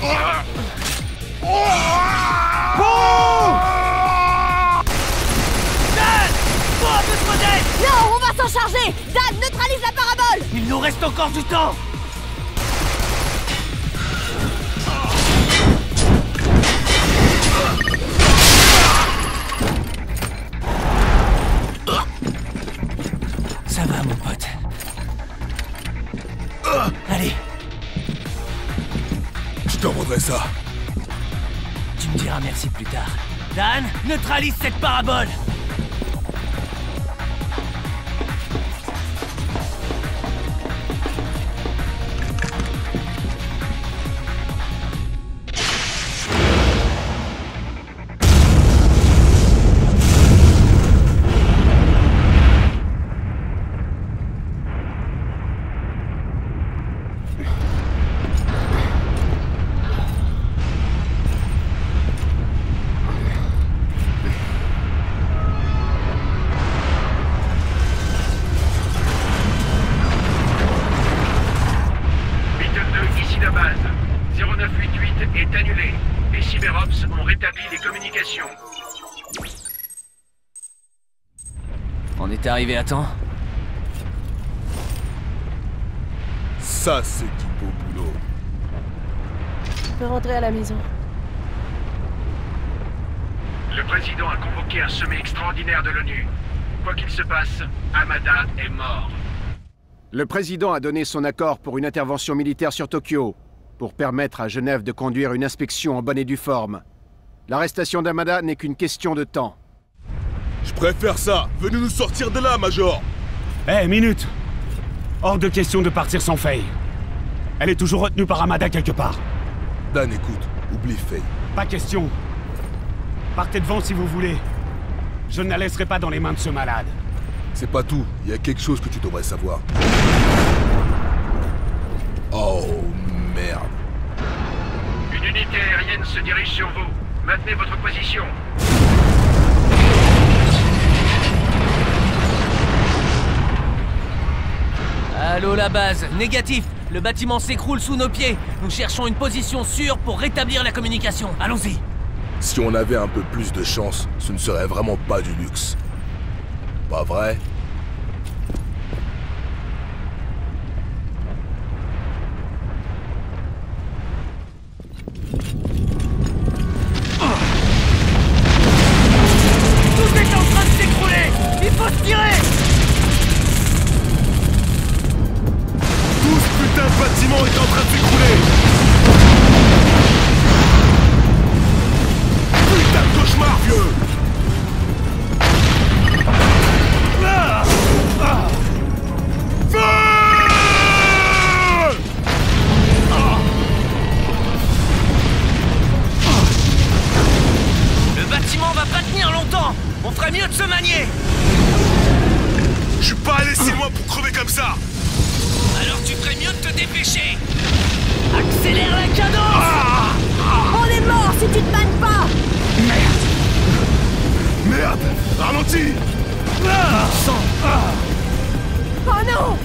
Dan Dan, neutralise la parabole Il nous reste encore du temps Ça va, mon pote. Allez, Je te rendrai ça. tu me diras merci plus tard. Dan, neutralise cette parabole Ça, c'est du beau boulot. On peut rentrer à la maison. Le président a convoqué un sommet extraordinaire de l'ONU. Quoi qu'il se passe, Amada est mort. Le président a donné son accord pour une intervention militaire sur Tokyo, pour permettre à Genève de conduire une inspection en bonne et due forme. L'arrestation d'Amada n'est qu'une question de temps. Je préfère ça. Venez nous sortir de là, Major. Hé, minute Hors de question de partir sans Faye. Elle est toujours retenue par Amada quelque part. Dan, écoute, oublie Faye. Pas question. Partez devant si vous voulez. Je ne la laisserai pas dans les mains de ce malade. C'est pas tout. Il y a quelque chose que tu devrais savoir. Oh, merde. Une unité aérienne se dirige sur vous. Maintenez votre position. Allô la base, négatif. Le bâtiment s'écroule sous nos pieds. Nous cherchons une position sûre pour rétablir la communication. Allons-y. Si on avait un peu plus de chance, ce ne serait vraiment pas du luxe. Pas vrai? Tout est en train de s'écrouler Il faut se tirer De bâtiment est en train de s'écrouler. Putain de cauchemar, vieux. Ah Ah Le bâtiment va pas tenir longtemps. On ferait mieux de se manier. Je suis pas allé six mois pour crever comme ça tu ferais mieux de te dépêcher. Accélère la cadence. On est mort si tu te mannes pas. Merde. Ralentis Ah, Oh non.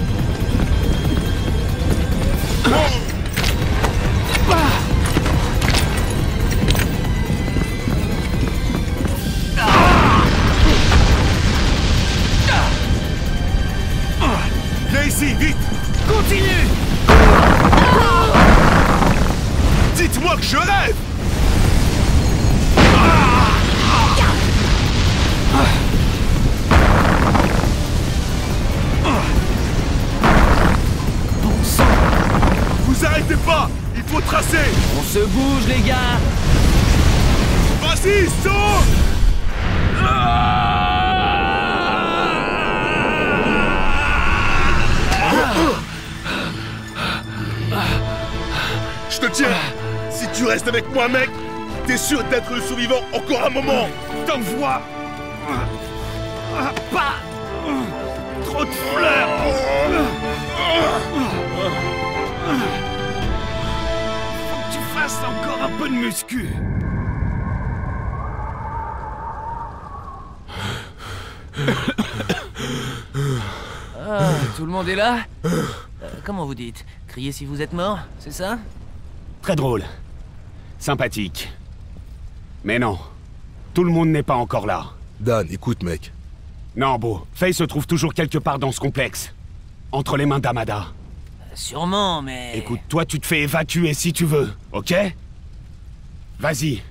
Ici, vite Continue. Dites-moi que je rêve. Vous arrêtez pas. Il faut tracer. On se bouge les gars. Vas-y, saute tiens. Si tu restes avec moi, mec, T'es sûr d'être le survivant encore un moment. T'envoies Pas Trop de fleurs. Faut que tu fasses encore un peu de muscu. Ah, tout le monde est là? Euh, Comment vous dites? Criez si vous êtes mort, c'est ça? Très drôle. Sympathique. Mais non. Tout le monde n'est pas encore là. Dan, écoute, mec. Non, Beau. Faye se trouve toujours quelque part dans ce complexe. Entre les mains d'Amada. Sûrement, mais... Écoute, toi, tu te fais évacuer si tu veux, ok? Vas-y.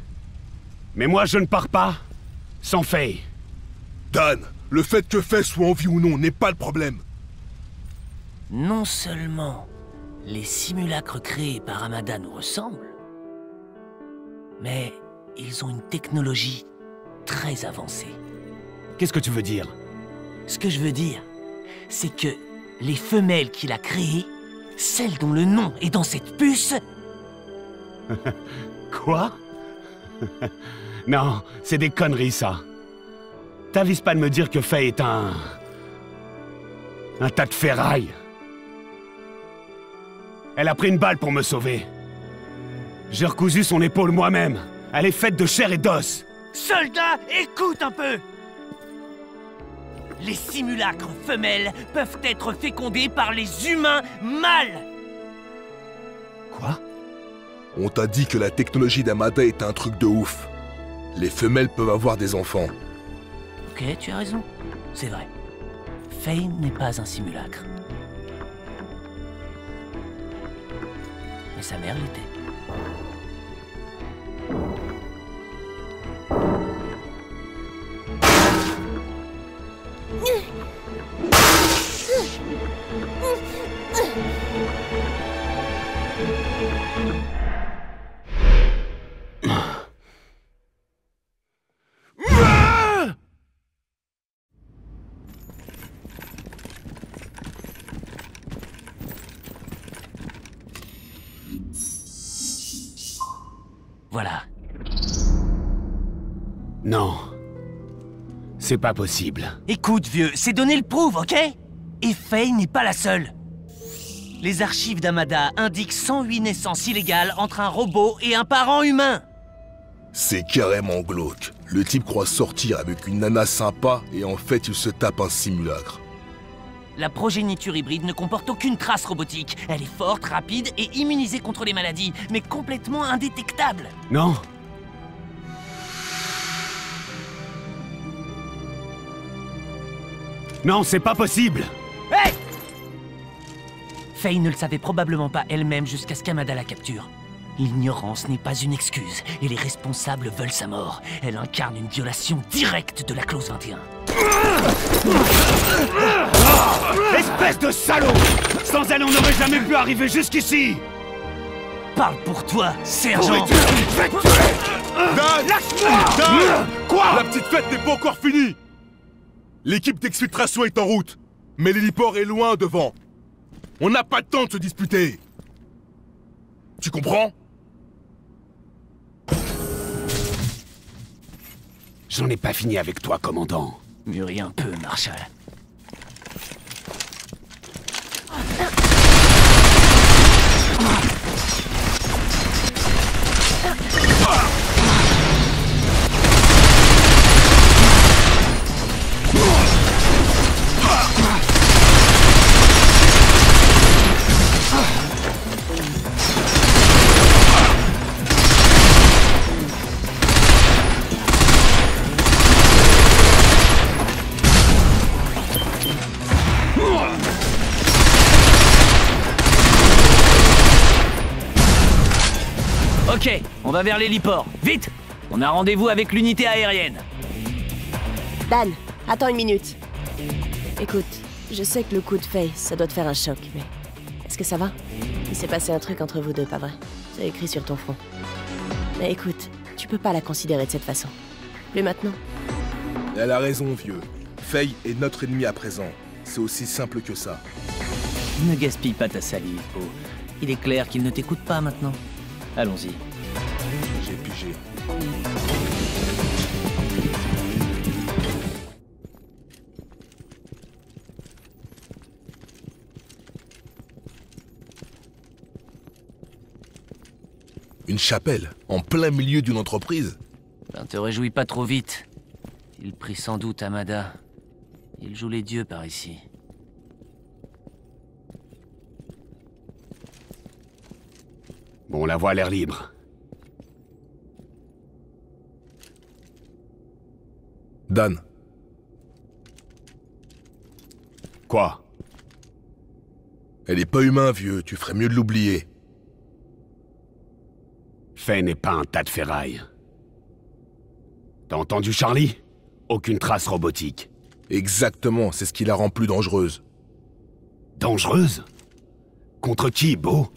Mais moi, je ne pars pas sans Faye. Dan, le fait que Faye soit en vie ou non n'est pas le problème. Non seulement les simulacres créés par Amada nous ressemblent, mais ils ont une technologie très avancée. Qu'est-ce que tu veux dire? Ce que je veux dire, c'est que les femelles qu'il a créées, celles dont le nom est dans cette puce, Quoi? Non, c'est des conneries, ça. T'avises pas de me dire que Faye est un... Un tas de ferraille. Elle a pris une balle pour me sauver. J'ai recousu son épaule moi-même. Elle est faite de chair et d'os. Soldat, écoute un peu Les simulacres femelles peuvent être fécondés par les humains mâles On t'a dit que la technologie d'Amada était un truc de ouf. Les femelles peuvent avoir des enfants. Ok, tu as raison. C'est vrai. Faye n'est pas un simulacre. Mais sa mère l'était. Non. C'est pas possible. Écoute, vieux, ces données le prouvent, ok? Et Faye n'est pas la seule. Les archives d'Amada indiquent 108 naissances illégales entre un robot et un parent humain. C'est carrément glauque. Le type croit sortir avec une nana sympa et en fait il se tape un simulacre. La progéniture hybride ne comporte aucune trace robotique. Elle est forte, rapide et immunisée contre les maladies, mais complètement indétectable. Non Non, c'est pas possible. Hey! Faye ne le savait probablement pas elle-même jusqu'à ce qu'Amada la capture. L'ignorance n'est pas une excuse, et les responsables veulent sa mort. Elle incarne une violation directe de la clause 21. Espèce de salaud! Sans elle, on n'aurait jamais pu arriver jusqu'ici. Parle pour toi, sergent. Lâche-moi! Quoi? La petite fête n'est pas encore finie L'équipe d'exfiltration est en route, mais l'héliport est loin devant. On n'a pas de temps de se disputer. Tu comprends? J'en ai pas fini avec toi, commandant. Mûris un peu, Marshall. On va vers l'héliport. Vite On a rendez-vous avec l'unité aérienne. Dan, attends une minute. Écoute, je sais que le coup de Faye, ça doit te faire un choc, mais est-ce que ça va? Il s'est passé un truc entre vous deux, pas vrai? C'est écrit sur ton front. Mais écoute, tu peux pas la considérer de cette façon. Plus maintenant. Elle a raison, vieux. Faye est notre ennemi à présent. C'est aussi simple que ça. Ne gaspille pas ta salive, Po. Il est clair qu'il ne t'écoute pas maintenant. Allons-y. Une chapelle, en plein milieu d'une entreprise. Ben te réjouis pas trop vite. Il prie sans doute Amada. Il joue les dieux par ici. Bon, la voie a l'air libre. Dan, Quoi? Elle est pas humain, vieux. Tu ferais mieux de l'oublier. Faye n'est pas un tas de ferraille. T'as entendu Charlie? Aucune trace robotique. Exactement, c'est ce qui la rend plus dangereuse. Dangereuse? Contre qui, Beau?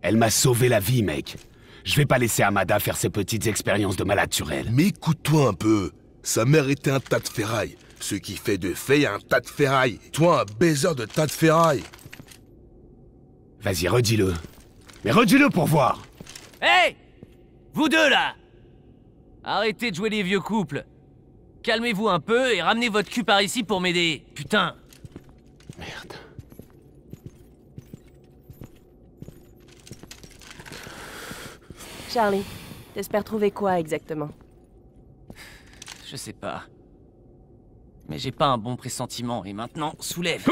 Elle m'a sauvé la vie, mec. Je vais pas laisser Amada faire ses petites expériences de malade sur elle. Mais écoute-toi un peu. Sa mère était un tas de ferraille. Ce qui fait de Faye un tas de ferraille. Toi, un baiser de tas de ferraille. Vas-y, redis-le. Mais redis-le pour voir Hey Vous deux là Arrêtez de jouer les vieux couples. Calmez-vous un peu et ramenez votre cul par ici pour m'aider. Putain Merde. Charlie, t'espères trouver quoi exactement? Je sais pas. Mais j'ai pas un bon pressentiment et maintenant, soulève.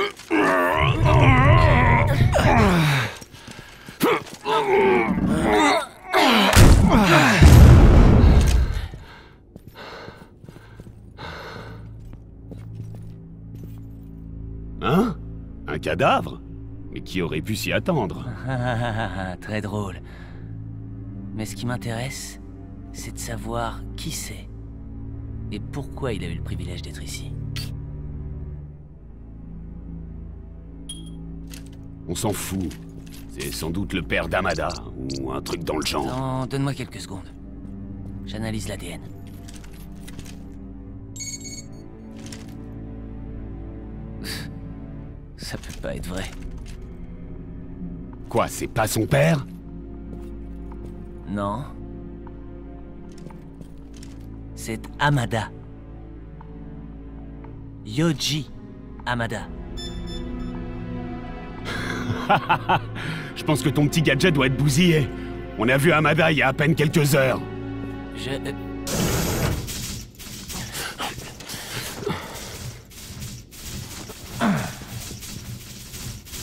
Hein? Un cadavre? Mais qui aurait pu s'y attendre? Très drôle. Mais ce qui m'intéresse, c'est de savoir qui c'est. Et pourquoi il a eu le privilège d'être ici. On s'en fout. C'est sans doute le père d'Amada, ou un truc dans le genre. Non, donne-moi quelques secondes. J'analyse l'ADN. Ça peut pas être vrai. Quoi, c'est pas son père? Non. C'est Amada. Yoji Amada. Je pense que ton petit gadget doit être bousillé. On a vu Amada il y a à peine quelques heures. Je... euh,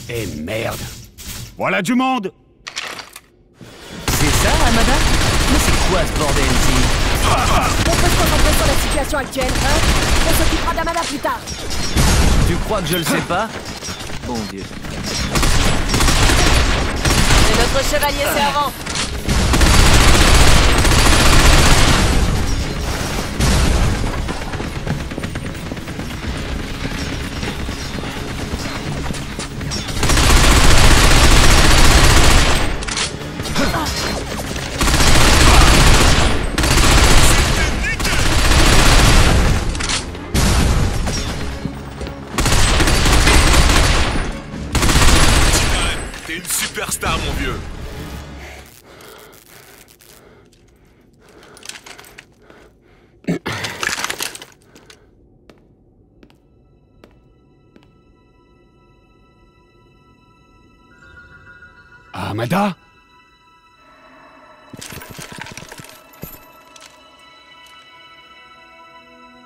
Eh merde Voilà du monde C'est ça, Amada? Mais c'est quoi ce bordel ici? On peut se concentrer sur la situation actuelle, hein? On s'occupera d'Amada plus tard. Tu crois que je le sais pas? Bon Dieu. Et notre chevalier servant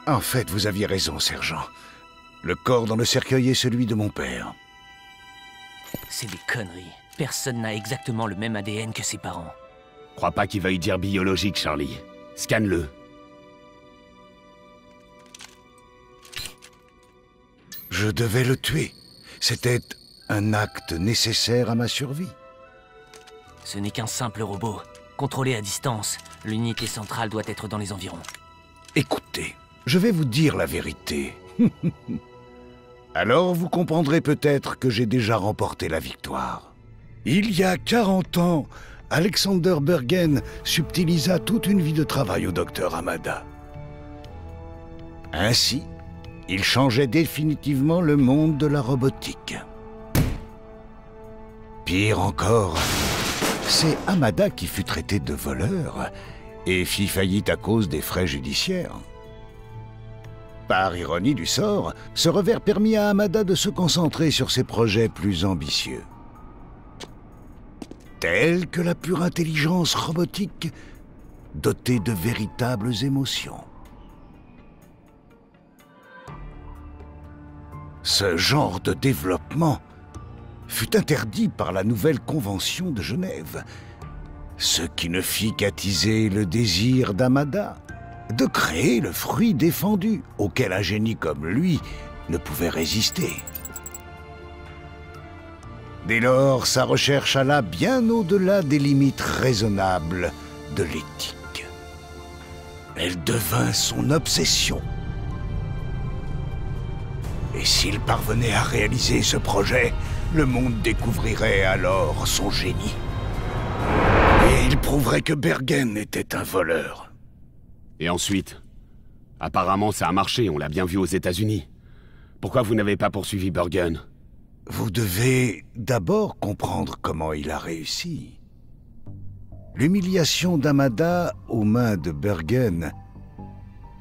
En fait, vous aviez raison, sergent. Le corps dans le cercueil est celui de mon père. C'est des conneries. Personne n'a exactement le même ADN que ses parents. Crois pas qu'il veuille dire biologique, Charlie. Scanne-le. Je devais le tuer. C'était un acte nécessaire à ma survie. Ce n'est qu'un simple robot. Contrôlé à distance, l'unité centrale doit être dans les environs. Écoutez, je vais vous dire la vérité. Alors vous comprendrez peut-être que j'ai déjà remporté la victoire. Il y a 40 ans, Alexander Bergen subtilisa toute une vie de travail au docteur Amada. Ainsi, il changeait définitivement le monde de la robotique. Pire encore, c'est Amada qui fut traité de voleur et fit faillite à cause des frais judiciaires. Par ironie du sort, ce revers permit à Amada de se concentrer sur ses projets plus ambitieux. Tels que la pure intelligence robotique dotée de véritables émotions. Ce genre de développement fut interdit par la nouvelle Convention de Genève, ce qui ne fit qu'attiser le désir d'Amada de créer le fruit défendu auquel un génie comme lui ne pouvait résister. Dès lors, sa recherche alla bien au-delà des limites raisonnables de l'éthique. Elle devint son obsession. Et s'il parvenait à réaliser ce projet, le monde découvrirait alors son génie. Et il prouverait que Bergen était un voleur. Et ensuite Apparemment, ça a marché, on l'a bien vu aux États-Unis. Pourquoi vous n'avez pas poursuivi Bergen? Vous devez d'abord comprendre comment il a réussi. L'humiliation d'Amada aux mains de Bergen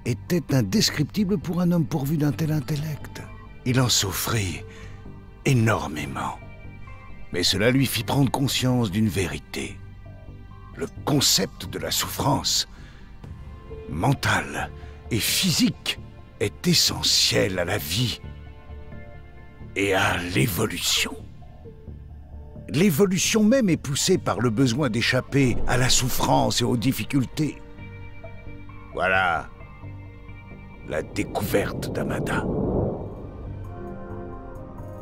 était indescriptible pour un homme pourvu d'un tel intellect. Il en souffrit énormément. Mais cela lui fit prendre conscience d'une vérité. Le concept de la souffrance, mentale et physique, est essentiel à la vie et à l'évolution. L'évolution même est poussée par le besoin d'échapper à la souffrance et aux difficultés. Voilà la découverte d'Amada.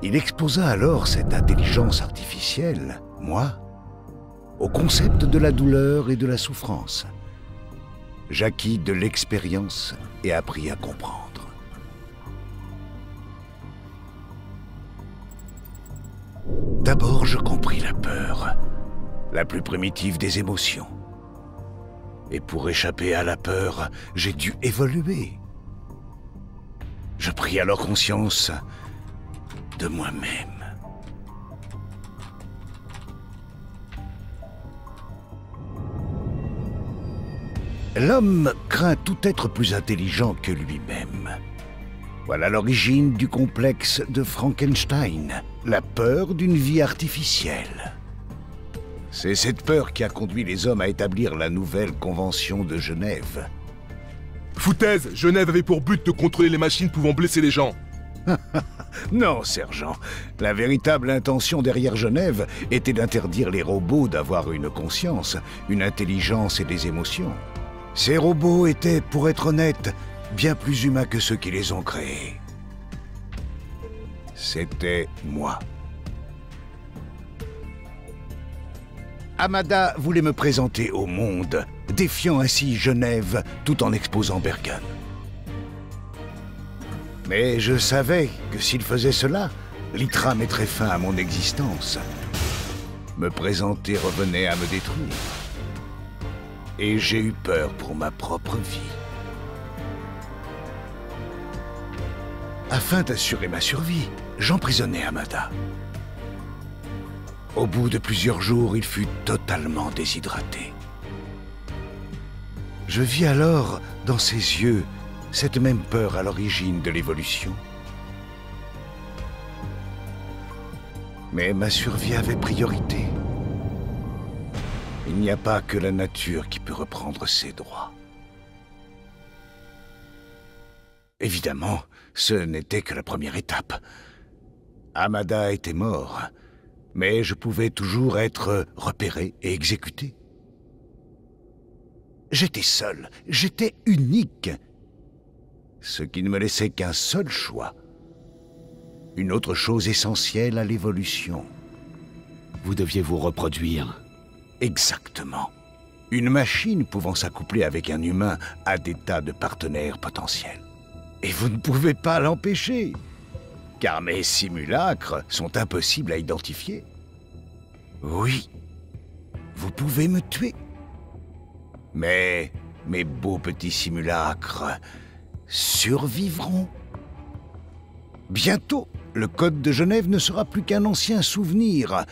Il exposa alors cette intelligence artificielle, moi, au concept de la douleur et de la souffrance. J'acquis de l'expérience et appris à comprendre. D'abord, je compris la peur, la plus primitive des émotions. Et pour échapper à la peur, j'ai dû évoluer. Je pris alors conscience de moi-même. L'homme craint tout être plus intelligent que lui-même. Voilà l'origine du complexe de Frankenstein, la peur d'une vie artificielle. C'est cette peur qui a conduit les hommes à établir la nouvelle Convention de Genève. Foutaise Genève avait pour but de contrôler les machines pouvant blesser les gens. Non, sergent. La véritable intention derrière Genève était d'interdire les robots d'avoir une conscience, une intelligence et des émotions. Ces robots étaient, pour être honnête, bien plus humains que ceux qui les ont créés. C'était moi. Amada voulait me présenter au monde, défiant ainsi Genève tout en exposant Bergen. Mais je savais que s'il faisait cela, Litra mettrait fin à mon existence. Me présenter revenait à me détruire. Et j'ai eu peur pour ma propre vie. Afin d'assurer ma survie, j'emprisonnai Amada. Au bout de plusieurs jours, il fut totalement déshydraté. Je vis alors, dans ses yeux, cette même peur à l'origine de l'évolution. Mais ma survie avait priorité. Il n'y a pas que la nature qui peut reprendre ses droits. Évidemment, ce n'était que la première étape. Amada était mort, mais je pouvais toujours être repéré et exécuté. J'étais seul, j'étais unique, ce qui ne me laissait qu'un seul choix. Une autre chose essentielle à l'évolution. Vous deviez vous reproduire. Exactement. Une machine pouvant s'accoupler avec un humain a des tas de partenaires potentiels. Et vous ne pouvez pas l'empêcher, car mes simulacres sont impossibles à identifier. Oui, vous pouvez me tuer. Mais mes beaux petits simulacres survivront. Bientôt, le Code de Genève ne sera plus qu'un ancien souvenir,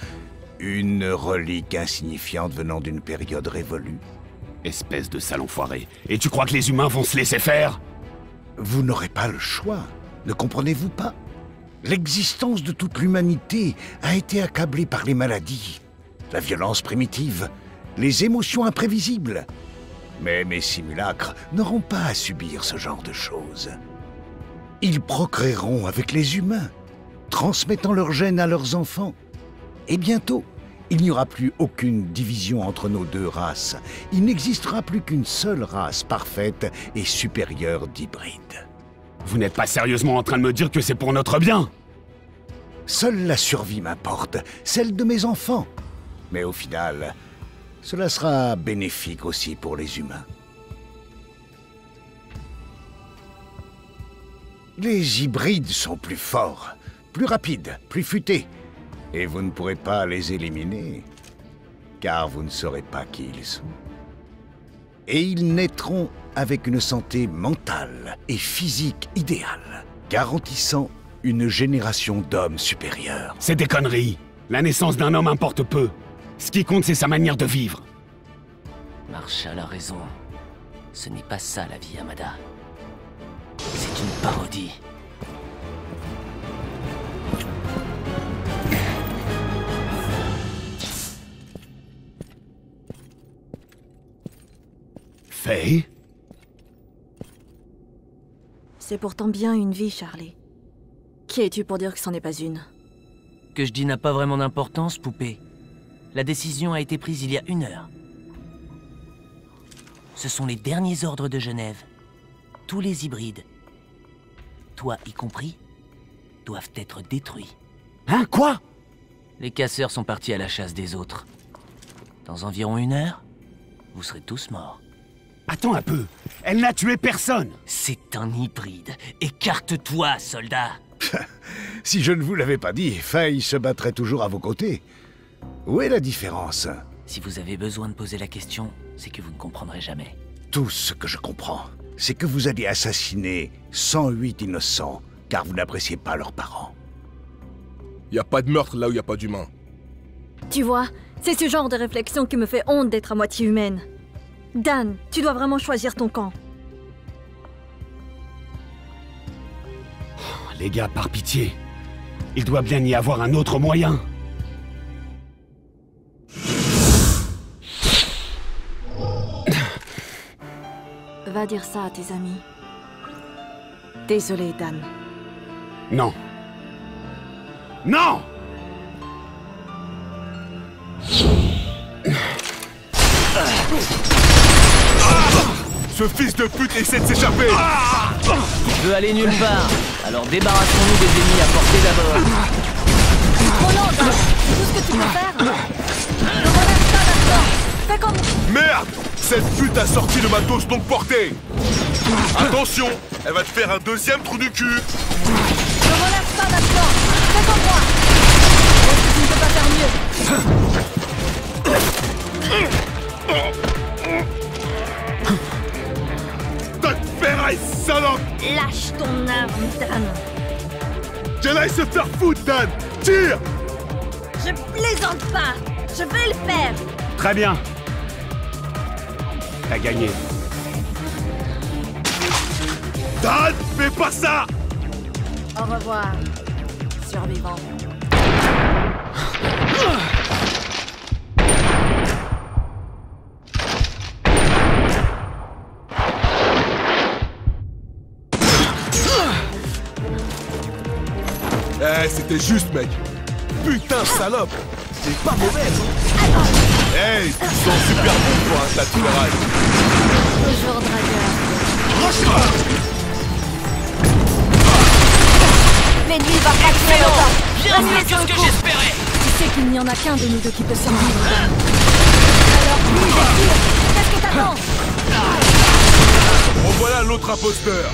une relique insignifiante venant d'une période révolue. Espèce de sale enfoiré. Et tu crois que les humains vont se laisser faire? Vous n'aurez pas le choix. Ne comprenez-vous pas? L'existence de toute l'humanité a été accablée par les maladies, la violence primitive, les émotions imprévisibles. Mais mes simulacres n'auront pas à subir ce genre de choses. Ils procréeront avec les humains, transmettant leurs gènes à leurs enfants. Et bientôt, il n'y aura plus aucune division entre nos deux races. Il n'existera plus qu'une seule race parfaite et supérieure d'hybrides. Vous n'êtes pas sérieusement en train de me dire que c'est pour notre bien Seule la survie m'importe, celle de mes enfants. Mais au final, cela sera bénéfique aussi pour les humains. Les hybrides sont plus forts, plus rapides, plus futés. Et vous ne pourrez pas les éliminer, car vous ne saurez pas qui ils sont. Et ils naîtront avec une santé mentale et physique idéale, garantissant une génération d'hommes supérieurs. C'est des conneries. La naissance d'un homme importe peu. Ce qui compte, c'est sa manière de vivre. Marshall a raison. Ce n'est pas ça la vie, Amada. C'est une parodie. Faye? C'est pourtant bien une vie, Charlie. Qui es-tu pour dire que c'en est pas une? Que je dis n'a pas vraiment d'importance, poupée. La décision a été prise il y a une heure. Ce sont les derniers ordres de Genève. Tous les hybrides, toi y compris, doivent être détruits. Hein, quoi? Les casseurs sont partis à la chasse des autres. Dans environ une heure, vous serez tous morts. Attends un peu. Elle n'a tué personne. C'est un hybride. Écarte-toi, soldat. si je ne vous l'avais pas dit, Faye se battrait toujours à vos côtés. Où est la différence? Si vous avez besoin de poser la question, c'est que vous ne comprendrez jamais. Tout ce que je comprends, c'est que vous allez assassiner 108 innocents, car vous n'appréciez pas leurs parents. Y a pas de meurtre là où y a pas d'humain. Tu vois, c'est ce genre de réflexion qui me fait honte d'être à moitié humaine. Dan, tu dois vraiment choisir ton camp. Les gars, par pitié. Il doit bien y avoir un autre moyen. Va dire ça à tes amis. Désolé, Dan. Non. Non Ce fils de pute essaie de s'échapper Il veut aller nulle part. Alors débarrassons-nous des ennemis à portée d'abord. Roland, tout ce que tu peux faire Fais comme... Merde! Cette pute a sorti le matos donc porté Attention Elle va te faire un deuxième trou du cul! Ne relâche pas, d'accord. Fais comme moi. Tu ne peux pas faire mieux. Ta ferraille, salope! Lâche ton arme, Dan aille se faire foutre, Dan Tire! Je plaisante pas. Je vais le faire. Très bien. T'as gagné. Dan, fais pas ça! Au revoir, survivant. Eh, c'était juste, mec. Putain, salope. C'est pas mauvais, Hey, tu sens super bon pour un tas de Toujours dragueur. L'ennemi va tuer longtemps Bien mieux que sur ce que j'espérais. Tu sais qu'il n'y en a qu'un de nous deux qui peut survivre, Dan. Alors lui, Qu'est-ce que t'attends Revoilà l'autre imposteur.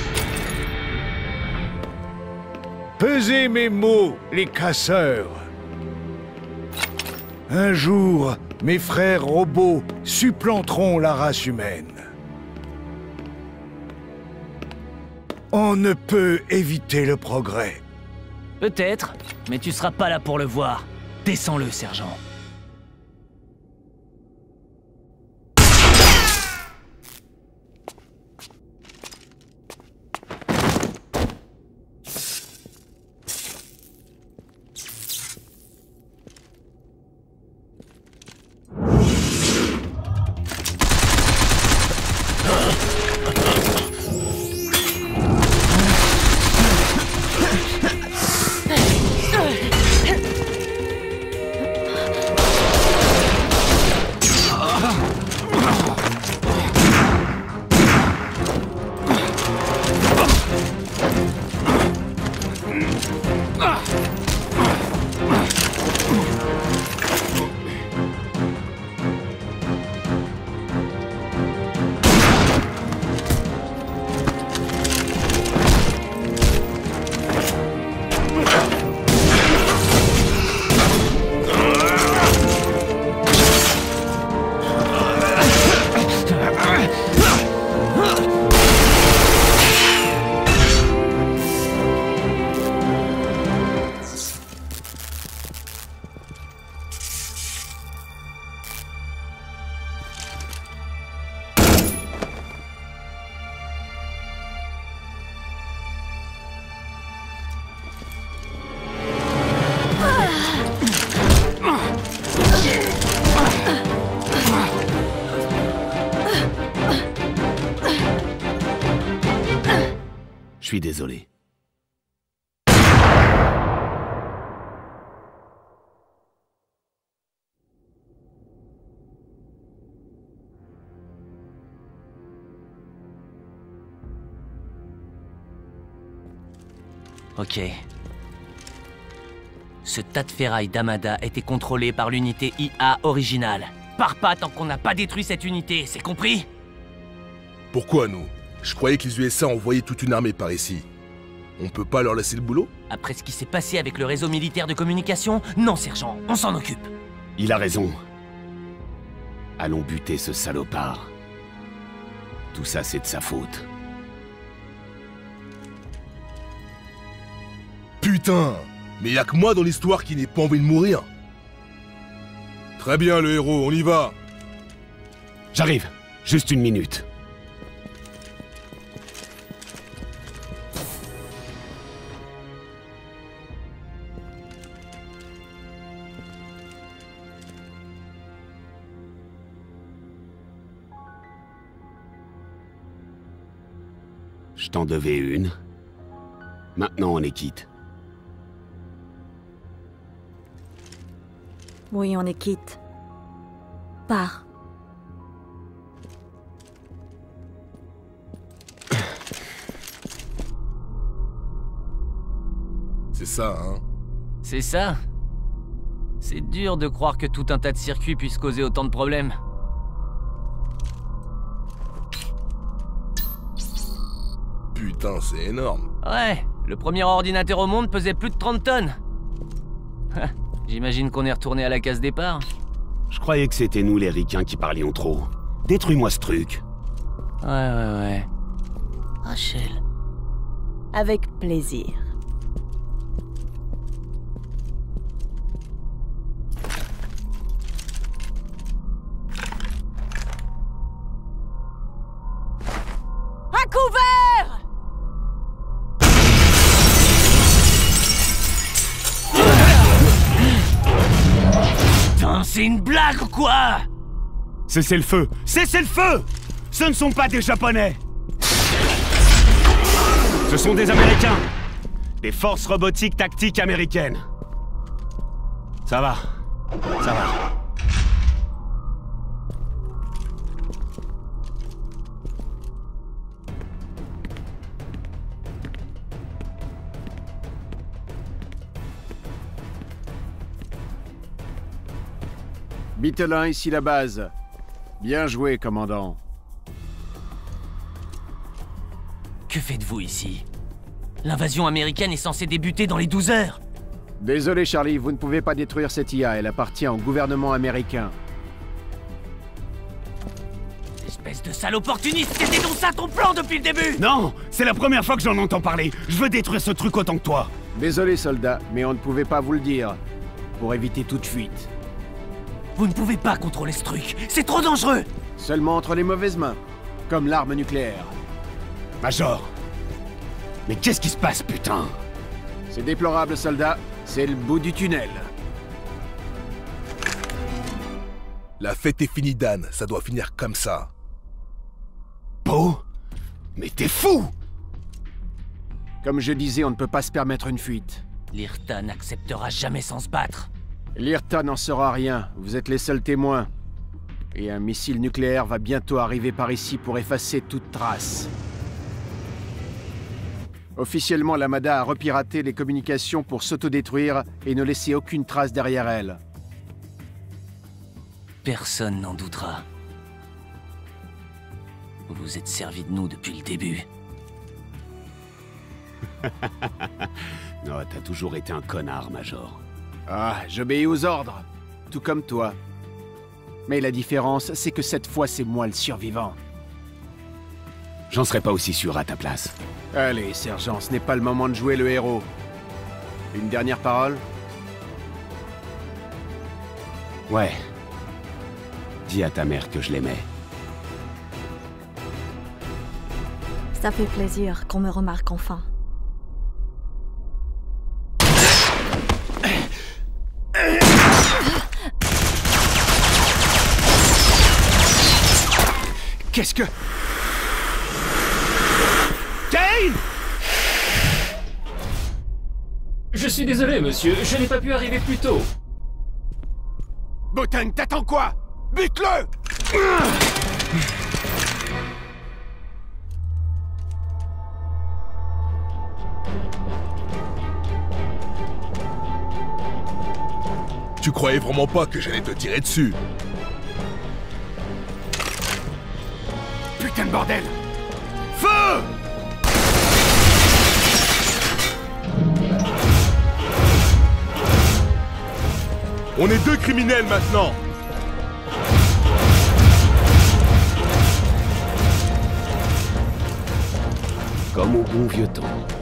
Pesez mes mots, les casseurs. Un jour, mes frères robots supplanteront la race humaine. On ne peut éviter le progrès. Peut-être, mais tu seras pas là pour le voir. Descends-le, sergent. Ok. Ce tas de ferraille d'Amada était contrôlé par l'unité IA originale. Pars pas tant qu'on n'a pas détruit cette unité, c'est compris? Pourquoi nous? Je croyais que les USA envoyaient toute une armée par ici. On peut pas leur laisser le boulot? Après ce qui s'est passé avec le réseau militaire de communication, non, sergent, on s'en occupe. Il a raison. Allons buter ce salopard. Tout ça, c'est de sa faute. Putain Mais y a que moi dans l'histoire qui n'ai pas envie de mourir. Très bien, le héros, on y va. J'arrive. Juste une minute. Je t'en devais une. Maintenant, on est quitte. Oui, on est quitte. Pars. C'est ça, hein C'est ça C'est dur de croire que tout un tas de circuits puisse causer autant de problèmes. Putain, c'est énorme. Ouais, le premier ordinateur au monde pesait plus de 30 tonnes. J'imagine qu'on est retourné à la case départ. Je croyais que c'était nous les ricains qui parlions trop. Détruis-moi ce truc. Ouais, ouais, ouais. Rachel. Avec plaisir. À couvert c'est une blague ou quoi? Cessez le feu Cessez le feu Ce ne sont pas des Japonais Ce sont des Américains Des forces robotiques tactiques américaines. Ça va. Ça va. Bitelin, ici la base. Bien joué, commandant. Que faites-vous ici? L'invasion américaine est censée débuter dans les 12 heures. Désolé, Charlie, vous ne pouvez pas détruire cette IA. Elle appartient au gouvernement américain. Espèce de sale opportuniste, c'était donc ça ton plan depuis le début Non C'est la première fois que j'en entends parler Je veux détruire ce truc autant que toi Désolé, soldat, mais on ne pouvait pas vous le dire. Pour éviter toute fuite. Vous ne pouvez pas contrôler ce truc, c'est trop dangereux Seulement entre les mauvaises mains. Comme l'arme nucléaire. Major Mais qu'est-ce qui se passe, putain? C'est déplorable, soldat. C'est le bout du tunnel. La fête est finie, Dan. Ça doit finir comme ça. Beau Mais t'es fou Comme je disais, on ne peut pas se permettre une fuite. L'IRTA n'acceptera jamais sans se battre. L'IRTA n'en saura rien. Vous êtes les seuls témoins. Et un missile nucléaire va bientôt arriver par ici pour effacer toute trace. Officiellement, l'Amada a repiraté les communications pour s'autodétruire et ne laisser aucune trace derrière elle. Personne n'en doutera. Vous vous êtes servi de nous depuis le début. non, t'as toujours été un connard, Major. Ah, j'obéis aux ordres. Tout comme toi. Mais la différence, c'est que cette fois, c'est moi le survivant. J'en serais pas aussi sûr à ta place. Allez, sergent, ce n'est pas le moment de jouer le héros. Une dernière parole? Ouais. Dis à ta mère que je l'aimais. Ça fait plaisir qu'on me remarque enfin. Qu'est-ce que... Kane! Je suis désolé, monsieur, je n'ai pas pu arriver plus tôt. Boteng, t'attends quoi? Bute-le! Tu croyais vraiment pas que j'allais te tirer dessus Putain de bordel Feu On est deux criminels maintenant Comme au bon vieux temps.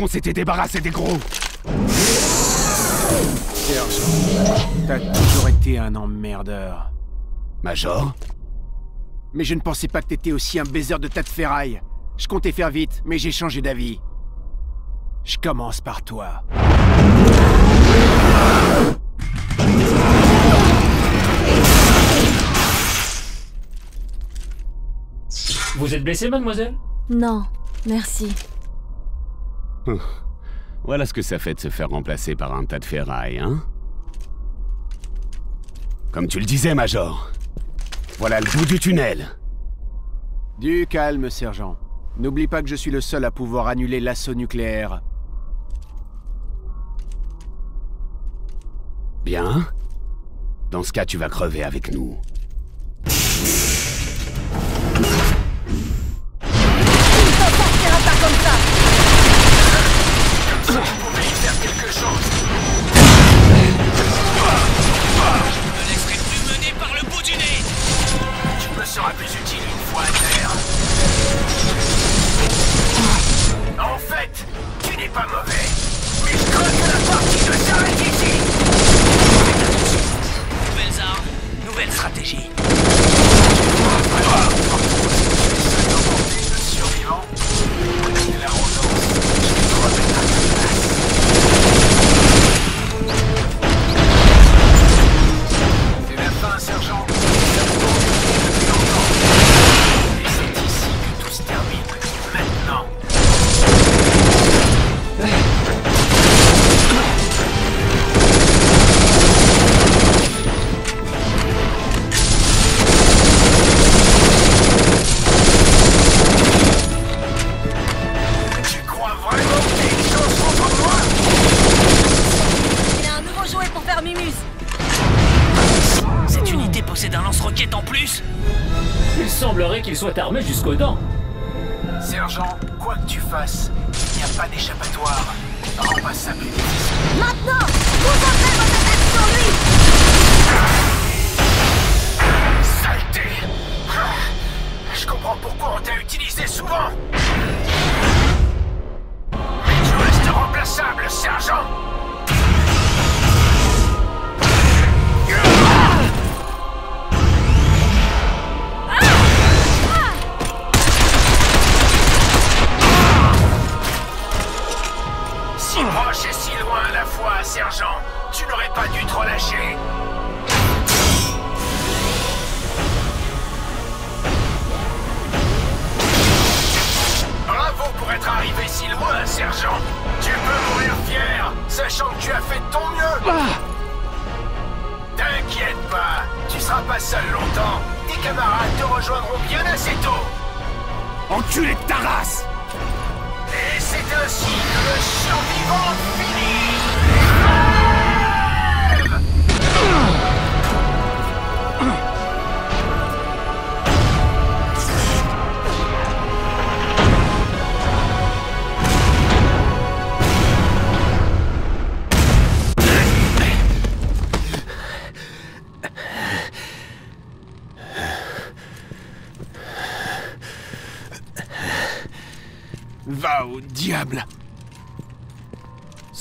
Qu'on s'était débarrassé des gros. Serge, t'as toujours été un emmerdeur. Major? Mais je ne pensais pas que t'étais aussi un baiser de tas de ferraille. Je comptais faire vite, mais j'ai changé d'avis. Je commence par toi. Vous êtes blessée, mademoiselle? Non, merci. Voilà ce que ça fait de se faire remplacer par un tas de ferraille, hein Comme tu le disais, Major. Voilà le bout du tunnel. Du calme, sergent. N'oublie pas que je suis le seul à pouvoir annuler l'assaut nucléaire. Bien. Dans ce cas, tu vas crever avec nous.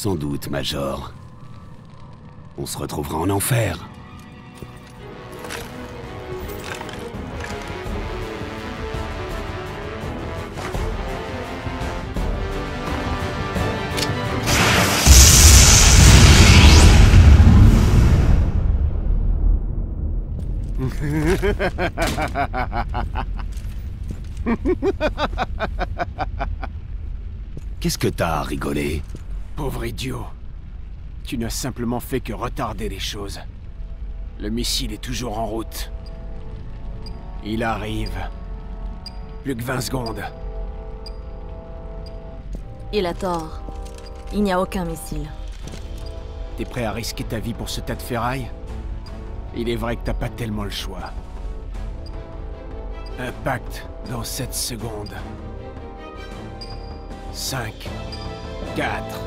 Sans doute, Major. On se retrouvera en enfer. Qu'est-ce que t'as à rigoler? Pauvre idiot. Tu n'as simplement fait que retarder les choses. Le missile est toujours en route. Il arrive. Plus que 20 secondes. Il a tort. Il n'y a aucun missile. T'es prêt à risquer ta vie pour ce tas de ferraille? Il est vrai que t'as pas tellement le choix. Impact dans 7 secondes. 5, 4,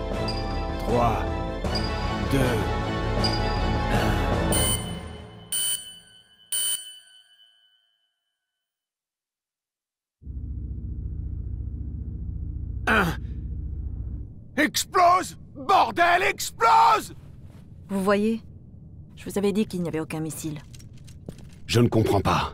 3, 2, 1. Explose Bordel, explose Vous voyez Je vous avais dit qu'il n'y avait aucun missile. Je ne comprends pas.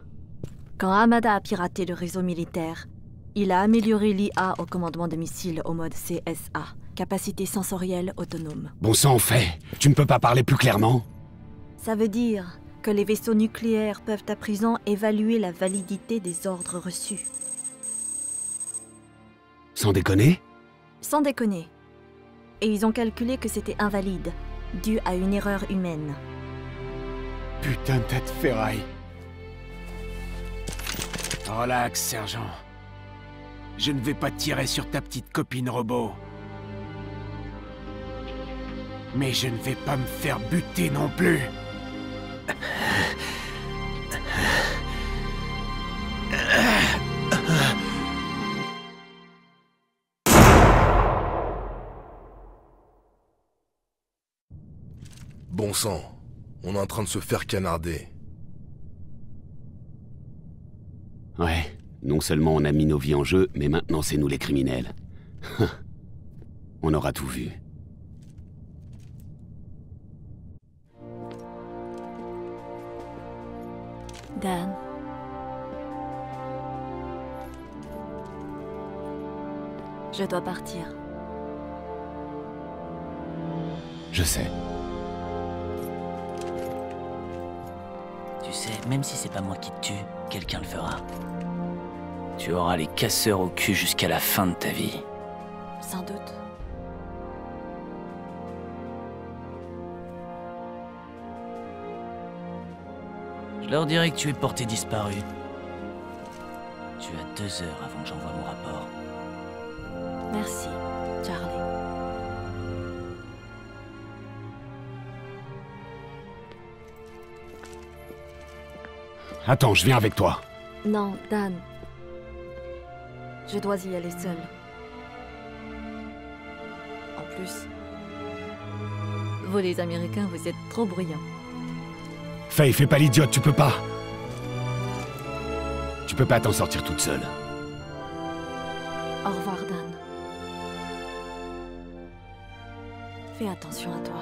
Quand Hamada a piraté le réseau militaire, il a amélioré l'IA au commandement de missiles au mode CSA, capacité sensorielle autonome. Bon sang, fait Tu ne peux pas parler plus clairement Ça veut dire que les vaisseaux nucléaires peuvent à présent évaluer la validité des ordres reçus. Sans déconner? Sans déconner. Et ils ont calculé que c'était invalide, dû à une erreur humaine. Putain de tas de ferraille. Relax, sergent. Je ne vais pas tirer sur ta petite copine robot. Mais je ne vais pas me faire buter non plus. Bon sang, on est en train de se faire canarder. Ouais, non seulement on a mis nos vies en jeu, mais maintenant c'est nous les criminels. on aura tout vu. Dan. Je dois partir. Je sais. Tu sais, même si c'est pas moi qui te tue, quelqu'un le fera. Tu auras les casseurs au cul jusqu'à la fin de ta vie. Sans doute. Je leur dirai que tu es porté disparu. Tu as deux heures avant que j'envoie mon rapport. Merci, Charlie. Attends, je viens avec toi. Non, Dan. Je dois y aller seul. En plus, vous les Américains, vous êtes trop bruyants. Faye, fais pas l'idiote, tu peux pas. Tu peux pas t'en sortir toute seule. Au revoir, Dan. Fais attention à toi.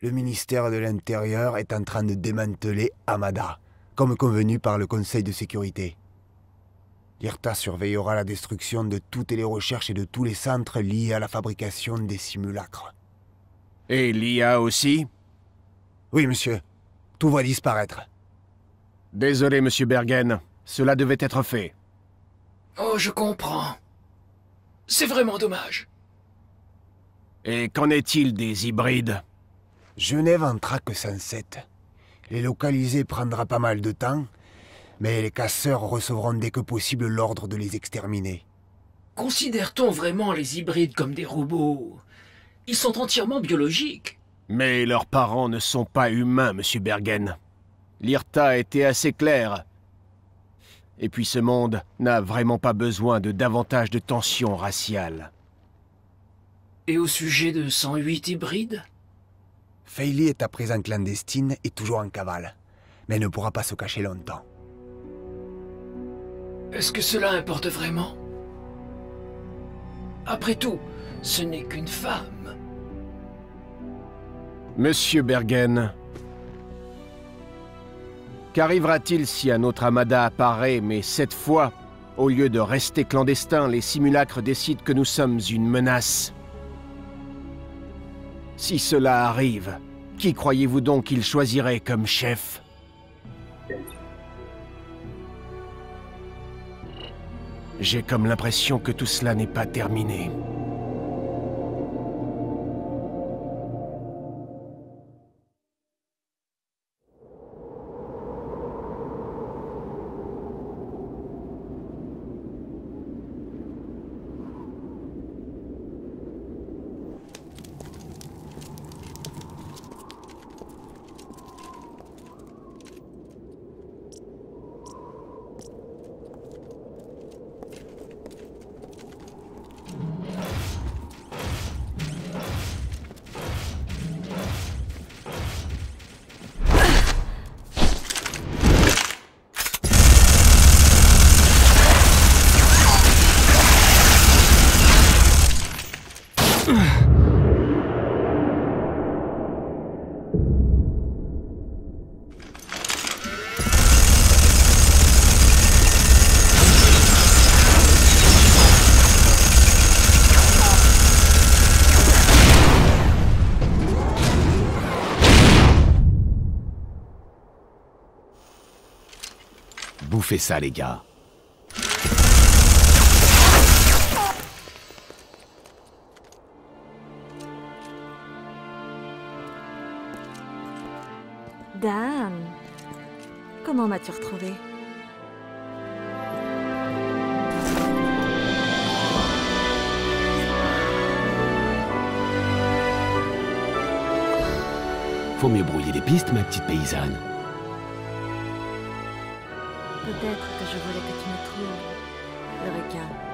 Le ministère de l'Intérieur est en train de démanteler Amada, comme convenu par le Conseil de sécurité. L'IRTA surveillera la destruction de toutes les recherches et de tous les centres liés à la fabrication des simulacres. Et l'IA aussi Oui, monsieur. Tout va disparaître. Désolé, monsieur Bergen. Cela devait être fait. Oh, je comprends. C'est vraiment dommage. Et qu'en est-il des hybrides? Genève en traque 107. Les localiser prendra pas mal de temps, mais les casseurs recevront dès que possible l'ordre de les exterminer. Considère-t-on vraiment les hybrides comme des robots? Ils sont entièrement biologiques. Mais leurs parents ne sont pas humains, monsieur Bergen. L'IRTA a été assez clair. Et puis ce monde n'a vraiment pas besoin de davantage de tensions raciales. Et au sujet de 108 hybrides? Feili est à présent clandestine et toujours en cavale, mais elle ne pourra pas se cacher longtemps. Est-ce que cela importe vraiment? Après tout, ce n'est qu'une femme. Monsieur Bergen, qu'arrivera-t-il si un autre Amada apparaît, mais cette fois, au lieu de rester clandestins, les simulacres décident que nous sommes une menace? Si cela arrive, qui croyez-vous donc qu'il choisirait comme chef? J'ai comme l'impression que tout cela n'est pas terminé. Bouffez ça, les gars. Dan, comment m'as-tu retrouvé Faut mieux brouiller les pistes, ma petite paysanne. Peut-être que je voulais que tu me trouves, le requin.